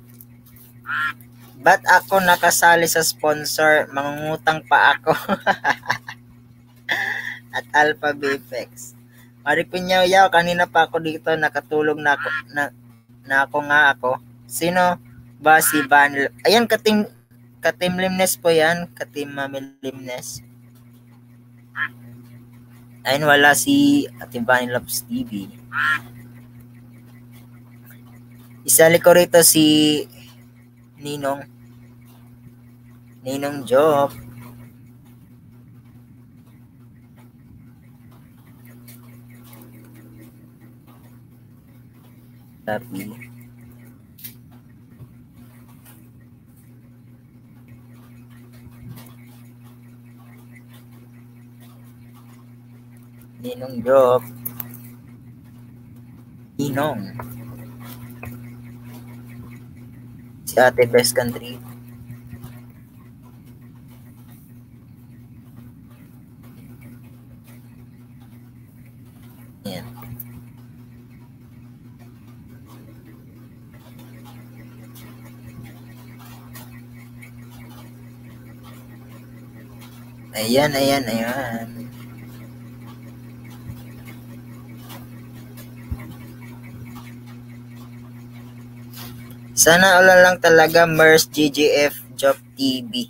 Ba't ako nakasali sa sponsor? Mangungutang pa ako. At Alpha Bifex. Maripin yaw yaw, kanina pa ako dito, nakatulog na ako, na, na ako nga ako. Sino ba si Van? Ayan, katim, katim limnes po yan, katim mamilimnes. Ayun, wala si Ate Van Loves TV. Isali ko rito si Ninong. Ninong Job. Tapi. Ninong Job. Ninong. Si Ate Best Country. Yan. Ayan, ayan, ayan. Sana ulan lang talaga MERS GGF Job TV.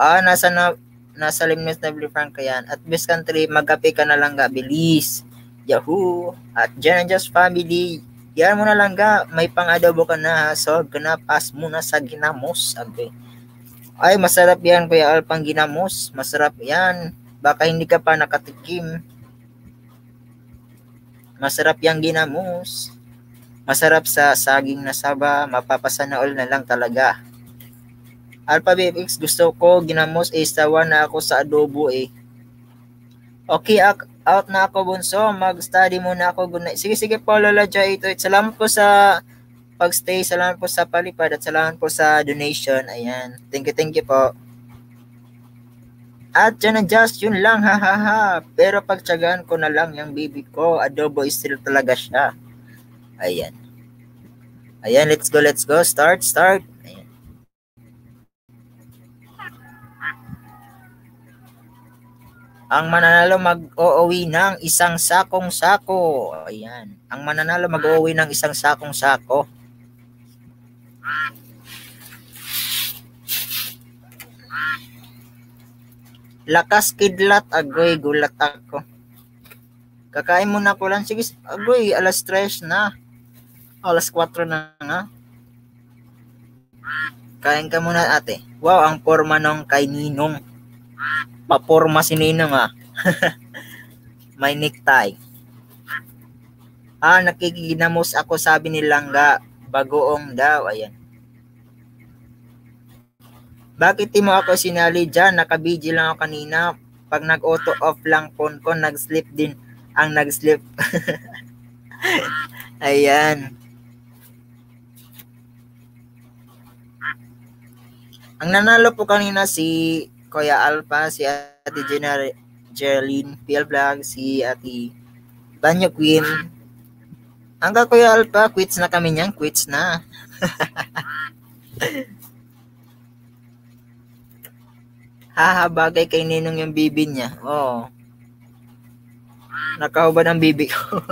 Ah, nasa na nasa Limnes na Frank yan. At best country, magapi ka na lang ga, bilis. Yahoo! At Jan and Just Family, yan mo na lang ga, may pang-adobo ka na, so ganapas mo na sa ginamos. Sabi. Ay, masarap yan, Kuya Al, pang ginamos. Masarap yan. Baka hindi ka pa nakatikim. Masarap yung ginamos. Masarap sa saging na saba, mapapasana all na lang talaga. Alpha BFX, gusto ko ginamos eh, sawa na ako sa adobo eh. Okay, out na ako bunso, mag-study muna ako. Good night. Sige, sige po, Lola Joy. Ito, salamat po sa pagstay, salamat po sa palipad, at salamat po sa donation. Ayan. Thank you, thank you po. At dyan ang just, yun lang, ha, ha, ha. Pero pagtsagaan ko na lang yung baby ko, adobo is still talaga siya. Ayan. Ayan, let's go, let's go. Start, start. Ayan. Ang mananalo mag-uuwi ng isang sakong sako. Ayan. Ang mananalo mag-uuwi ng isang sakong sako. Lakas kidlat, agoy, gulat ako. Kakain muna ko lang. Sige, agoy, alas 3 na. Alas 4 na nga. Kain ka muna ate. Wow, ang forma nung kay Ninong. Paporma si Ninong ah. May necktie. Ah, nakikinamos ako sabi ni Langga. Bagoong daw. Ayan. Bakit di mo ako sinali dyan? Nakabidyo lang ako kanina. Pag nag-auto off lang phone ko, nag-sleep din ang nag-sleep. Ayan. Ang nanalo po kanina si Kuya Alpha, si Ate Jenna Jeline PL Vlog, si Ate Banyo Queen. Hanggang Kuya Alpha, quits na kami niyan, quits na. Haha, bagay kay Ninong yung bibi niya. Oo. Nakahubad ang bibi ko.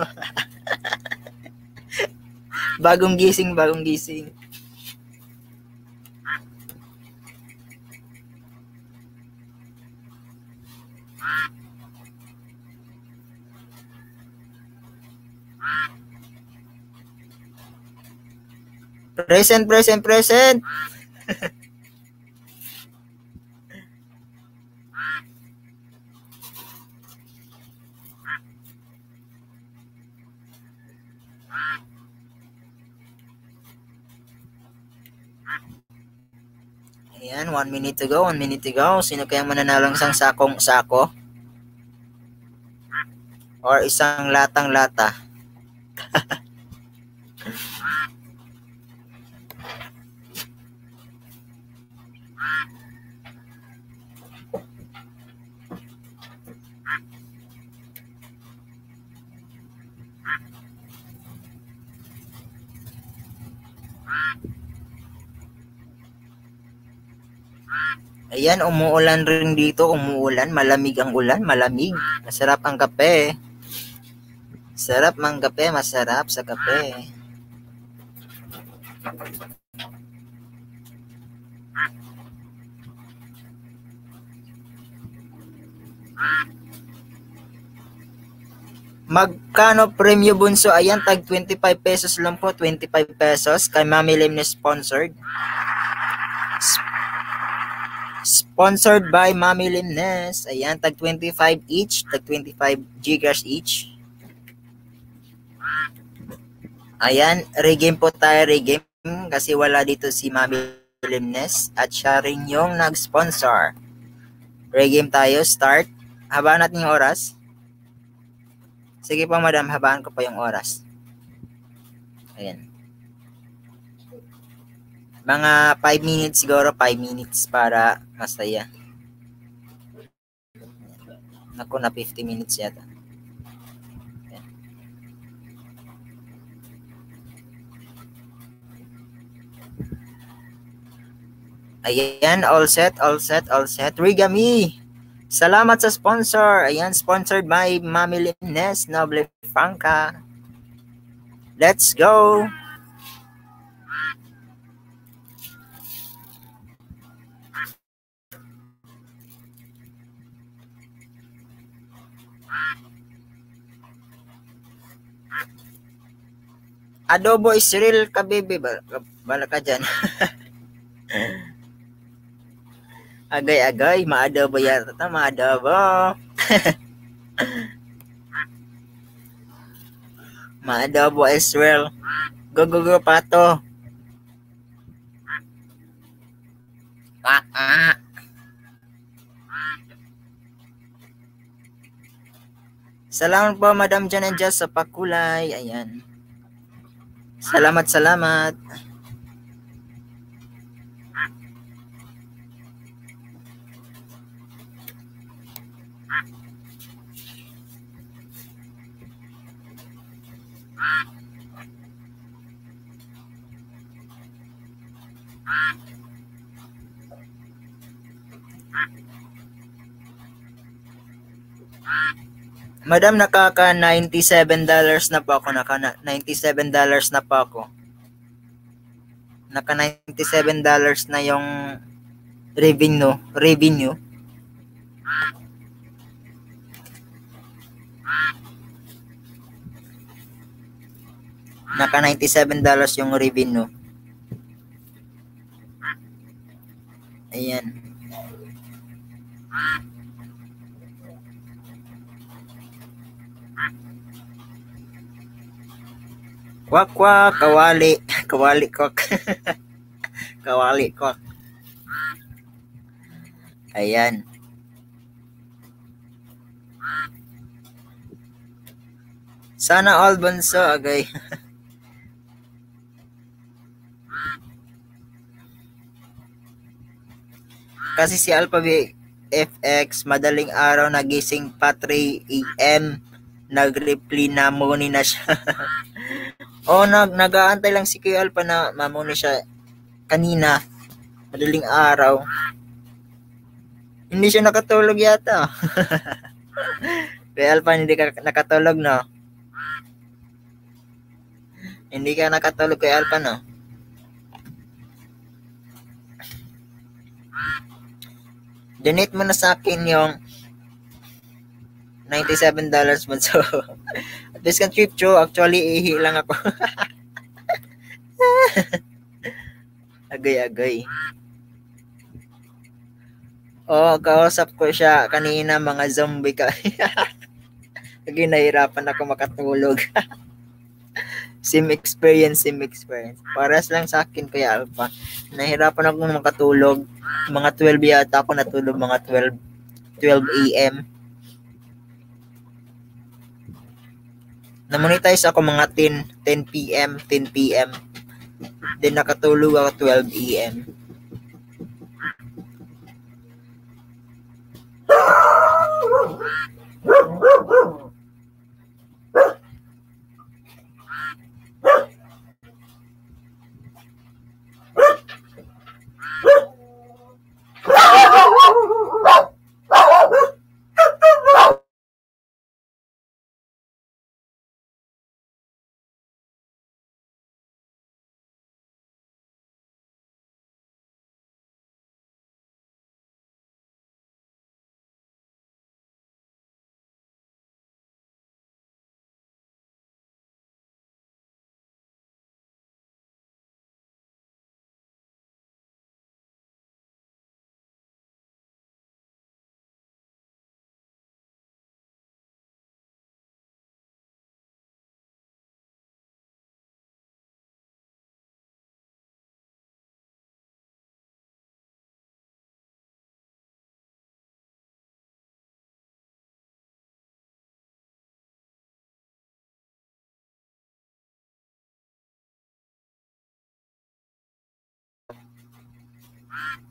bagong gising, bagong gising. Present, present, present. Ayan, one minute to go, one minute to go. Sino kaya mananalong isang sakong sako? Or isang latang lata? Ayan, umuulan rin dito. Umuulan. Malamig ang ulan. Malamig. Masarap ang kape. Sarap mang kape. Masarap sa kape. Magkano premyo bunso? Ayan, tag 25 pesos lang po. 25 pesos. Kay Mami Lim na sponsored. Sponsored by Mami Limnes. Ayan, tag 25 each, tag 25 gigas each. Ayan, regame po tayo, regame. Kasi wala dito si Mami Limnes at siya rin yung nag-sponsor. Regame tayo, start. Habaan natin yung oras. Sige po madam, habaan ko pa yung oras. Ayan. Mga 5 minutes siguro, 5 minutes para masaya. Naku, na 50 minutes yata. Ayan. All set, all set, all set. Rigami! Salamat sa sponsor. Ayan, sponsored by Mami Lines Noble Franca. Let's go! Adobo is real ka. Bal- Bala ka dyan. Agay-agay, maadobo yata. ta, Maadobo. maadobo is real. Go, go, go, pato. Ah, ah. Salamat po, Madam Jan and Jess, sa pakulay. Ayan. Salamat, salamat. Madam, nakaka $97 na po ako. Naka na- $97 na po ako. Naka $97 na yung revenue. Revenue. Naka $97 yung revenue. Ayan. Kwak kwak, kawali, kawali kwak. kawali kwak. Ayan. Sana all bunso, agay. Kasi si Alpha B FX, madaling araw nagising pa 3 a.m. Nag-reply na muni na siya. Oo, nag nag-aantay lang si Kuya Alpha na mamuni siya kanina. Madaling araw. Hindi siya nakatulog yata. Kuya Alpha, hindi ka nakatulog, no? Hindi ka nakatulog, Kuya Alpha, no? Donate mo na sa akin yung $97 man. So, least kan trip, Cho. Actually, ihi lang ako. agay-agay. Oo, kausap ko siya kanina mga zombie ka. Lagi nahirapan ako makatulog. sim experience, sim experience. Paras lang sa akin kaya Alpha. Nahirapan ako makatulog. Mga 12 yata ako natulog, mga 12 12 a.m. Na-monetize ako mga 10 10 p.m. 10 p.m. Then nakatulog ako 12 a.m.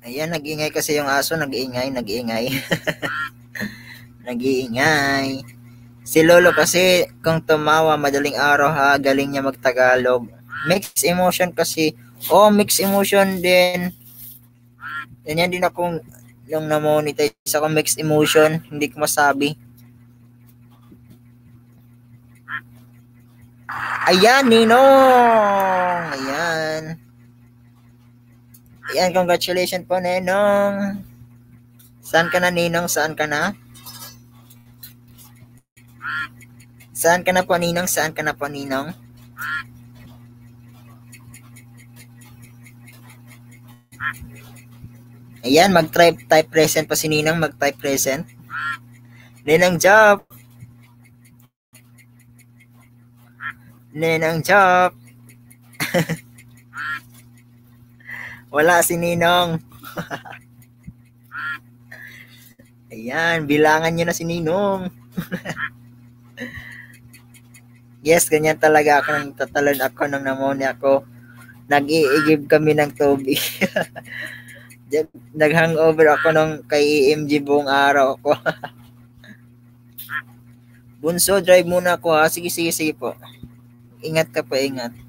Ayan, nag-iingay kasi yung aso, nag-iingay, nag-iingay. nag-iingay. Si Lolo kasi, kung tumawa madaling araw ha, galing niya magtagalog. Mixed emotion kasi. Oh, mixed emotion din. Ganyan din akong yung na-monetize ako mixed emotion, hindi ko masabi. Ayan, Ninong! Ayan. Ayan, congratulations po, Nenong. Saan ka na, Ninong? Saan ka na? Saan ka na po, Ninong? Saan ka na po, Ninong? Ayan, mag-type type present pa si Ninong, mag-type present. Ninang job. Ninang job. Wala si Ninong. Ayan, bilangan nyo na si Ninong. yes, ganyan talaga ako nang tatalon ako ng namonia ako. Nag-iigib kami ng tubig. Nag-hangover ako nung kay EMG buong araw ko. Bunso, drive muna ako ha. Sige, sige, sige po. Ingat ka pa, ingat.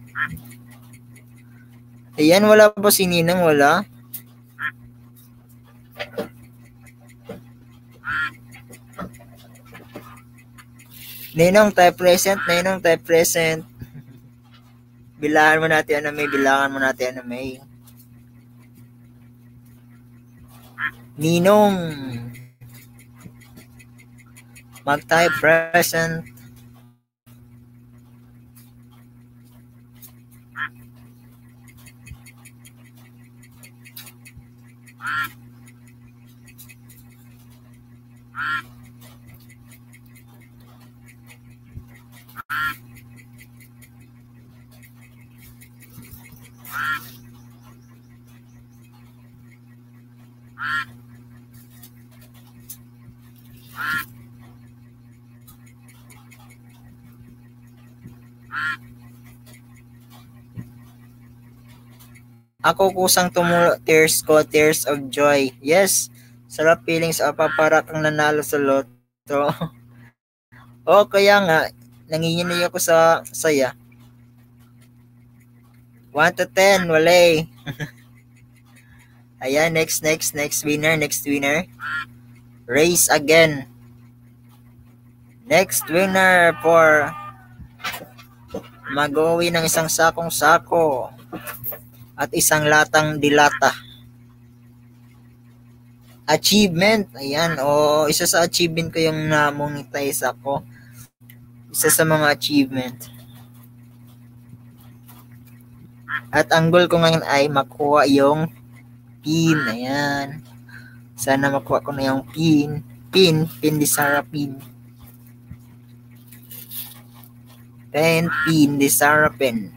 Ayan, wala pa si Ninang, wala. Ninong, tayo present. Ninong, tayo present. Bilangan mo natin ano may, bilangan mo natin ano may. Ninong. Mag-type present. Ako kusang tumulo, tears ko, tears of joy. Yes, sarap feelings apa para kang nanalo sa loto. oh, kaya nga, nanginginig ako sa saya. 1 to 10, wala Ayan, next, next, next winner, next winner. Race again. Next winner for mag-uwi ng isang sakong sako at isang latang dilata. Achievement, ayan, o isa sa achievement ko yung na-monetize ako. Isa sa mga achievement. At ang goal ko ngayon ay makuha yung pin. Ayan. Sana makuha ko na yung pin. Pin. Pin di Sarah pin. Pen, pin di Sarah pen.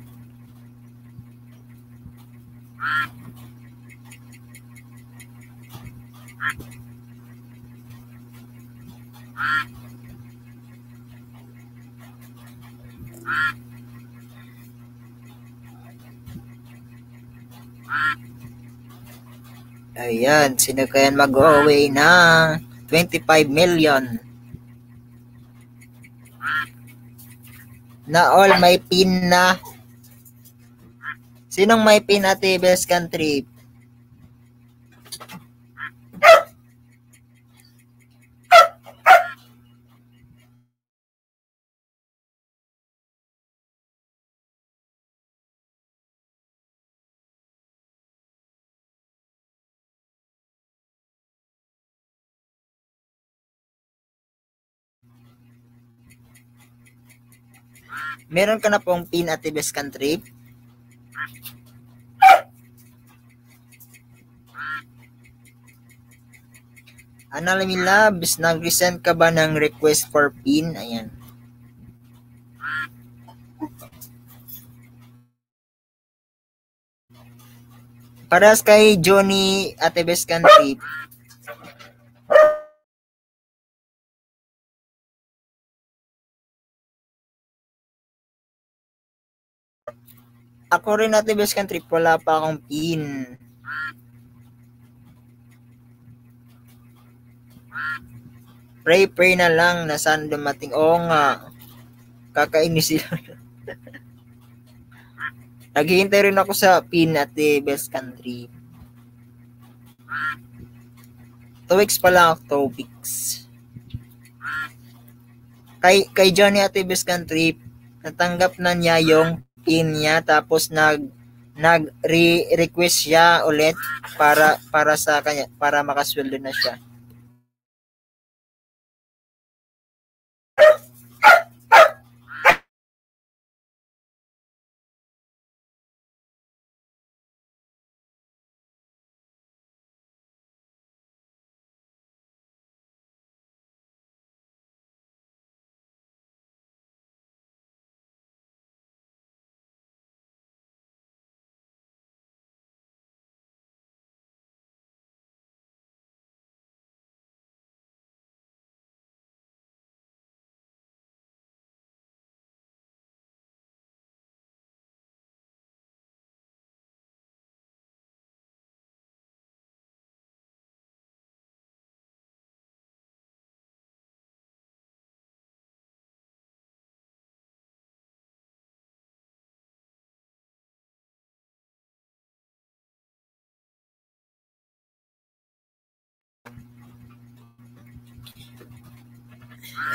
Ayan, sino kaya mag-away ng 25 million? Na all may pin na. Sinong may pin ate best country? Meron ka na pong pin ate best country? Analami Labs, nag-resend ka ba ng request for pin? Ayan. Paras kay Johnny Ate Best ako rin Ate Best Country, wala pa akong pin. Pray, pray na lang na saan dumating. Oo nga. Kakainis sila. Naghihintay rin ako sa pin at the best country. Two weeks pa lang ako, two weeks. Kay, kay Johnny at the best country, natanggap na niya yung niya tapos nag nag request siya ulit para para sa kanya para makasweldo na siya.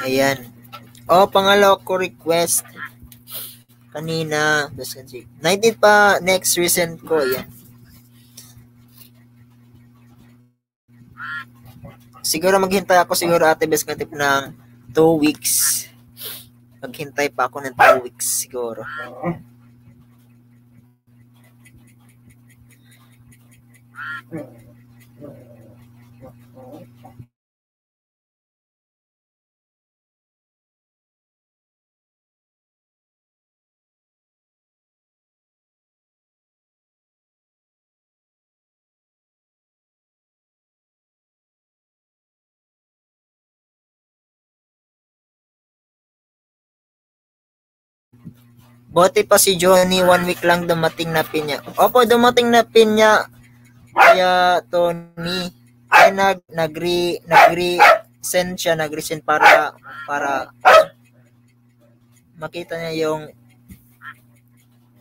Ayan. Oh, pangalawa ko request. Kanina. 19 pa next recent ko. Ayan. Siguro maghintay ako siguro ate best country ng 2 weeks. Maghintay pa ako ng 2 weeks siguro. Buti pa si Johnny, one week lang dumating na pin niya. Opo, dumating na pin niya. Kaya Tony, ay nag nagre nagre send siya, nagre send para para makita niya yung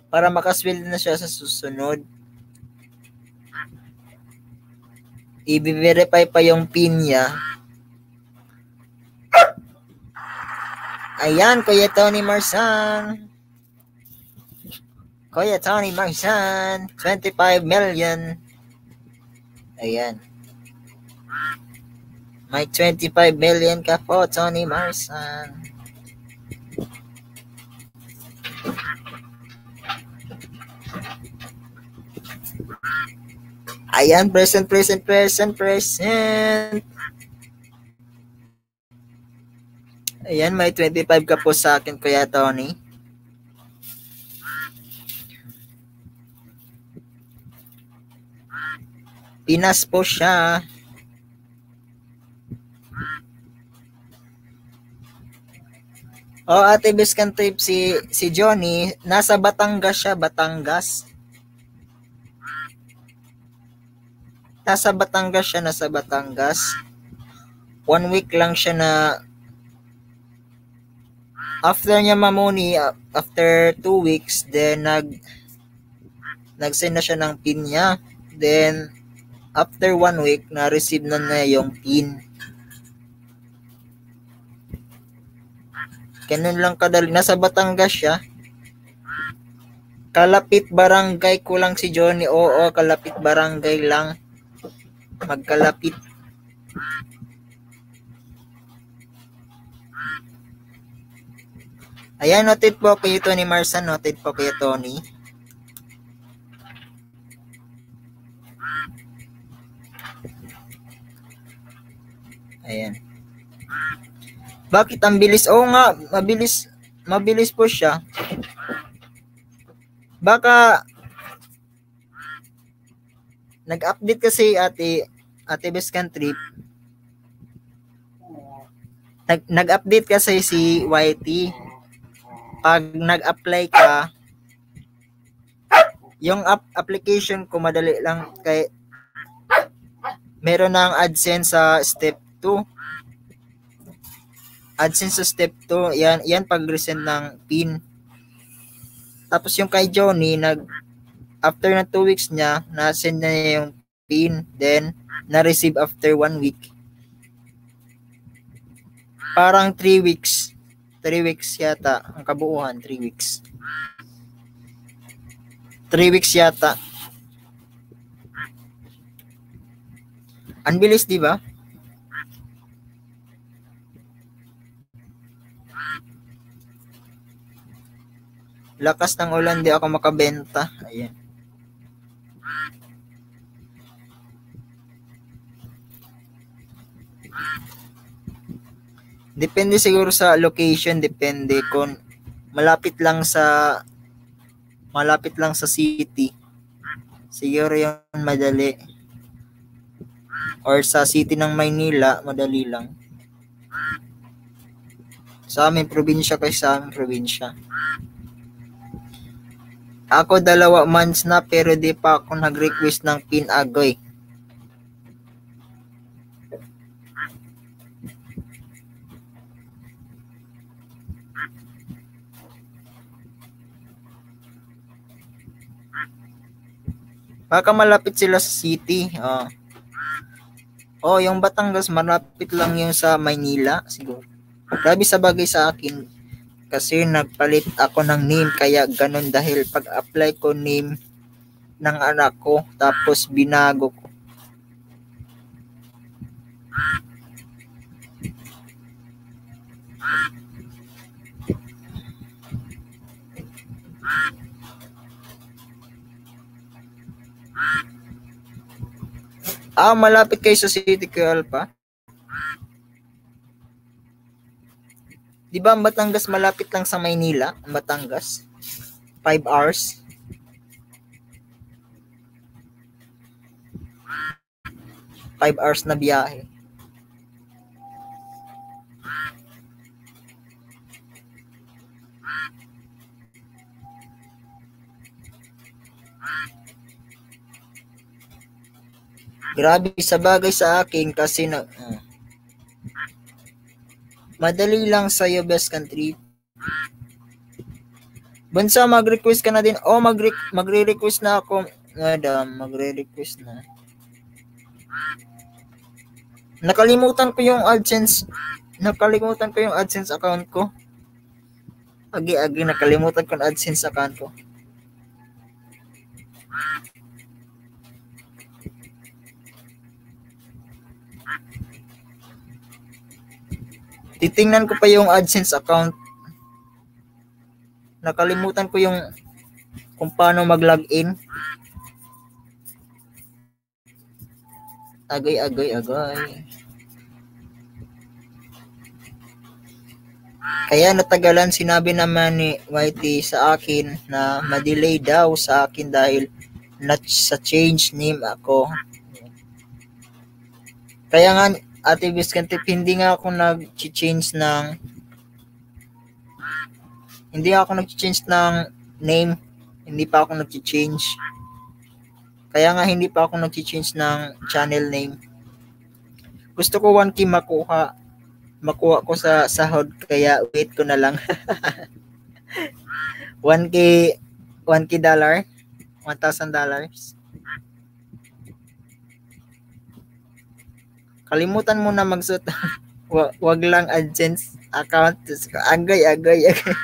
para makaswell na siya sa susunod. I-verify pa yung pin niya. Ayan, Kuya Tony Marsan. Kuya Tony Marsan, 25 million. Ayan. May 25 million ka po, Tony Marsan. Ayan, present, present, present, present. Ayan, may 25 ka po sa akin, Kuya Tony. Pinas po siya. Oh, Ate Biscan Trip, si, si Johnny, nasa Batangas siya, Batangas. Nasa Batangas siya, nasa Batangas. One week lang siya na after niya mamuni, after two weeks, then nag nag-send na siya ng pin niya. Then, after one week, na-receive na niya yung pin. Ganun lang kadali. Nasa Batangas siya. Kalapit barangay ko lang si Johnny. Oo, kalapit barangay lang. Magkalapit. Ayan, noted po kayo Tony Marsan. Noted po kayo Tony. Ayan. Bakit ang bilis? Oo nga, mabilis. Mabilis po siya. Baka nag-update kasi ate ate Best Country. Nag, nag-update kasi si YT. Pag nag-apply ka, yung app application ko madali lang kay meron ng AdSense sa step 2 AdSense sa step 2, yan, yan pag resend ng pin. Tapos yung kay Johnny, nag, after na 2 weeks niya, na-send na niya yung pin, then, na-receive after 1 week. Parang 3 weeks. 3 weeks yata, ang kabuuan, 3 weeks. 3 weeks yata. Ang bilis, di ba? Lakas ng ulan, di ako makabenta. Ayan. Depende siguro sa location, depende kung malapit lang sa malapit lang sa city. Siguro yung madali. Or sa city ng Maynila, madali lang. Sa amin, probinsya kasi sa amin, probinsya. Ako dalawa months na pero di pa ako nag-request ng pin agoy. Baka malapit sila sa city. Oh. Oh, yung Batangas malapit lang yung sa Maynila siguro. Grabe sa bagay sa akin kasi nagpalit ako ng name kaya ganun dahil pag apply ko name ng anak ko tapos binago ko Ah, malapit kayo sa City Hall pa? Di ba ang Batangas malapit lang sa Maynila? Ang Batangas? 5 hours? Five hours na biyahe. Grabe sa bagay sa akin kasi na uh, madali lang sa iyo best country. Bansa mag-request ka na din. Oh, mag magre-request na ako. Madam, magre-request na. Nakalimutan ko yung AdSense. Nakalimutan ko yung AdSense account ko. Agi-agi nakalimutan ko yung AdSense account ko. Titingnan ko pa yung AdSense account. Nakalimutan ko yung kung paano mag-login. Agay, agay, agay. Kaya natagalan sinabi naman ni Whitey sa akin na ma-delay daw sa akin dahil not sa change name ako. Kaya nga, Ate Biscantip, hindi nga ako nag-change ng hindi ako nag-change ng name. Hindi pa ako nag-change. Kaya nga hindi pa ako nag-change ng channel name. Gusto ko 1K makuha. Makuha ko sa sahod kaya wait ko na lang. 1K 1K dollar, 1,000 dollars. Kalimutan mo na magsuot. Wa- Wag lang AdSense account. Agay, agay, agay.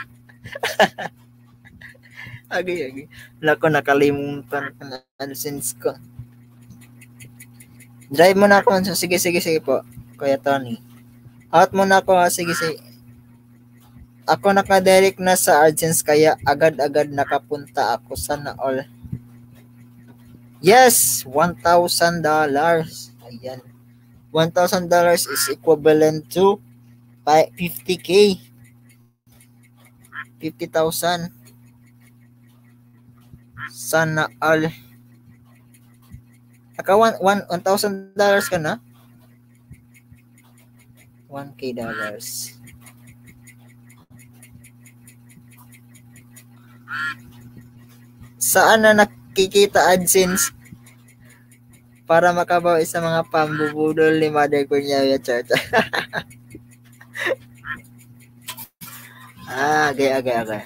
agay, agay. Wala ko nakalimutan ko AdSense ko. Drive mo na ako. Sige, sige, sige po. Kuya Tony. Out mo na ako. Sige, sige. Ako nakadirect na sa AdSense kaya agad-agad nakapunta ako. Sana all. Yes! $1,000. Ayan. $1,000 is equivalent to pi- 50k. 50,000. Sana all. Aka one, one, $1,000 ka na? 1k dollars. Saan na nakikita AdSense para makabawi sa mga pambubudol ni Mother Cornelia Church. ah, agay, agay, agay.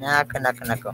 Nako, nako, nako.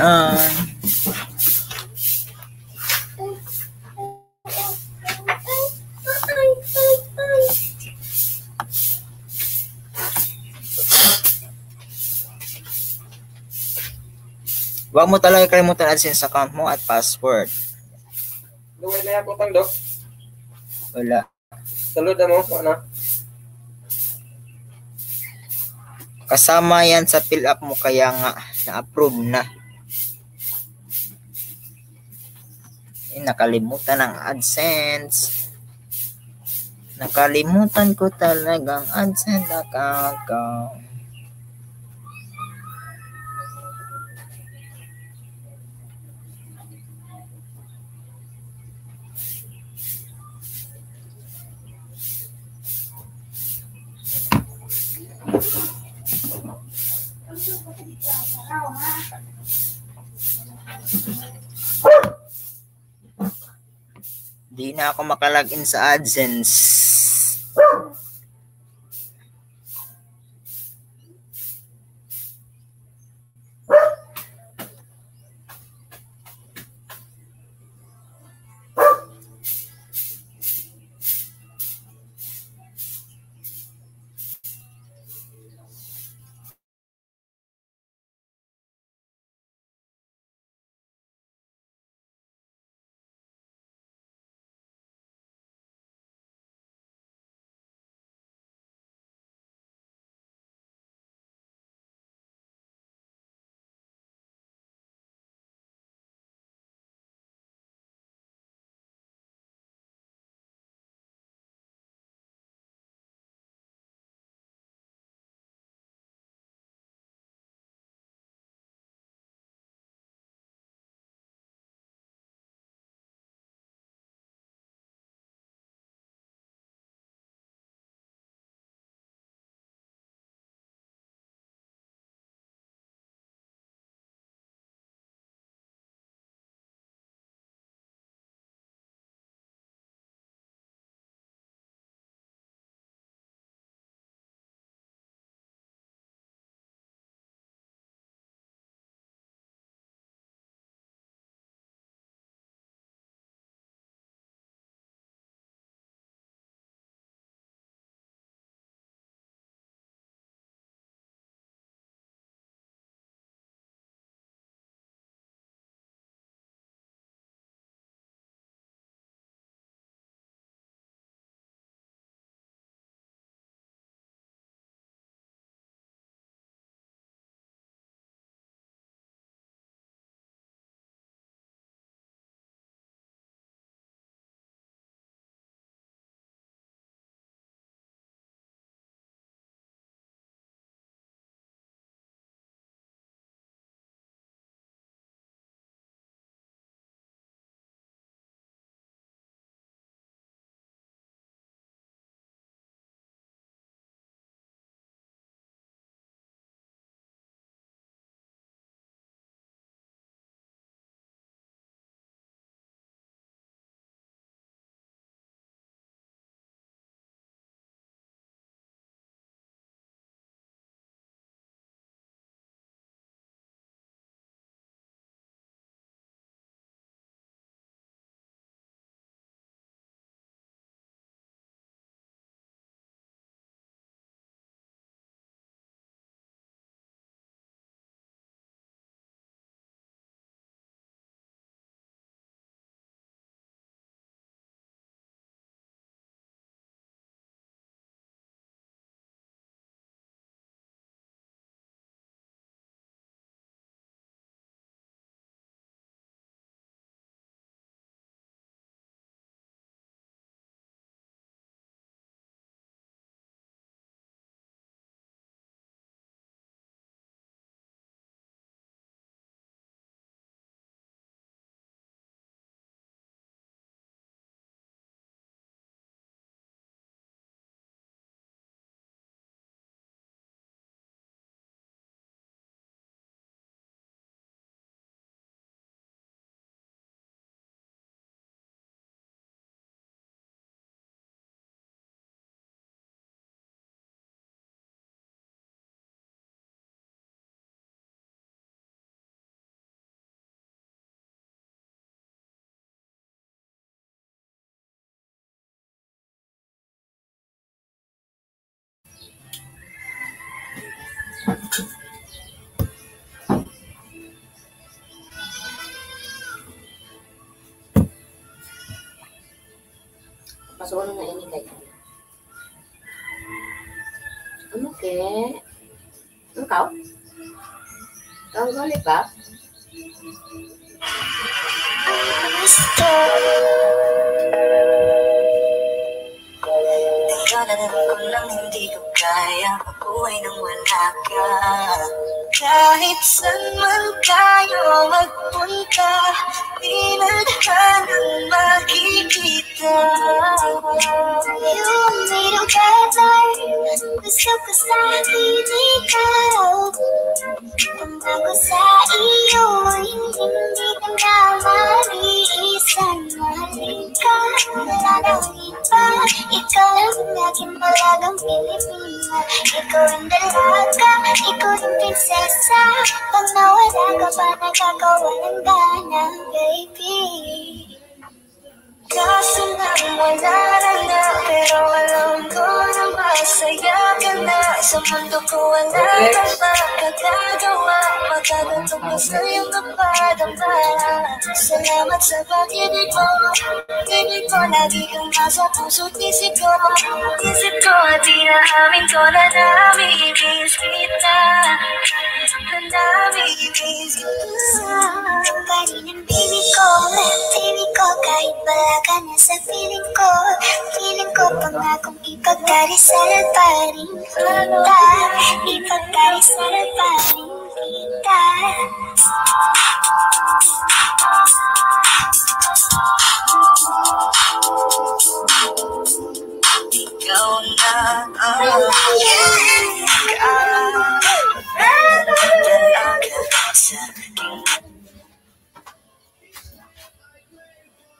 Yan. Huwag mo talaga kalimutan AdSense account mo at password. Duway na ako tang dok. Wala. Salud mo, ano? Kasama yan sa fill up mo kaya nga na-approve na. Eh, nakalimutan ang AdSense. Nakalimutan ko talagang AdSense account ko. Di na ako makalagin sa AdSense. kaso na nainigay. Ano ke? Ano kao? Kao lollipop? Gusto! Tingkanan ko lang hindi ko kaya mabuhay nang wala ka. Kahit saan man tayo magpunta Di na talang makikita You. want me together Gusto ko sa'kin ikaw Pangako sa iyo Hindi hindi ka na maliisan Mahalin ka Wala nang iba Ikaw ang aking malagang Pilipina Ikaw ang dalaga Ikaw ang prinsesa Pag nawala ka ba Nagkakawa ng gana Baby Kaso lang wala na na Pero alam ko na masaya ka na. Sa mundo ko wala ka ba Kagagawa Magkagatok ko sa iyong kapadama Salamat sa pag-ibig mo. Ibig ko lagi kang nasa puso't isip ko. Isip ko at inaamin ko na nami-miss kita. Na nami-miss kita. Ang bibig ko Bibig ko kahit wala ka na sa feeling ko. Feeling ko pangakong ipagdarisal pa rin kita. Ipagdarisal pa rin kita. Ikaw na ang dalaga sa aking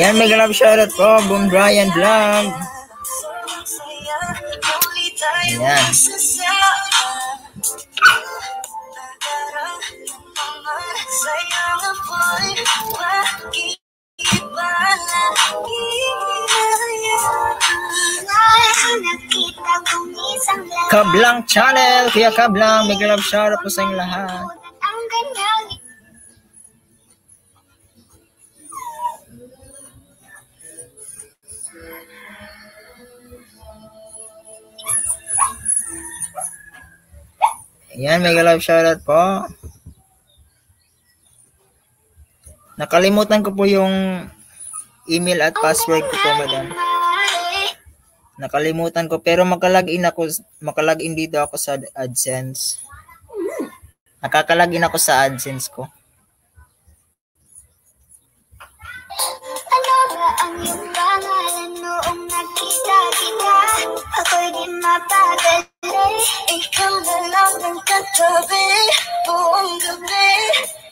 Yan, may love shoutout po. Boom Brian Vlog. Lahat Kablang Channel. Kuya Kablang, may love shoutout po sa inyong lahat. Ang ganyang Yan, may love shoutout po. Nakalimutan ko po yung email at password ko po, madam. Nakalimutan ko pero makalagin ako makalagin dito ako sa AdSense. Nakakalagin ako sa AdSense ko. Ano ba ang iyong pangalan noong nakita kita? Ako'y di mapagali Ikaw na lang ang katabi buong gabi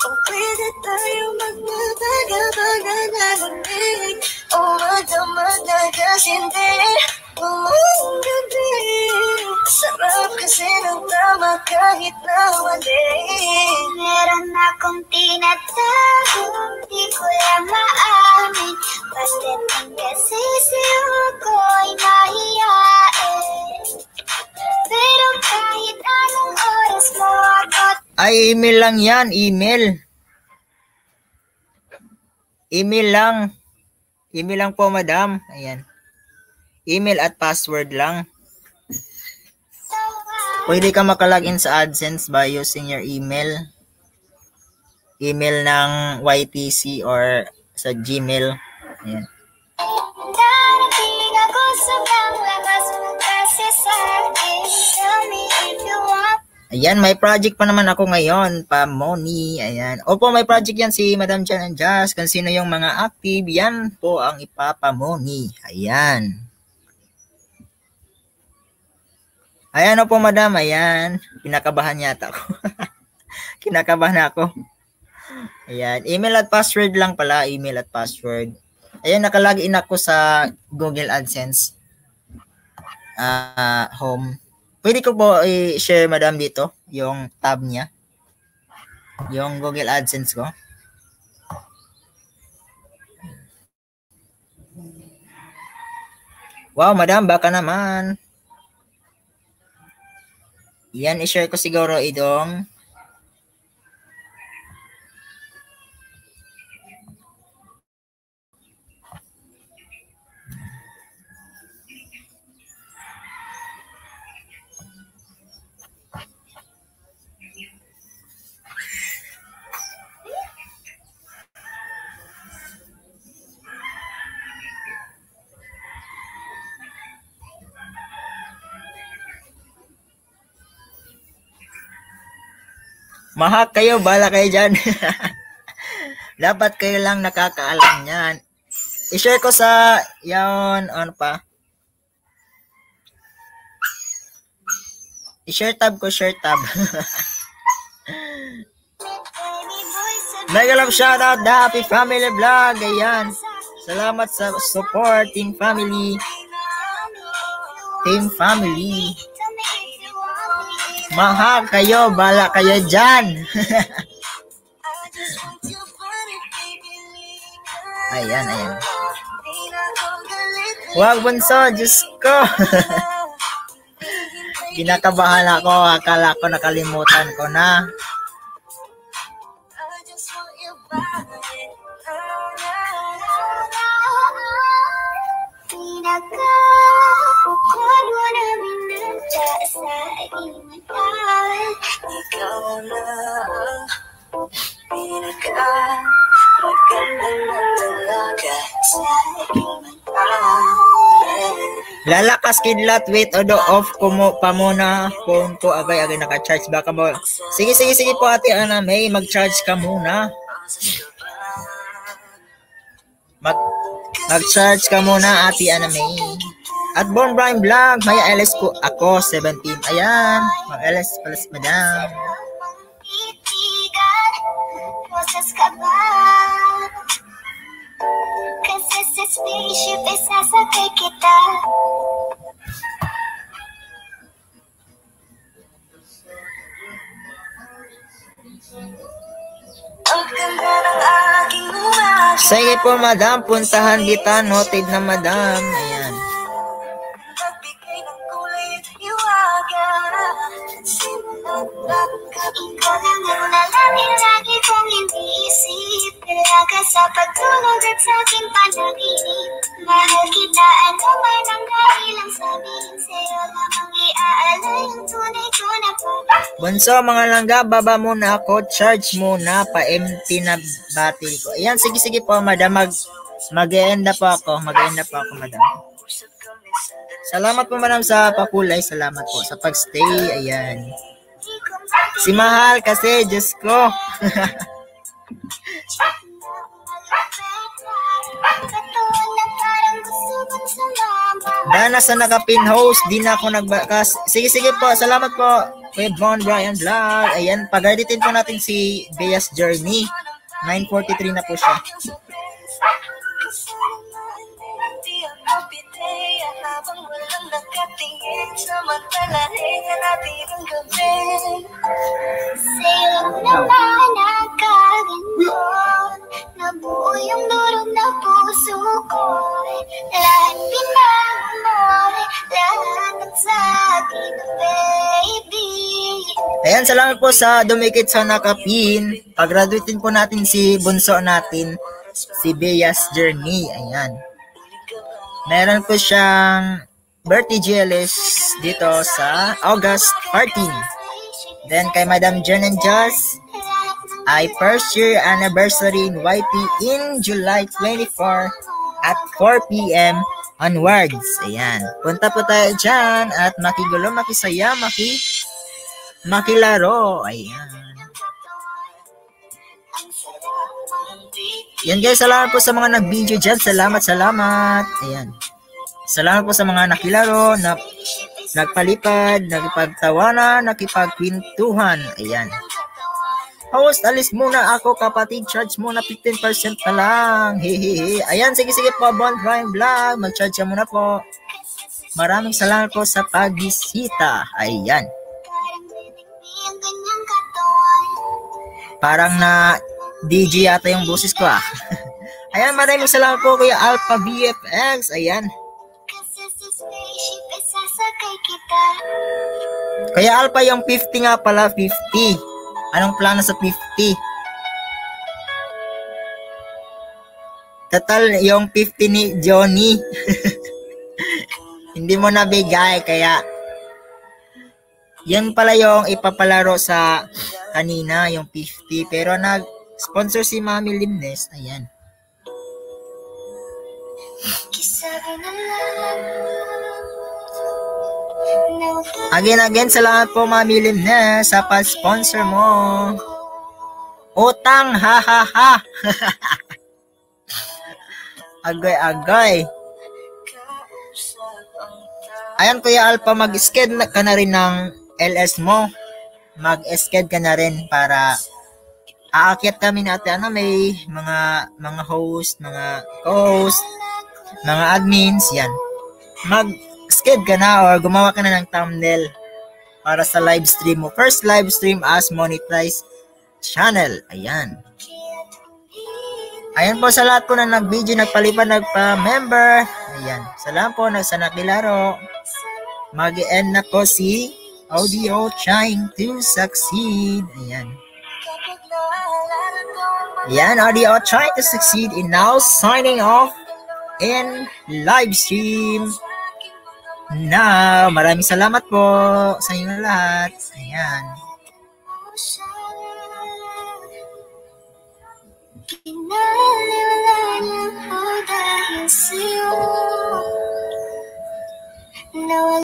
Kung pwede tayo magmataga-baga na lamig O magdamag-dagas hindi buong gabi Sarap kasi ng tama kahit na mali Meron akong tinatago Di ko lang maamin ang kasi sa'yo ako'y mahihain Pero kahit anong oras mo ako Ay, email lang yan, email. Email lang. Email lang po, madam. Ayan. Email at password lang. Pwede ka makalagin sa AdSense by using your email. Email ng YTC or sa Gmail. Ayan. Ayan, may project pa naman ako ngayon, pa Moni. Ayan. Opo, may project yan si Madam Jan and Jazz. Kung sino yung mga active, yan po ang ipapamoni. Ayan. Ayan po, Madam. Ayan. Kinakabahan yata ako. Kinakabahan ako. Ayan. Email at password lang pala. Email at password. Ayan, nakalagin ako sa Google AdSense. ah, home. Pwede ko po i-share, madam, dito, yung tab niya. Yung Google AdSense ko. Wow, madam, baka naman. Yan, i-share ko siguro itong Mahak kayo, bala kayo dyan. Dapat kayo lang nakakaalam yan. I-share ko sa, yon ano pa. I-share tab ko, share tab. Mega love shoutout, The Happy Family Vlog. Ayan. Salamat sa support, Team Family. Team Family. Mahal kayo, bala kayo dyan. ayan, ayan. Wag bunso, Diyos ko. Kinakabahan ako, akala ko nakalimutan ko na. Na ang pinaka magandang na talaga sa. Lalakas kidlat, wait, odo off ko mo pa muna. Phone ko agay-agay naka-charge. Baka mo. Sige, sige, sige po ate Ana May, mag-charge ka muna. Mag mag-charge ka muna ate Ana May. At Born Brian Vlog, may LS ko ako, 17. Ayan, mag-LS plus madam. Ba? Kasi sa spaceship, isasakay kita Ang ganda ng aking umaga. Sige po madam, puntahan kita, noted na madam. Ayan. Ikaw ang lalaki lagi kong iniisip Dalaga sa pagtulog at sa aking panaginip Mahal kita ano man sabihin Sa'yo lamang iaalay ang tunay ko na mga langga, baba muna ako. Charge muna, pa-empty na battery ko. Ayan, sige, sige po, madam. Mag, mag-eenda po ako. Mag-eenda po ako, madam. Salamat po, madam, sa pakulay. Salamat po sa pagstay. Ayan. Si Mahal kasi, Diyos ko. Dana sa nakapin host, di na ako nagbakas. Sige, sige po. Salamat po. Kuya Von Brian Vlog. Ayan, pag-editin po natin si Bea's Journey. 9.43 na po siya. Habang walang nakatingin Samantalahin natin ang gabi Sa'yo naman ang kaganto Nabuo yung durog na puso ko Lahat binago mo Lahat ng sa'kin, baby Ayan, salamat po sa dumikit sa nakapin. Pag-graduatein po natin si bunso natin, si Bea's Journey. Ayan. Meron po siyang birthday GLS dito sa August 14. Then kay Madam Jen and Joss, ay first year anniversary in YP in July 24 at 4 p.m. onwards. Ayan. Punta po tayo dyan at makigulo, makisaya, maki makilaro. Ayan. Yan guys, salamat po sa mga nag-video dyan. Salamat, salamat. Ayan. Salamat po sa mga nakilaro, na nagpalipad, nakipagtawanan, nakipagkwentuhan. Ayan. Host, alis muna ako kapatid. Charge muna 15% na lang. Hehehe. Ayan, sige sige po. Bond Prime Vlog. Mag-charge ka muna po. Maraming salamat po sa pagbisita. Ayan. Parang na DJ yata yung boses ko ah. Ayan, maraming salamat po Kuya Alpha VFX. Ayan. Kuya Alpha yung 50 nga pala, 50. Anong plano sa 50? Total, yung 50 ni Johnny. Hindi mo nabigay, kaya yan pala yung ipapalaro sa kanina, yung 50. Pero nag-sponsor si Mami Limnes. Ayan. Again, again, salamat po Mami Limnes sa pag-sponsor mo. Utang, ha ha ha. agay, agay. Ayan Kuya Alpha, mag-sked ka na rin ng LS mo. Mag-sked ka na rin para aakyat kami natin. Ano, may mga mga host, mga co-host, mga admins, yan. Mag-sked ka na or gumawa ka na ng thumbnail para sa live stream mo. First live stream as monetized channel. Ayan. Ayan po sa lahat po na nag-video, nagpalipad, nagpa-member. Ayan. Salamat po na sa nakilaro. Mag-end na po si Audio trying to succeed. Ayan. Yan, audio trying to succeed in now signing off in live stream. Now, maraming salamat po sa inyo lahat. Ayan. Kinaliwala niya ko dahil sa'yo.